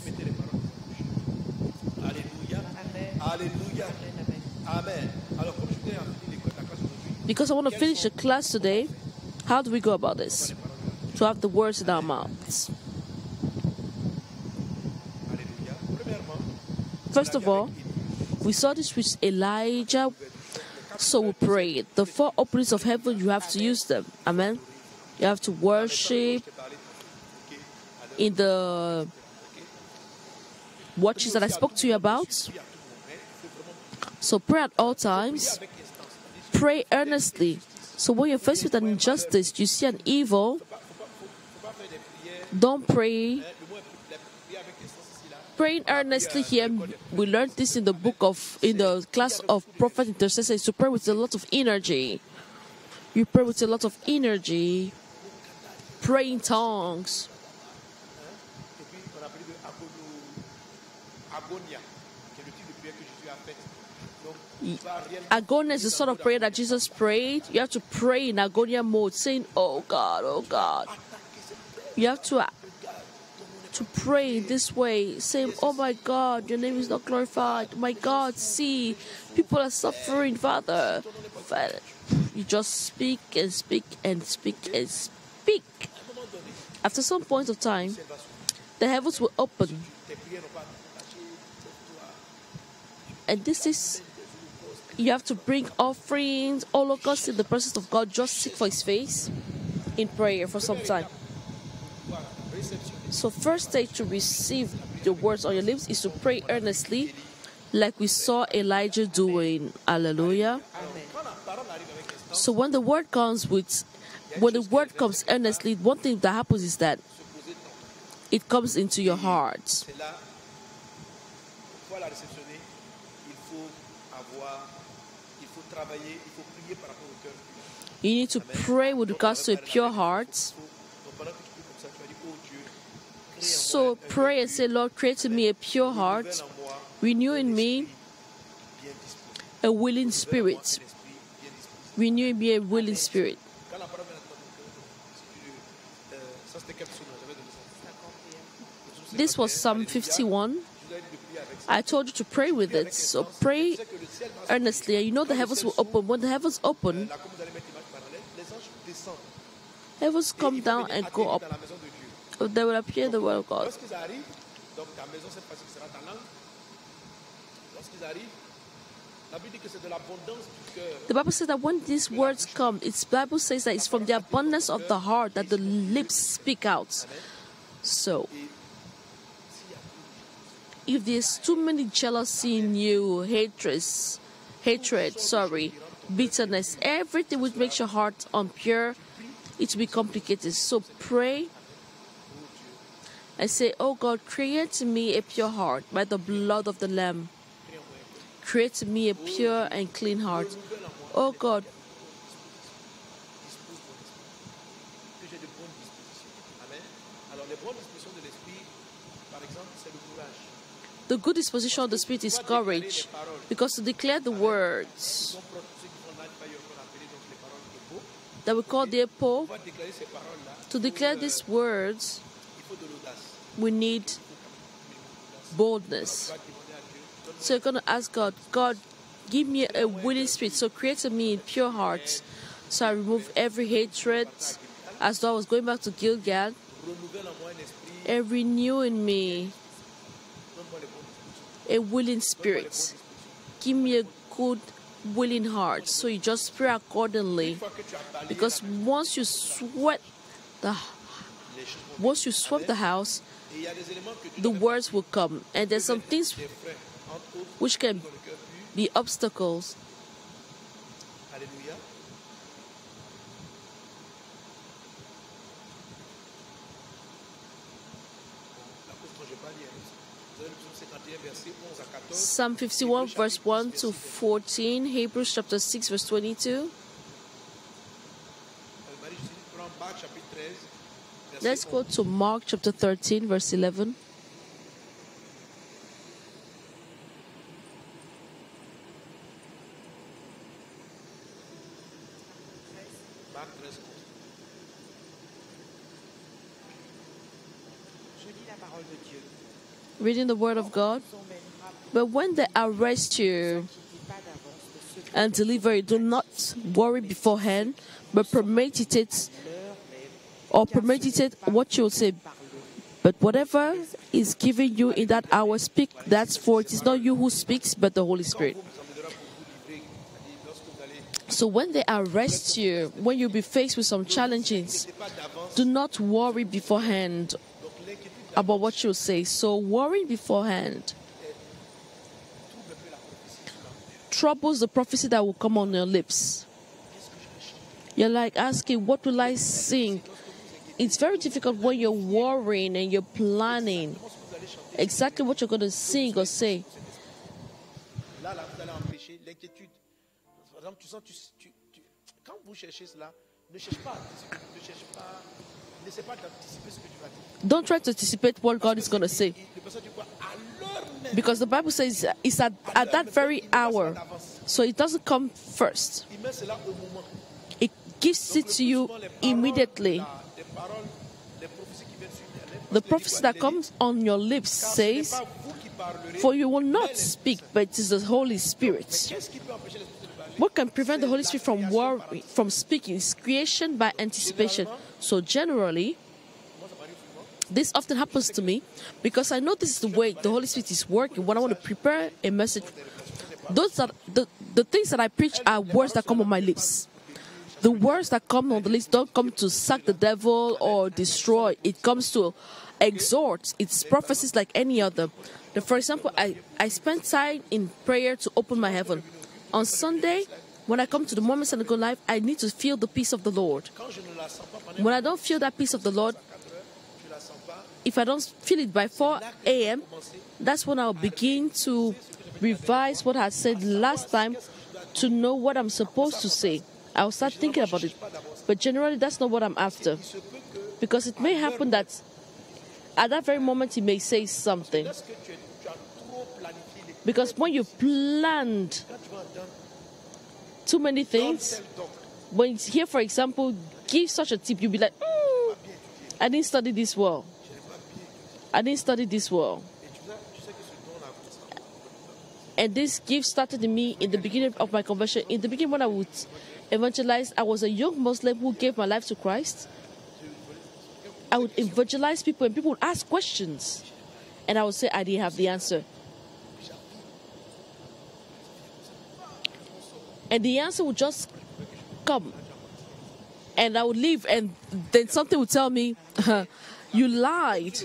Because I want to finish the class today, how do we go about this? To have the words in our mouths. First of all, we saw this with Elijah, so we prayed. The four openings of heaven, you have to use them. Amen. You have to worship in the watches that I spoke to you about. So pray at all times. Pray earnestly. So when you're faced with an injustice, you see an evil, don't pray. Praying earnestly here. We learned this in the book of in the class of prophet intercessor. Is to pray with a lot of energy. You pray with a lot of energy. Praying tongues. Agonia is the sort of prayer that Jesus prayed. You have to pray in agonia mode, saying, "Oh God, oh God." You have to to pray this way, saying, "Oh my God, your name is not glorified. My God, see, people are suffering, Father." You just speak and speak and speak and speak. After some point of time, the heavens will open, and this is you have to bring offerings, oh, holocaust in the presence of God. Just seek for His face in prayer for some time. So, first stage to receive the words on your lips is to pray earnestly, like we saw Elijah doing. Hallelujah. So, when the word comes with, when the word comes earnestly, one thing that happens is that it comes into your heart. You need to pray with regards to a pure heart. Donc pendant que tu pries comme ça, tu vas dire, oh Dieu, crée en So pray and say, Lord, create in me a pure heart, renew in me a willing spirit. Renew in me a willing spirit. This was Psalm 51. Je vous avais dit de prier avec ça. I told you to pray with it. So pray earnestly, and you know the heavens will open. When the heavens open, heavens come down and go up. They will appear in the word of God. Lorsqu'ils arrivent, donc ta maison, cette fois-ci sera ta langue. Lorsqu'ils arrivent, la Bible dit que c'est de l'abondance du cœur. The Bible says that when these words come, its Bible says that it's from the abundance of the heart that the lips speak out. So, if there's too many jealousy in you, hatred, hatred, sorry, bitterness, everything which makes your heart impure, it will be complicated. So pray and say, Oh God, create me a pure heart by the blood of the Lamb. Create me a pure and clean heart. Oh God, the good disposition of the Spirit is courage. Because to declare the words that we call the paroles-là, to declare these words, we need boldness. So you're going to ask God, God, give me a willing spirit. So create in me a pure heart. So I remove every hatred. As though I was going back to Gilgal, and renew in me a willing spirit. Give me a good, willing heart. So you just pray accordingly. Because once you sweat the once you sweep the house, the words will come. And there's some things which can be obstacles. Alléluia. La cause quand je pas lire. Vous avez le psaume 51, verset 11 à 14. Psalm 51, verse 1 to 14, Hebrews chapter 6, verse 22. Euh, Marie-Justine prend Marc chapitre 13, verset Let's go to Mark chapter 13, verse 11. Marc 13, 11. parole de Dieu. reading the Word of God. But when they arrest you and deliver you, do not worry beforehand, but premeditate or premeditate what you'll say. But whatever is given you in that hour, speak that for it is not you who speaks, but the Holy Spirit. So when they arrest you, when you'll be faced with some challenges, do not worry beforehand about what you'll say. So worrying beforehand troubles the prophecy that will come on your lips. You're like asking, What will I sing? It's very difficult when you're worrying and you're planning exactly what you're going to sing or say. Don't try to anticipate what God is going to say. Because the Bible says it's at, at that very hour. So it doesn't come first, it gives it to you immediately. Là, les paroles, les prophéties qui viennent suivre, les- The prophecy that comes on your lips Car ce n'est says, pas vous qui parlerez, For you will not speak, but it is the Holy Spirit. Qu'est-ce qui peut empêcher l'Esprit de parler What can prevent the Holy Spirit from worry, from speaking is creation by anticipation. So generally, Moi, ça m'arrive souvent. this often happens to me because I know this is the way the Holy Spirit is working when I want to prepare a message. Those are the, the things that I preach are words that come on my lips. The words that come on the list don't come to sack the devil or destroy. It comes to exhort. It's prophecies like any other. For example, I, I spend time in prayer to open my heaven. On Sunday, when I come to the moments and I go live, I need to feel the peace of the Lord. When I don't feel that peace of the Lord, 4 heures, je la sens pas. if I don't feel it by 4 a.m., that's when I'll begin to revise what I said last time to know what I'm supposed to say. I'll start thinking about it. But generally, that's not what I'm after. Because it may happen that at that very moment he may say something. Because when you planned too many things, when here, for example, give such a tip, you'll be like, "Mm, I didn't study this well. I didn't study this well. And this gift started in me in the beginning of my conversion. In the beginning, when I would evangelize, I was a young Muslim who gave my life to Christ. I would evangelize people, and people would ask questions. And I would say I didn't have the answer. And the answer would just come. And I would leave, and then something would tell me, You lied.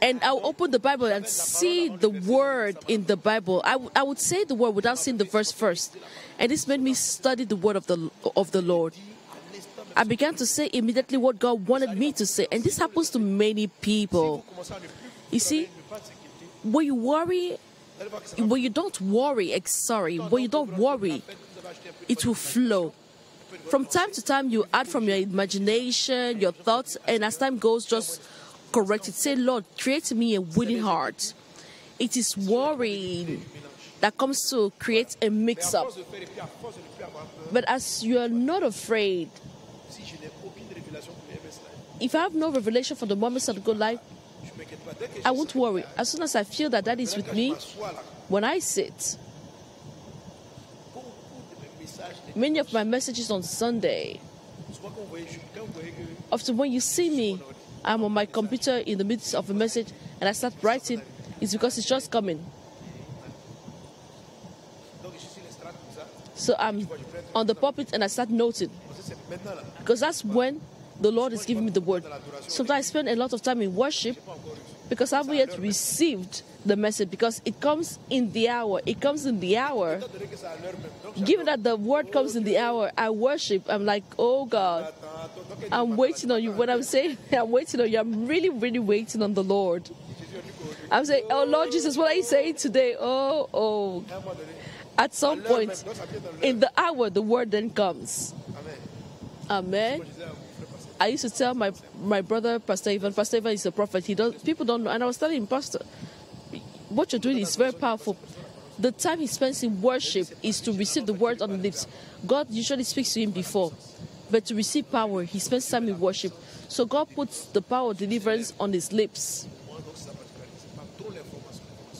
And I'll open the Bible and see the word in the Bible. I, w- I would say the word without seeing the verse first. And this made me study the word of the, of the Lord. I began to say immediately what God wanted me to say. And this happens to many people. You see, when you worry, when you don't worry, eh, sorry, when you don't worry, it will flow. From time to time, you add from your imagination, your thoughts, and as time goes, just correct it. Say, Lord, create me a willing heart. It is worrying that comes to create a mix up. But as you are not afraid, if I have no revelation for the moments of the good life, I won't worry. As soon as I feel that that is with me, when I sit, many of my messages on Sunday, often when you see me, I'm on my computer in the midst of a message and I start writing, it's because it's just coming. So I'm on the pulpit and I start noting because that's when the Lord is giving me the word. Sometimes I spend a lot of time in worship because I haven't yet received the message because it comes in the hour. It comes in the hour. Given that the word comes in the hour, I worship. I'm like, oh God, I'm waiting on you. When I'm saying I'm waiting on you, I'm really, really waiting on the Lord. I'm saying, oh Lord Jesus, what are you saying today? Oh, oh. At some point in the hour, the word then comes. Amen. I used to tell my my brother, Pastor Ivan, Pastor Ivan is a prophet. He does people don't know, and I was telling him, Pastor, what you're doing is very powerful. The time he spends in worship is to receive the word on the lips. God usually speaks to him before, but to receive power, he spends time in worship. So God puts the power of deliverance on his lips.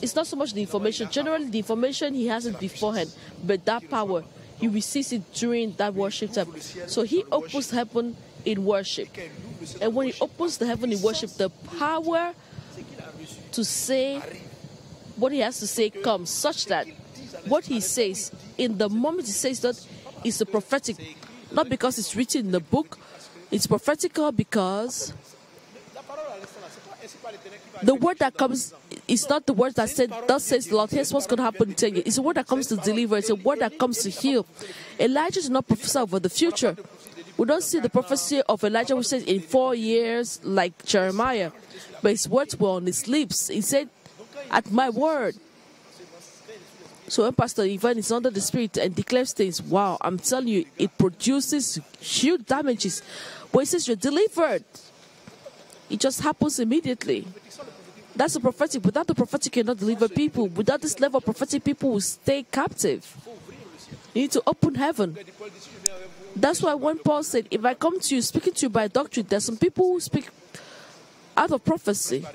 it's not so much the information. Generally, the information he has it beforehand, but that power he receives it during that worship time. So he opens heaven in worship, and when he opens the heaven in worship, the power to say what he has to say comes, such that what he says in the moment he says that is the prophetic, not because it's written in the book. It's prophetical because the word that comes is not the word that said, Thus says the Lord, here's what's going to happen to you. It's a word that comes to deliver, it's a word that comes to heal. Elijah did not prophesy over the future. We don't see the prophecy of Elijah, which says in four years, like Jeremiah, but his words were on his lips. He said, At my word. So when Pastor Ivan is under the Spirit and declares things, wow, I'm telling you, it produces huge damages. But he says you're delivered. It just happens immediately. That's the prophetic. Without the prophetic, you cannot deliver people. Without this level of prophetic, people will stay captive. You need to open heaven. That's why when Paul said, If I come to you speaking to you by doctrine, there's some people who speak out of prophecy,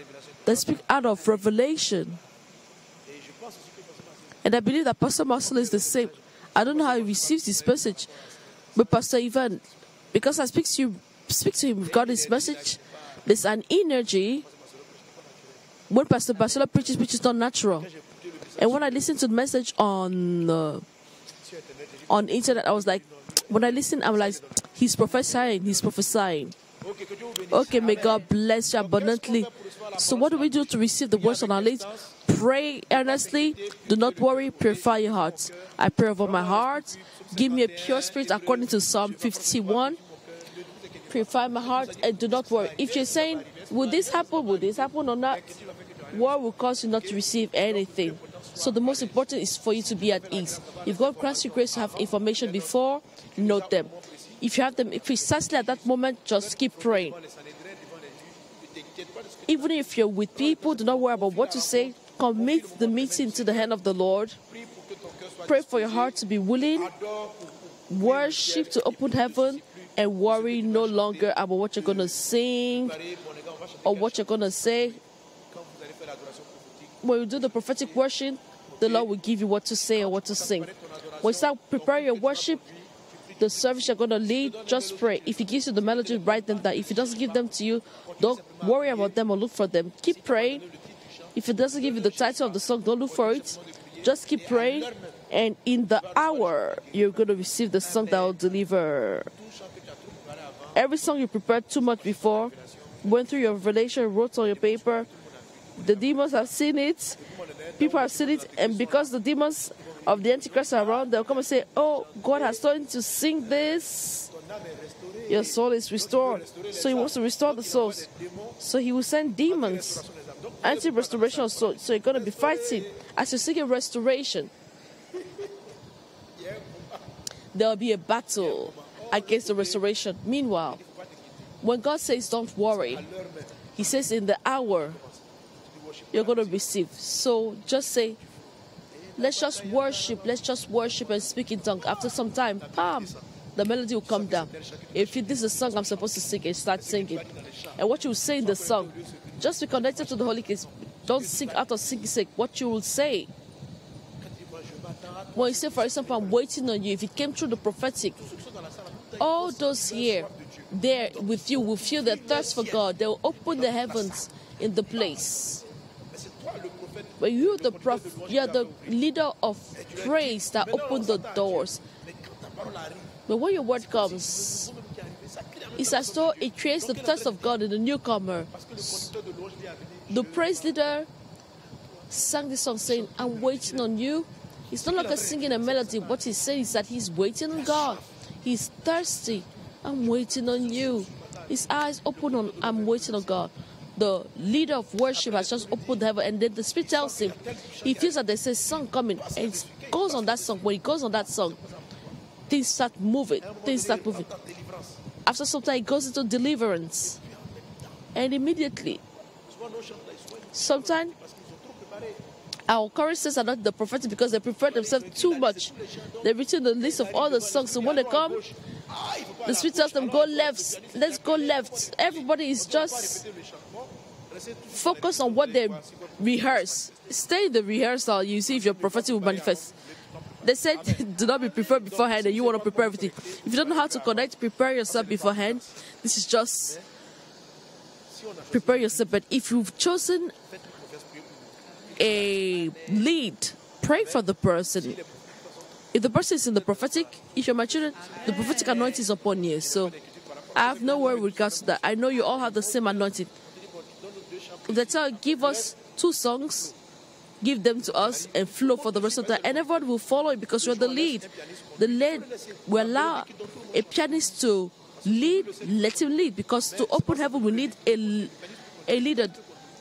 they speak out of revelation. And I believe that Pastor Marcel is the same. I don't know how he receives this message, but Pastor Ivan, because I speak to you, speak to him with God's message, there's an energy. When Pastor Barcelona preaches, which is not natural. And when I listened to the message on uh, on internet, I was like, when I listen, I'm like, he's prophesying, he's prophesying. Okay, may God bless you abundantly. So, what do we do to receive the words on our lips? Pray earnestly. Do not worry. Purify your hearts. I pray over my heart. Give me a pure spirit according to Psalm 51. Purify my heart and do not worry. If you're saying, Will this happen? Will this happen or not? War will cause you not to receive anything. So the most important is for you to be at ease. If God grants you grace to have information before, note them. If you have them precisely at that moment, just keep praying. Even if you're with people, do not worry about what to say. Commit the meeting to the hand of the Lord. Pray for your heart to be willing. Worship to open heaven and worry no longer about what you're going to sing or what you're going to say. When you do the prophetic worship, the Lord will give you what to say or what to sing. When you start preparing your worship, the service you're going to lead, just pray. If He gives you the melody, write them down. If He doesn't give them to you, don't worry about them or look for them. Keep praying. If He doesn't give you the title of the song, don't look for it. Just keep praying. And in the hour, you're going to receive the song that will deliver. Every song you prepared too much before, went through your revelation, wrote on your paper, the demons have seen it, people have seen it, and because the demons of the Antichrist around, they'll come and say, Oh, God has told you to sing this. Your soul is restored. So He wants to restore the souls. So He will send demons, anti restoration of soul. So you're going to be fighting as you're seeking restoration. There will be a battle against the restoration. Meanwhile, when God says, Don't worry, He says, In the hour, you're going to receive. So just say, Let's just worship. Let's just worship and speak in tongue. After some time, bam, the melody will come down. If this is a song I'm supposed to sing, and start singing. And what you will say in the song, just be connected to the Holy Ghost. Don't sing out of singing sake. What you will say. When you say, for example, I'm waiting on you, if it came through the prophetic, all those here, there with you will feel the thirst for God. They will open the heavens in the place. You, the prophet, you are the leader of praise that open the doors. But when your word comes, it's as though it creates the thirst of God in the newcomer. The praise leader sang this song saying, I'm waiting on you. It's not like a singing a melody. What he's saying is that he's waiting on God. He's thirsty. I'm waiting on you. His eyes open on, I'm waiting on God. The leader of worship has just opened heaven, and then the Spirit tells him, he feels that there's a song coming, and he goes on that song. When he goes on that song, things start moving. Things start moving. After some time, he goes into deliverance. And immediately, sometimes our choruses are not the prophetic because they prepare themselves too much. They've written the list of all the songs. So when they come, the Spirit tells them, go left, let's go left. Everybody is just focus on what they rehearse. Stay in the rehearsal. You see if your prophecy will manifest. They said, do not be prepared beforehand, and you want to prepare everything. If you don't know how to connect, prepare yourself beforehand. This is just prepare yourself. But if you've chosen a lead, pray for the person. If the person is in the prophetic, if you're my children, the prophetic anointing is upon you. So I have no worry with regards to that. I know you all have the same anointing. If they tell, give us two songs, give them to us and flow for the rest of the time. And everyone will follow it because you're the lead. The lead will allow a pianist to lead, let him lead. Because to open heaven, we need a, a leader.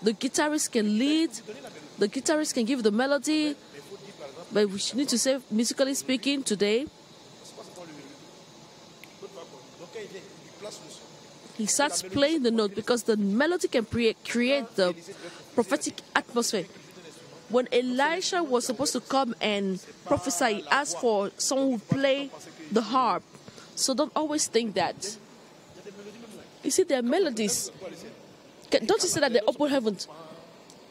The guitarist can lead, the guitarist can give the melody, but we need to say, musically speaking, today, he starts playing the note because the melody can create, create the prophetic atmosphere. When Elisha was supposed to come and prophesy, he asked for someone who play the harp. So don't always think that. You see, there are melodies. Don't you say that they open heavens?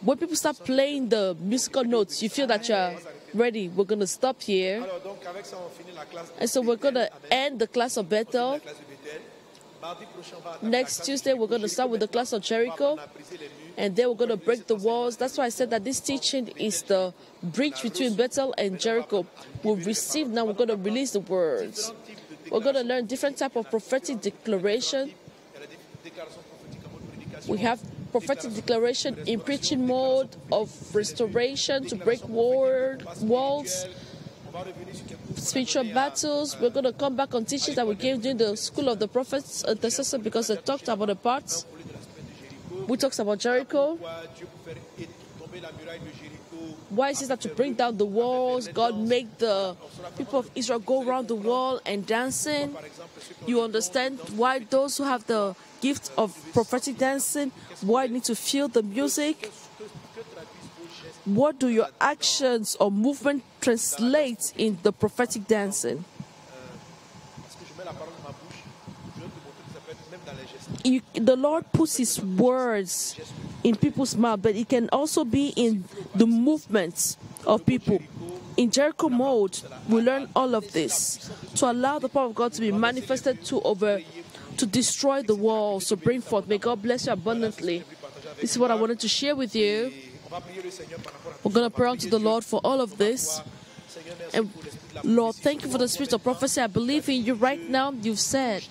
When people start playing the musical notes, you feel that you're ready. We're going to stop here. Alors, donc, avec ça, on finit la classe. And so we're going to end the class of Bethel. La classe de Bethel. Mardi prochain, on va attaquer la Next Tuesday, we're going to start with the class of Jericho. On a brisé les murs. And then we're going to break the walls. That's why I said that this teaching is the bridge between Bethel and Jericho. We've received, now we're going to release the words. We're going to learn different type of prophetic declaration. Il y a la dé- déclaration prophétique en mode prédication. We have prophetic declaration in preaching mode of restoration to break walls, spiritual battles. We're going to come back on teachings that we gave during the School of the Prophets uh, intercessor because they talked about the parts. We talked about Jericho. Why is it that to bring down the walls, God made the people of Israel go around the wall and dancing? You understand why those who have the gift of prophetic dancing, why you need to feel the music? What do your actions or movement translate in the prophetic dancing? You, the Lord puts His words in people's mouth, but it can also be in the movements of people. In Jericho mode, we learn all of this to allow the power of God to be manifested to over, to destroy the walls, So bring forth. May God bless you abundantly. This is what I wanted to share with you. We're going to pray unto the Lord for all of this. And Lord, thank you for the spirit of prophecy. I believe in you right now. You've said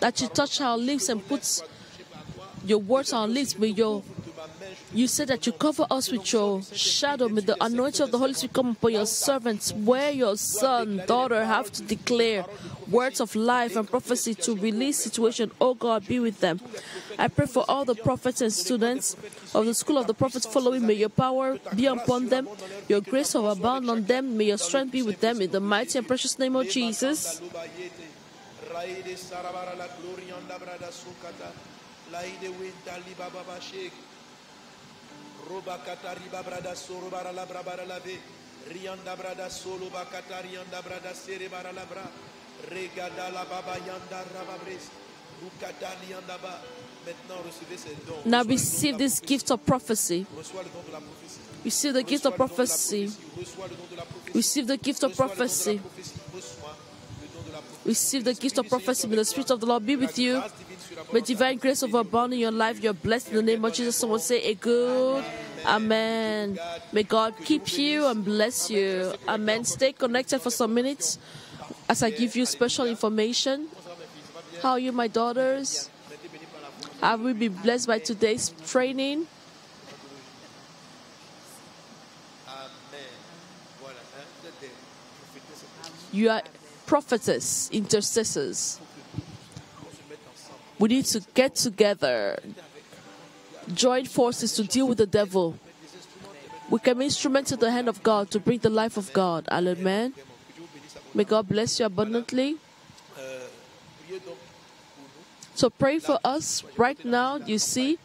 that you touch our lips and put your words on our lips. May your you said that you cover us with your shadow. May the anointing of the Holy Spirit come upon your servants, where your son, daughter have to declare words of life and prophecy to release situation. Oh God, be with them. I pray for all the prophets and students of the school of the prophets following. May your power be upon them, your grace abound on them. May your strength be with them in the mighty and precious name of Jesus. Raide sarabara la glorianda brada sukata. Laide winta liba baba. Roba kata riba brada soro bara la brabara la ve. Rianda brada solo bakata rianda brada sere bara la bra. Regada la baba yanda rababres. Rukata lianda ba. Maintenant recevez ces dons. Now Reçois le don de receive this gift of prophecy. Reçois le don de la prophétie. Receive the gift of prophecy. Reçois le don de la prophétie. Receive the gift of Reçois le don de la prophecy. prophétie. Reçois le don de la prophétie. Receive the gift of prophecy. May the Spirit of the Lord be with you. May divine grace overbound in your life. You're blessed in the name of Jesus. Someone say a good Amen. May God keep you and bless you. Amen. Stay connected for some minutes as I give you special information. How are you, my daughters? Have we been blessed by today's training? You are prophetess, intercessors. On se met ensemble. We need to get together, join forces to deal with the devil. We can be instruments in the hand of God to bring the life of God. Amen. May God bless you abundantly. So pray for us right now. You see,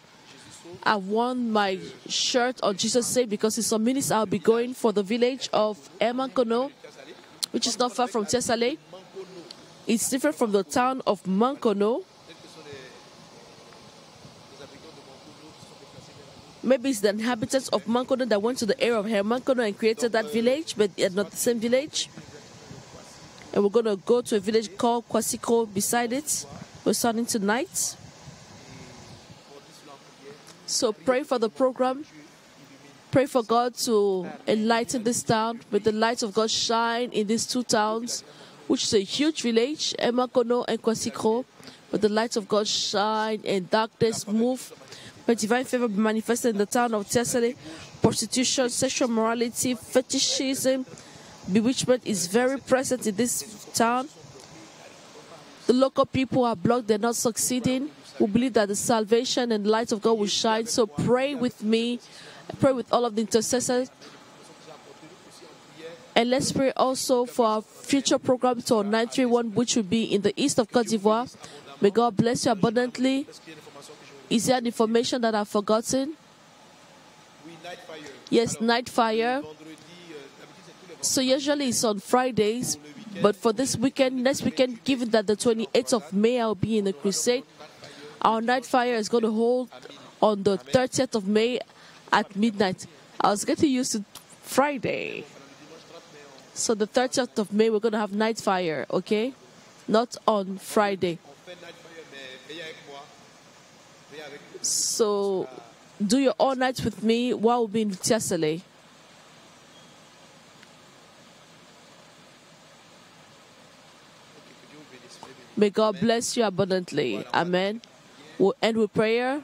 I worn my shirt on Jesus sake because in some minutes I'll be going for the village of Emankono, which is not far from Tiasale. It's different from the town of Mankono. Peut-être que ce sont les, les habitants de Mankono qui sont déplacés Maybe it's the inhabitants of Mankono that went to the area of Emankono and created that village, but they're not the same village. And we're going to go to a village called Kwasiko beside it. We're starting tonight. So pray for the program. Pray for God to enlighten this town. May the light of God shine in these two towns, which is a huge village, Emankono and Kwasiko. May the light of God shine and darkness move. May divine favor be manifested in the town of Tiasale. Prostitution, sexual morality, fetishism, bewitchment is very present in this town. The local people are blocked, they're not succeeding. We believe that the salvation and light of God will shine. So pray with me, pray with all of the intercessors. And let's pray also for our future program to 931, which will be in the east of Cote d'Ivoire. May God bless you abundantly. Is there any information that I've forgotten? Yes, night fire. So usually it's on Fridays, but for this weekend, next weekend, given that the 28th of May I'll be in the crusade, our night fire is going to hold on the 30th of May at midnight. I was getting used to Friday. So the 30th of May we're going to have night fire, okay? Not on Friday. So do your all night with me while we'll be in Tiasale. May God bless you abundantly. Amen. We'll end with prayer.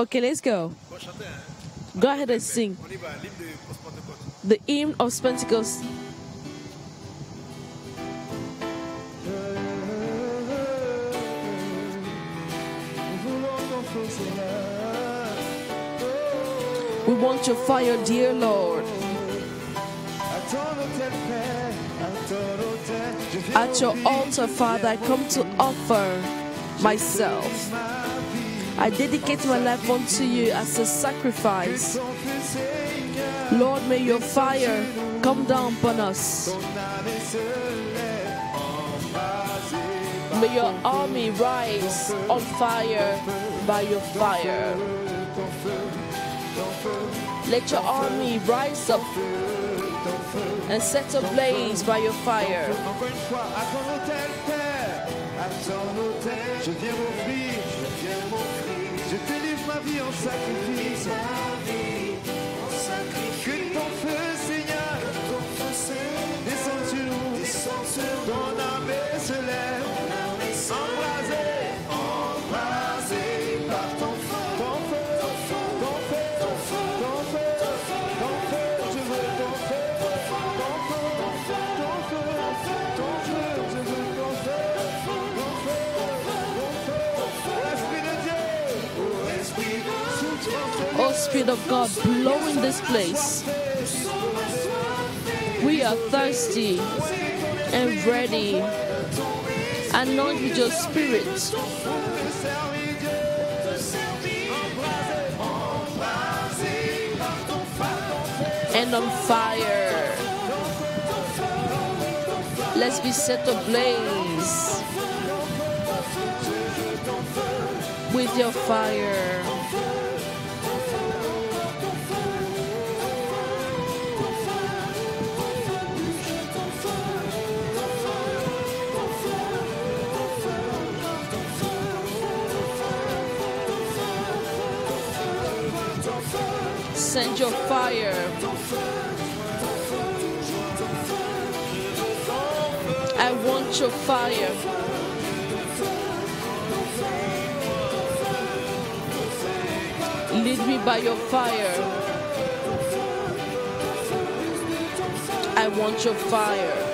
Okay, let's go. Go ahead and sing. The hymn of Pentecost. We want your fire, dear Lord. At your altar, Father, I come to offer myself. I dedicate my life unto you as a sacrifice. Lord, may your fire come down upon us. May your army rise on fire by your fire. Let your army rise up and set ablaze by your fire. Vie en sacrifice. Spirit of God, blow in this place. We are thirsty and ready. Anoint with your spirit. And on fire. Let's be set ablaze with your fire. Send your fire. I want your fire. Lead me by your fire. I want your fire.